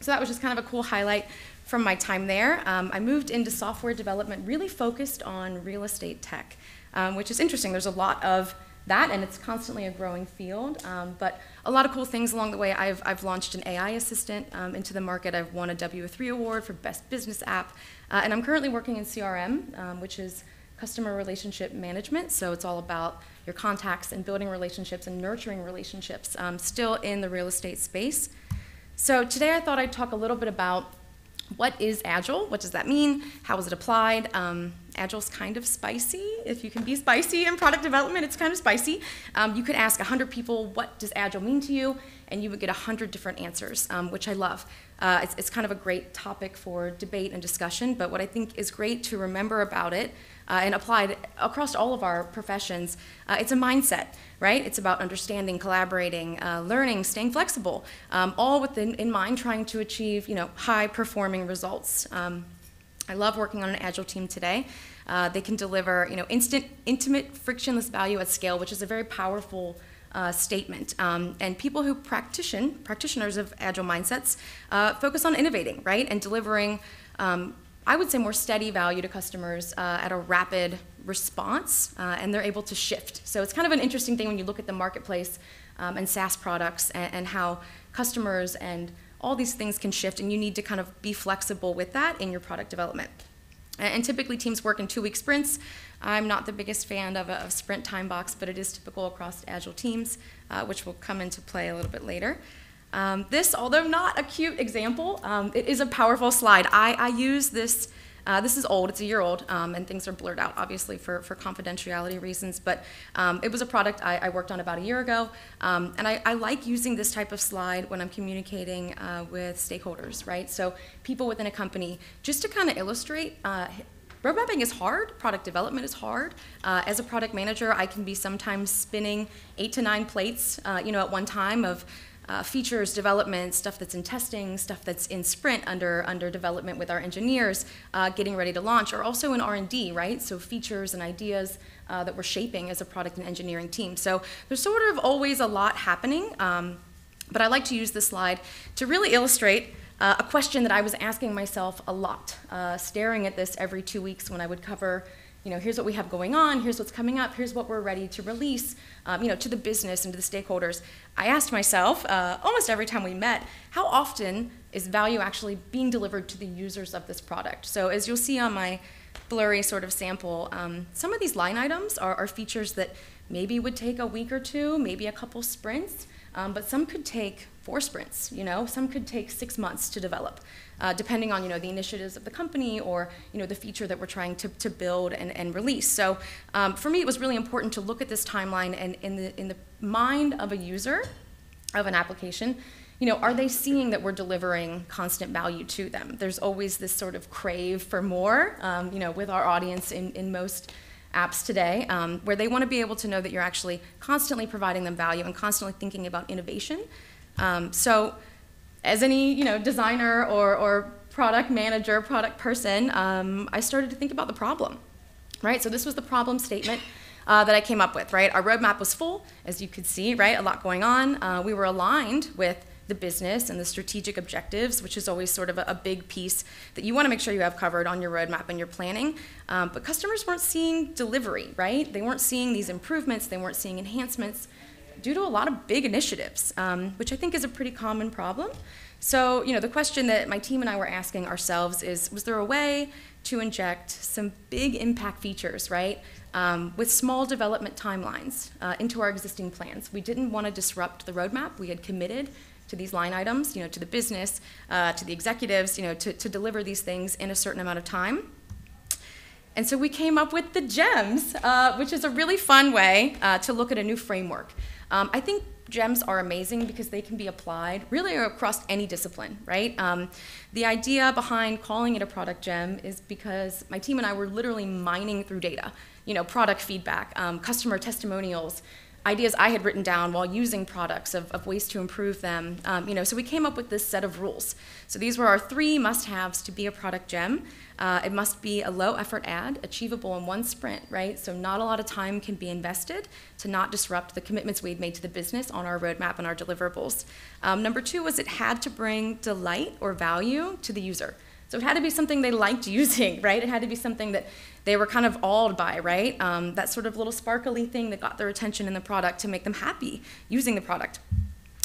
So that was just kind of a cool highlight from my time there. Um, I moved into software development, really focused on real estate tech, um, which is interesting. There's a lot of that, and it's constantly a growing field. Um, but a lot of cool things along the way. I've, I've launched an AI assistant um, into the market. I've won a W3 award for Best Business App. Uh, and I'm currently working in CRM, um, which is customer relationship management. So it's all about your contacts and building relationships and nurturing relationships, um, still in the real estate space. So today I thought I'd talk a little bit about what is Agile? What does that mean? How is it applied? Agile's kind of spicy. If you can be spicy in product development, it's kind of spicy. Um, you could ask 100 people, what does Agile mean to you? And you would get 100 different answers, um, which I love. Uh, it's, it's kind of a great topic for debate and discussion, but what I think is great to remember about it uh, and applied across all of our professions, uh, it's a mindset, right? It's about understanding, collaborating, uh, learning, staying flexible, um, all within in mind trying to achieve, you know, high performing results. Um, I love working on an agile team today. Uh, they can deliver, you know, instant, intimate, frictionless value at scale, which is a very powerful uh, statement. Um, and people who practition, practitioners of agile mindsets, uh, focus on innovating, right, and delivering um, I would say more steady value to customers uh, at a rapid response, uh, and they're able to shift. So it's kind of an interesting thing when you look at the marketplace um, and SaaS products and, and, how customers and all these things can shift, and you need to kind of be flexible with that in your product development. And, typically teams work in two-week sprints. I'm not the biggest fan of a sprint time box, but it is typical across agile teams, uh, which will come into play a little bit later. Um, this, although not a cute example, um, it is a powerful slide. I, I use this, uh, this is old, it's a year old, um, and things are blurred out, obviously, for, for confidentiality reasons, but um, it was a product I, I, worked on about a year ago, um, and I, I, like using this type of slide when I'm communicating uh, with stakeholders, right? So people within a company, just to kind of illustrate, uh, Road mapping is hard. Product development is hard. Uh, as a product manager, I can be sometimes spinning eight to nine plates, uh, you know, at one time of uh, features development, stuff that's in testing, stuff that's in sprint under, under development with our engineers, uh, getting ready to launch, or also in R&D, right? So features and ideas uh, that we're shaping as a product and engineering team. So there's sort of always a lot happening, um, but I like to use this slide to really illustrate uh, a question that I was asking myself a lot, uh, staring at this every two weeks when I would cover you know, here's what we have going on, here's what's coming up, here's what we're ready to release, um, you know, to the business and to the stakeholders. I asked myself uh, almost every time we met, how often is value actually being delivered to the users of this product? So as you'll see on my blurry sort of sample, um, some of these line items are, are, features that maybe would take a week or two, maybe a couple sprints, um, but some could take four sprints, you know, some could take six months to develop uh, depending on you know the initiatives of the company or you know the feature that we're trying to, to build and, and release. So um, for me, it was really important to look at this timeline and in the in the mind of a user of an application. You know, are they seeing that we're delivering constant value to them? There's always this sort of crave for more, um, you know, with our audience in, in most apps today, um, where they want to be able to know that you're actually constantly providing them value and constantly thinking about innovation. Um, so as any you know designer or, or product manager, product person, um, I started to think about the problem, right? So this was the problem statement uh, that I came up with, right? Our roadmap was full, as you could see, right? A lot going on. Uh, we were aligned with the business and the strategic objectives, which is always sort of a, a big piece that you want to make sure you have covered on your roadmap and your planning. Um, but customers weren't seeing delivery, right? They weren't seeing these improvements, they weren't seeing enhancements due to a lot of big initiatives, um, which I think is a pretty common problem. So, you know, the question that my team and I were asking ourselves is, was there a way to inject some big impact features, right, um, with small development timelines uh, into our existing plans? We didn't want to disrupt the roadmap. We had committed to these line items, you know, to the business, uh, to the executives, you know, to, to deliver these things in a certain amount of time. And so we came up with the GEMS, uh, which is a really fun way uh, to look at a new framework. Um, I think gems are amazing because they can be applied really across any discipline, right? Um, the idea behind calling it a product gem is because my team and I were literally mining through data, you know, product feedback, um, customer testimonials, ideas I had written down while using products of, of ways to improve them. Um, you know, so we came up with this set of rules. So these were our three must-haves to be a product gem. Uh, it must be a low effort ad, achievable in one sprint, right? So not a lot of time can be invested to not disrupt the commitments we'd made to the business on our roadmap and our deliverables. Um, number two was it had to bring delight or value to the user. So it had to be something they liked using, right? It had to be something that they were kind of awed by, right? Um, that sort of little sparkly thing that got their attention in the product to make them happy using the product.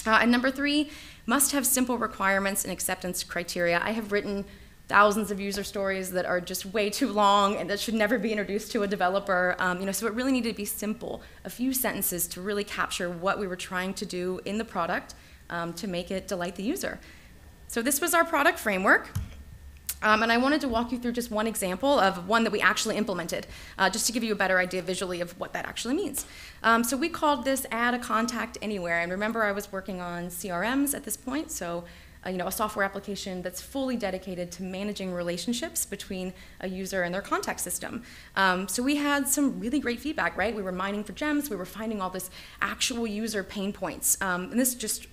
Uh, and number three, must have simple requirements and acceptance criteria. I have written thousands of user stories that are just way too long and that should never be introduced to a developer. Um, you know, so it really needed to be simple, a few sentences to really capture what we were trying to do in the product um, to make it delight the user. So this was our product framework. Um, and I wanted to walk you through just one example of one that we actually implemented, uh, just to give you a better idea visually of what that actually means. Um, so we called this add a contact anywhere. And remember, I was working on CRMs at this point, so you know, a software application that's fully dedicated to managing relationships between a user and their contact system. Um, so we had some really great feedback, right? We were mining for gems, we were finding all this actual user pain points. Um, and this just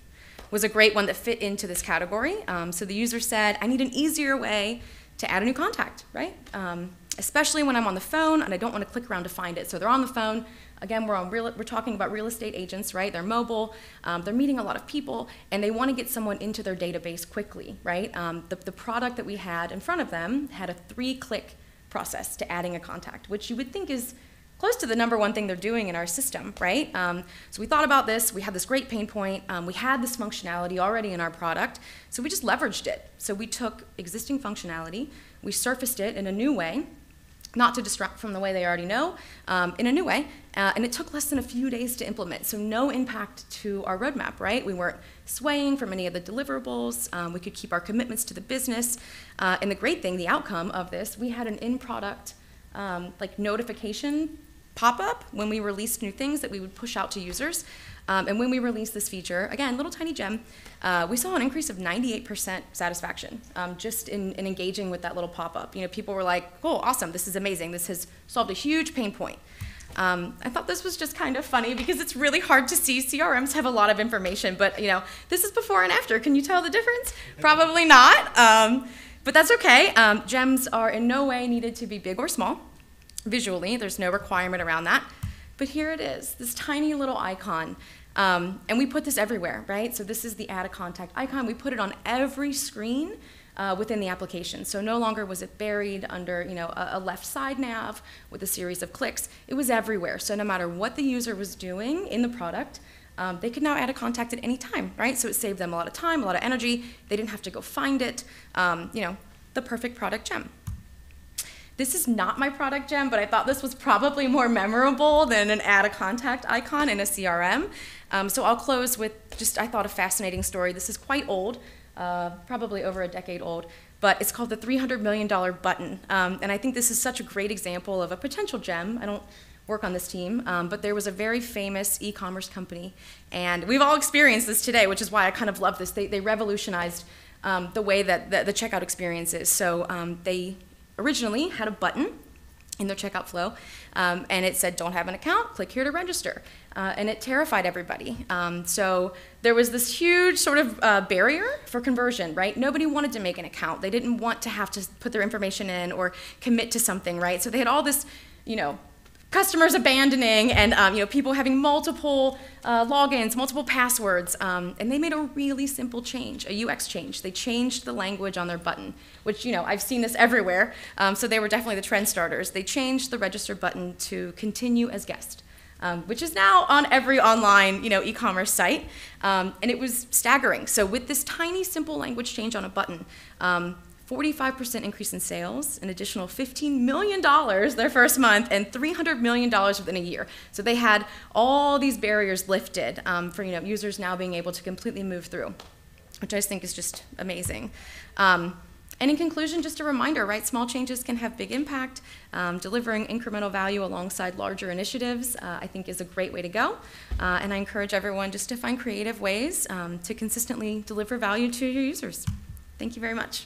was a great one that fit into this category. Um, so the user said, I need an easier way to add a new contact, right? Um, especially when I'm on the phone and I don't want to click around to find it. So they're on the phone, Again, we're, on real, we're talking about real estate agents, right? They're mobile, um, they're meeting a lot of people, and they want to get someone into their database quickly, right? Um, the, the product that we had in front of them had a three click process to adding a contact, which you would think is close to the number one thing they're doing in our system, right? Um, so we thought about this. We had this great pain point. Um, we had this functionality already in our product, so we just leveraged it. So we took existing functionality, we surfaced it in a new way, not to distract from the way they already know, um, in a new way. Uh, and it took less than a few days to implement, so no impact to our roadmap, right? We weren't swaying from any of the deliverables. Um, we could keep our commitments to the business. Uh, and the great thing, the outcome of this, we had an in-product um, like notification pop-up when we released new things that we would push out to users. Um, and when we released this feature, again, little tiny gem, uh, we saw an increase of 98% satisfaction um, just in, in, engaging with that little pop-up. You know, people were like, "Oh, awesome! This is amazing. This has solved a huge pain point." Um, I thought this was just kind of funny because it's really hard to see. CRMs have a lot of information, but you know, this is before and after. Can you tell the difference? Probably not. Um, but that's okay. Um, gems are in no way needed to be big or small visually. There's no requirement around that. But here it is, this tiny little icon. Um, and we put this everywhere, right? So this is the add a contact icon. We put it on every screen uh, within the application. So no longer was it buried under you know, a, a, left side nav with a series of clicks. It was everywhere. So no matter what the user was doing in the product, um, they could now add a contact at any time, right? So it saved them a lot of time, a lot of energy. They didn't have to go find it. Um, you know, the perfect product gem. This is not my product gem, but I thought this was probably more memorable than an add a contact icon in a CRM. Um, so I'll close with just, I thought, a fascinating story. This is quite old, uh, probably over a decade old, but it's called the $300 million button. Um, and I think this is such a great example of a potential gem. I don't work on this team, um, but there was a very famous e-commerce company, and we've all experienced this today, which is why I kind of love this. They, they revolutionized um, the way that the, the, checkout experience is. So um, they originally had a button in their checkout flow, um, and it said, "Don't have an account? Click here to register." Uh, and it terrified everybody. Um, so there was this huge sort of uh, barrier for conversion, right? Nobody wanted to make an account. They didn't want to have to put their information in or commit to something, right? So they had all this, you know, customers abandoning and um, you know people having multiple uh, logins, multiple passwords, um, and they made a really simple change, a UX change. They changed the language on their button, which you know I've seen this everywhere. Um, so they were definitely the trend starters. They changed the register button to continue as guest. Um, which is now on every online you know, e-commerce site. Um, and it was staggering. So with this tiny, simple language change on a button, um, 45% increase in sales, an additional $15 million their first month, and $300 million within a year. So they had all these barriers lifted um, for you know, users now being able to completely move through. which I think is just amazing. Um, and in conclusion, just a reminder, right? Small changes can have big impact. Um, delivering incremental value alongside larger initiatives, uh, I think, is a great way to go. Uh, and I encourage everyone just to find creative ways um, to consistently deliver value to your users. Thank you very much.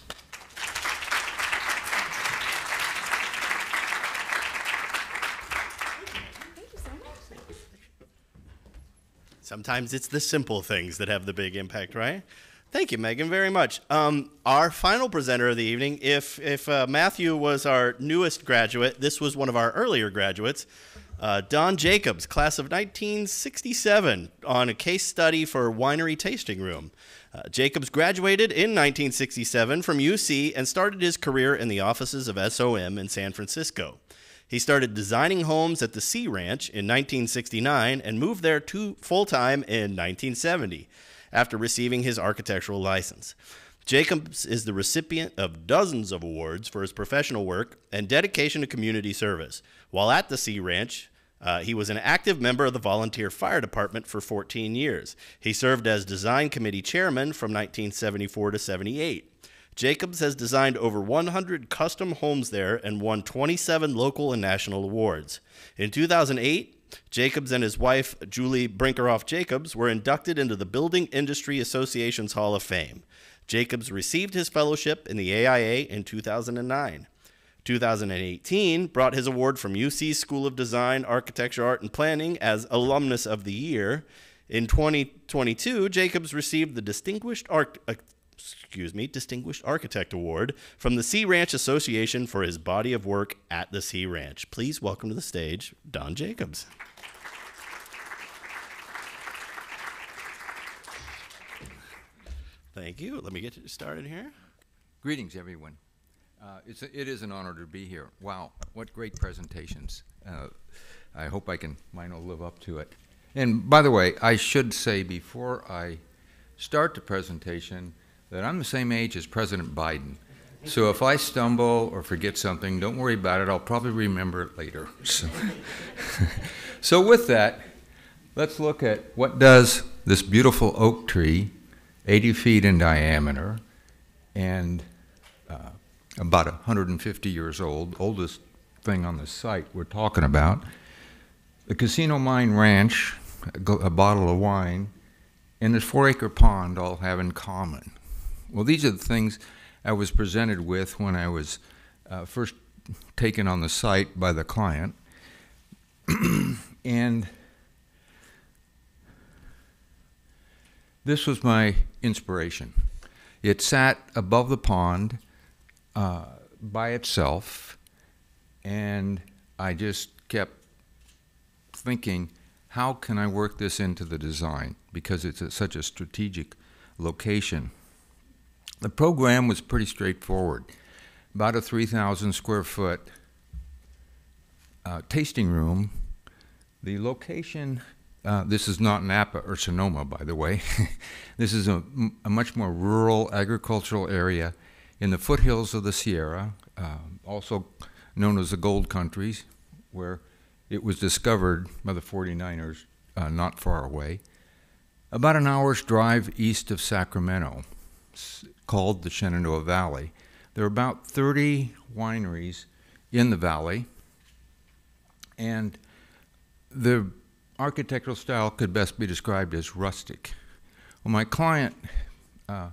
Sometimes it's the simple things that have the big impact, right? Thank you, Megan, very much. Um, our final presenter of the evening, if, if uh, Matthew was our newest graduate, this was one of our earlier graduates, uh, Don Jacobs, class of 1967, on a case study for Winery Tasting Room. Uh, Jacobs graduated in 1967 from UC and started his career in the offices of SOM in San Francisco. He started designing homes at the Sea Ranch in 1969 and moved there to full time in 1970 after receiving his architectural license. Jacobs is the recipient of dozens of awards for his professional work and dedication to community service. While at the Sea Ranch, uh, he was an active member of the volunteer fire department for 14 years. He served as design committee chairman from 1974 to 78. Jacobs has designed over 100 custom homes there and won 27 local and national awards. In 2008, Jacobs and his wife, Julie Brinkerhoff Jacobs, were inducted into the Building Industry Association's Hall of Fame. Jacobs received his fellowship in the AIA in 2009. 2018 brought his award from UC School of Design, Architecture, Art, and Planning as Alumnus of the Year. In 2022, Jacobs received the Distinguished Arch- excuse me, Distinguished Architect Award from the Sea Ranch Association for his body of work at the Sea Ranch. Please welcome to the stage Don Jacobs. Thank you. Let me get you started here. Greetings, everyone. Uh, it's a, it is an honor to be here. Wow, what great presentations. Uh, I hope I can, mine will live up to it. And by the way, I should say before I start the presentation that I'm the same age as President Biden. So if I stumble or forget something, don't worry about it. I'll probably remember it later. So, so with that, let's look at what does this beautiful oak tree, 80 feet in diameter, and uh, about 150 years old, oldest thing on the site we're talking about. The Casino Mine Ranch, a, bottle of wine, and this four acre pond all have in common. Well, these are the things I was presented with when I was uh, first taken on the site by the client. and this was my inspiration. It sat above the pond uh, by itself, and I just kept thinking, how can I work this into the design? Because it's a, such a strategic location. The program was pretty straightforward. About a 3,000 square foot uh, tasting room. The location, uh, this is not Napa or Sonoma, by the way. this is a, a, much more rural agricultural area in the foothills of the Sierra, uh, also known as the Gold Countries, where it was discovered by the 49ers uh, not far away. About an hour's drive east of Sacramento called the Shenandoah Valley. There are about 30 wineries in the valley, and the architectural style could best be described as rustic. Well, my client uh,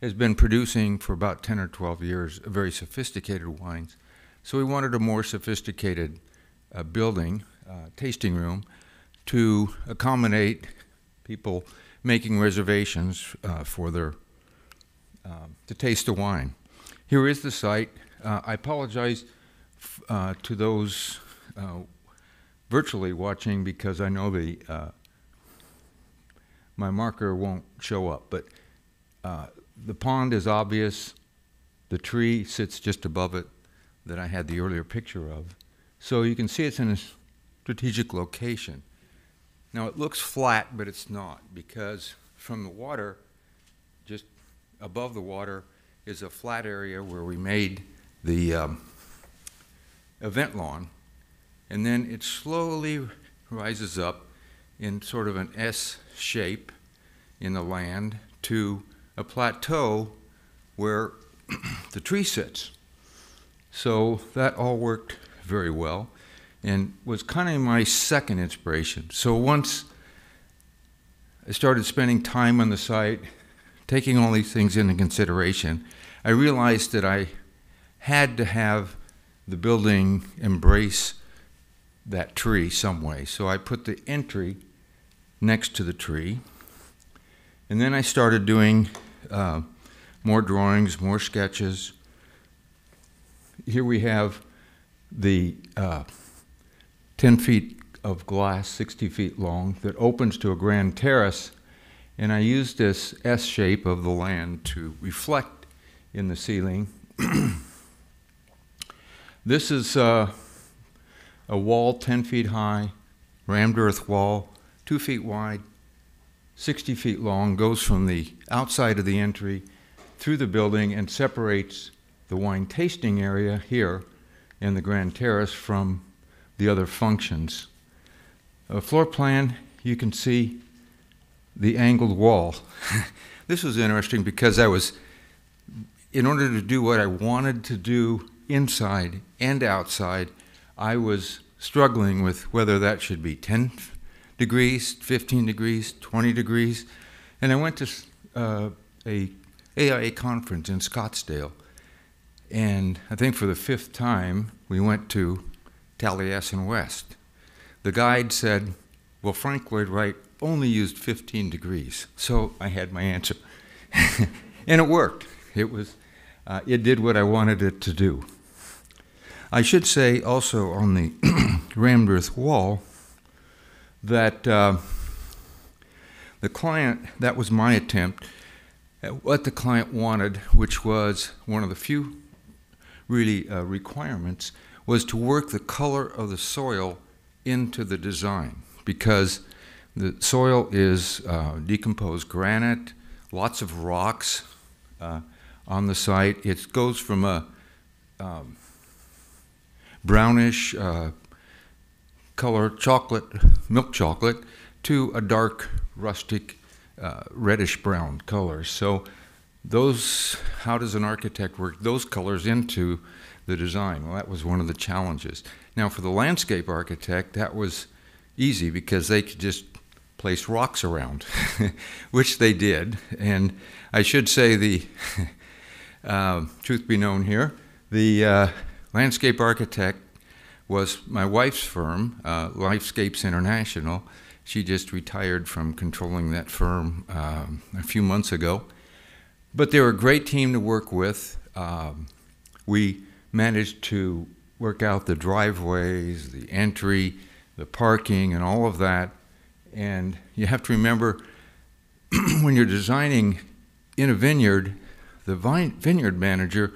has been producing for about 10 or 12 years very sophisticated wines, so we wanted a more sophisticated uh, building, uh, tasting room, to accommodate people making reservations uh, for their to taste the wine. Here is the site. Uh, I apologize uh, to those uh, virtually watching because I know the uh, my marker won't show up, but uh, the pond is obvious. The tree sits just above it that I had the earlier picture of. So you can see it's in a strategic location. Now it looks flat, but it's not because from the water, above the water is a flat area where we made the um, event lawn, and then it slowly rises up in sort of an S shape in the land to a plateau where the tree sits. So that all worked very well and was kind of my second inspiration. So once I started spending time on the site, taking all these things into consideration, I realized that I had to have the building embrace that tree some way. So I put the entry next to the tree. And then I started doing uh, more drawings, more sketches. Here we have the uh, 10 feet of glass, 60 feet long, that opens to a grand terrace. And I used this S shape of the land to reflect in the ceiling. this is uh, a wall 10 feet high, rammed earth wall, two feet wide, 60 feet long, goes from the outside of the entry through the building and separates the wine tasting area here in the grand terrace from the other functions. A floor plan, you can see the angled wall. this was interesting because I was, in order to do what I wanted to do inside and outside, I was struggling with whether that should be 10 degrees, 15 degrees, 20 degrees. And I went to uh, a AIA conference in Scottsdale. And I think for the fifth time, we went to Taliesin West. The guide said, well, Frank Lloyd Wright only used 15 degrees. So I had my answer. and it worked. It was, uh, it did what I wanted it to do. I should say also on the rammed earth wall that uh, the client, that was my attempt at what the client wanted, which was one of the few really uh, requirements, was to work the color of the soil into the design because the soil is uh, decomposed granite, lots of rocks uh, on the site. It goes from a um, brownish uh, color chocolate, milk chocolate, to a dark rustic uh, reddish brown color. So those, how does an architect work those colors into the design? Well, that was one of the challenges. Now, for the landscape architect, that was easy because they could just place rocks around, which they did. And I should say the uh, truth be known here, the uh, landscape architect was my wife's firm, uh, Lifescapes International. She just retired from controlling that firm um, a few months ago. But they were a great team to work with. Um, we managed to work out the driveways, the entry, the parking, and all of that. And you have to remember when you're designing in a vineyard, the vine, vineyard manager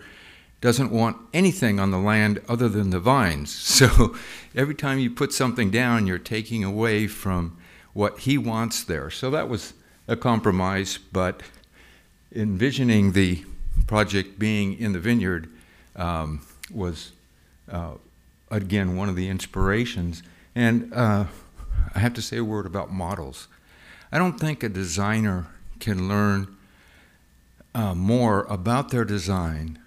doesn't want anything on the land other than the vines. So every time you put something down, you're taking away from what he wants there. So that was a compromise, but envisioning the project being in the vineyard um, was, uh, again, one of the inspirations. And uh, I have to say a word about models. I don't think a designer can learn uh, more about their design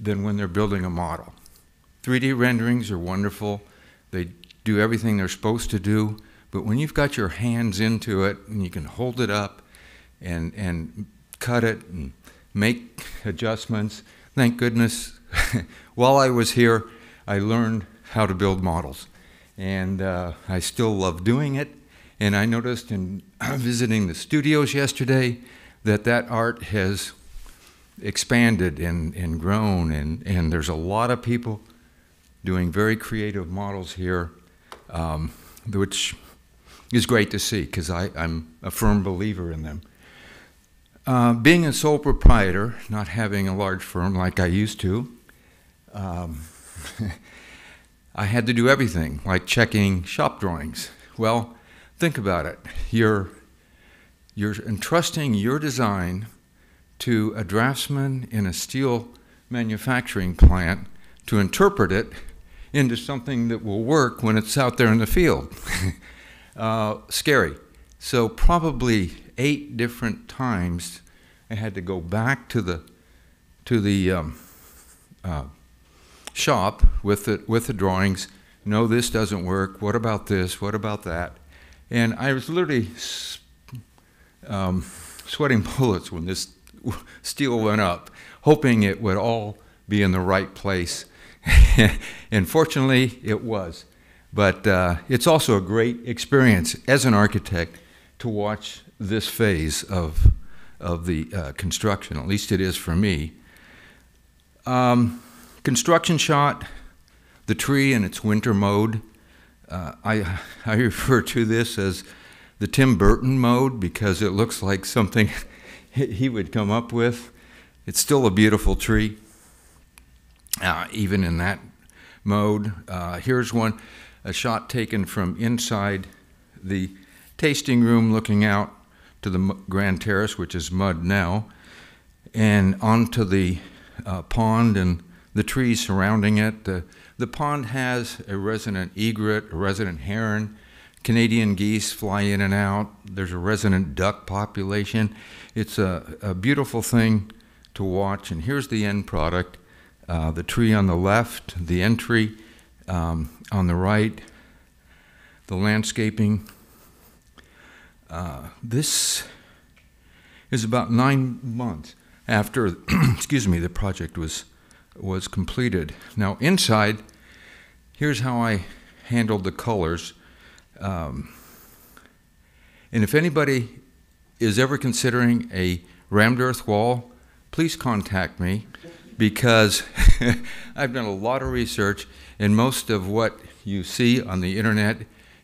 than when they're building a model. 3D renderings are wonderful. They do everything they're supposed to do. But when you've got your hands into it and you can hold it up and, and cut it and make adjustments, thank goodness, while I was here, I learned how to build models. And uh, I still love doing it. And I noticed in visiting the studios yesterday that that art has expanded and, and grown, and, and there's a lot of people doing very creative models here, um, which is great to see because I'm a firm believer in them. Uh, being a sole proprietor, not having a large firm like I used to, um, I had to do everything, like checking shop drawings. Well, think about it. You're, you're entrusting your design to a draftsman in a steel manufacturing plant to interpret it into something that will work when it's out there in the field. uh, scary. So, probably eight different times I had to go back to the to the um, uh, shop with the with the drawings. No, this doesn't work. What about this? What about that? And I was literally um, sweating bullets when this steel went up, hoping it would all be in the right place. and fortunately, it was. But uh, it's also a great experience as an architect to watch this phase of, of the uh, construction. At least it is for me. Um, construction shot, the tree in its winter mode. Uh, I, I refer to this as the Tim Burton mode because it looks like something he would come up with. It's still a beautiful tree, uh, even in that mode. Uh, here's one, a shot taken from inside the tasting room looking out to the Grand Terrace, which is mud now, and onto the uh, pond and the trees surrounding it. The, the pond has a resident egret, a resident heron, Canadian geese fly in and out. There's a resident duck population. It's a, a beautiful thing to watch. And here's the end product uh, the tree on the left, the entry um, on the right, the landscaping. Uh, this is about nine months after, excuse me, the project was was completed. Now inside, here's how I handled the colors. Um, and if anybody is ever considering a rammed earth wall, please contact me because I've done a lot of research and most of what you see on the internet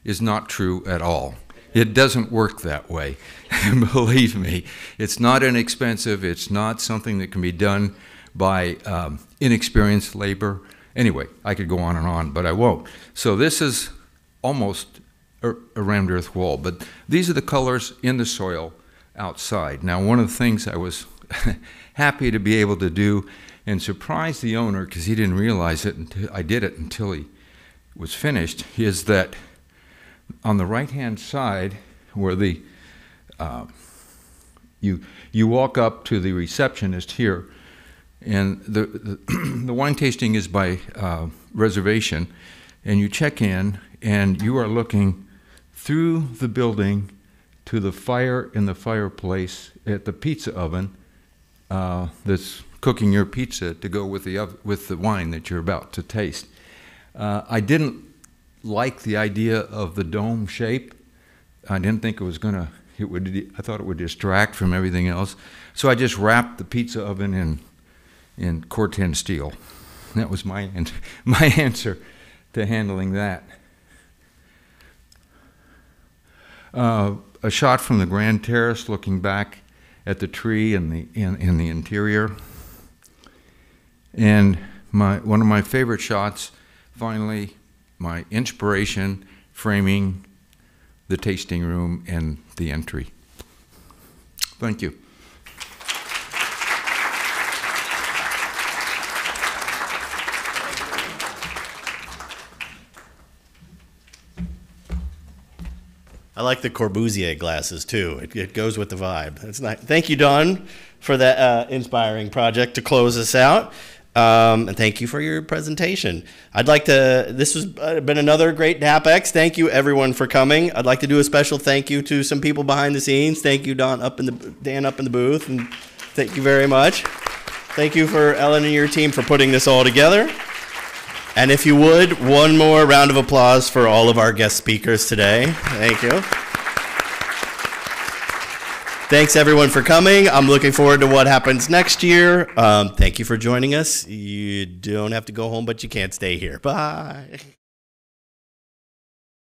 is not true at all. It doesn't work that way. Believe me, it's not inexpensive. It's not something that can be done by um, inexperienced labor. Anyway, I could go on and on, but I won't. So this is almost a, rammed earth wall, but these are the colors in the soil outside. Now, one of the things I was happy to be able to do and surprise the owner because he didn't realize it until I did it until he was finished is that on the right hand side where the uh, you you walk up to the receptionist here and the the, the wine tasting is by uh, reservation and you check in and you are looking through the building to the fire in the fireplace at the pizza oven uh, that's cooking your pizza to go with the with the wine that you're about to taste. Uh, I didn't like the idea of the dome shape. I didn't think it was gonna. It would. I thought it would distract from everything else. So I just wrapped the pizza oven in in Corten steel. That was my my answer to handling that. Uh, a shot from the Grand Terrace looking back at the tree in the, in, in the interior. And my, one of my favorite shots, finally, my inspiration framing the tasting room and the entry. Thank you. I like the Corbusier glasses too. It, it goes with the vibe. It's nice. Thank you, Don, for that uh, inspiring project to close us out. Um, and thank you for your presentation. I'd like to. This has uh, been another great DAAPX. Thank you, everyone, for coming. I'd like to do a special thank you to some people behind the scenes. Thank you, Don, up in the Dan, up in the booth, and thank you very much. Thank you for Ellen and your team for putting this all together. And if you would, one more round of applause for all of our guest speakers today. Thank you. Thanks everyone for coming. I'm looking forward to what happens next year. Um, thank you for joining us. You don't have to go home, but you can't stay here. Bye.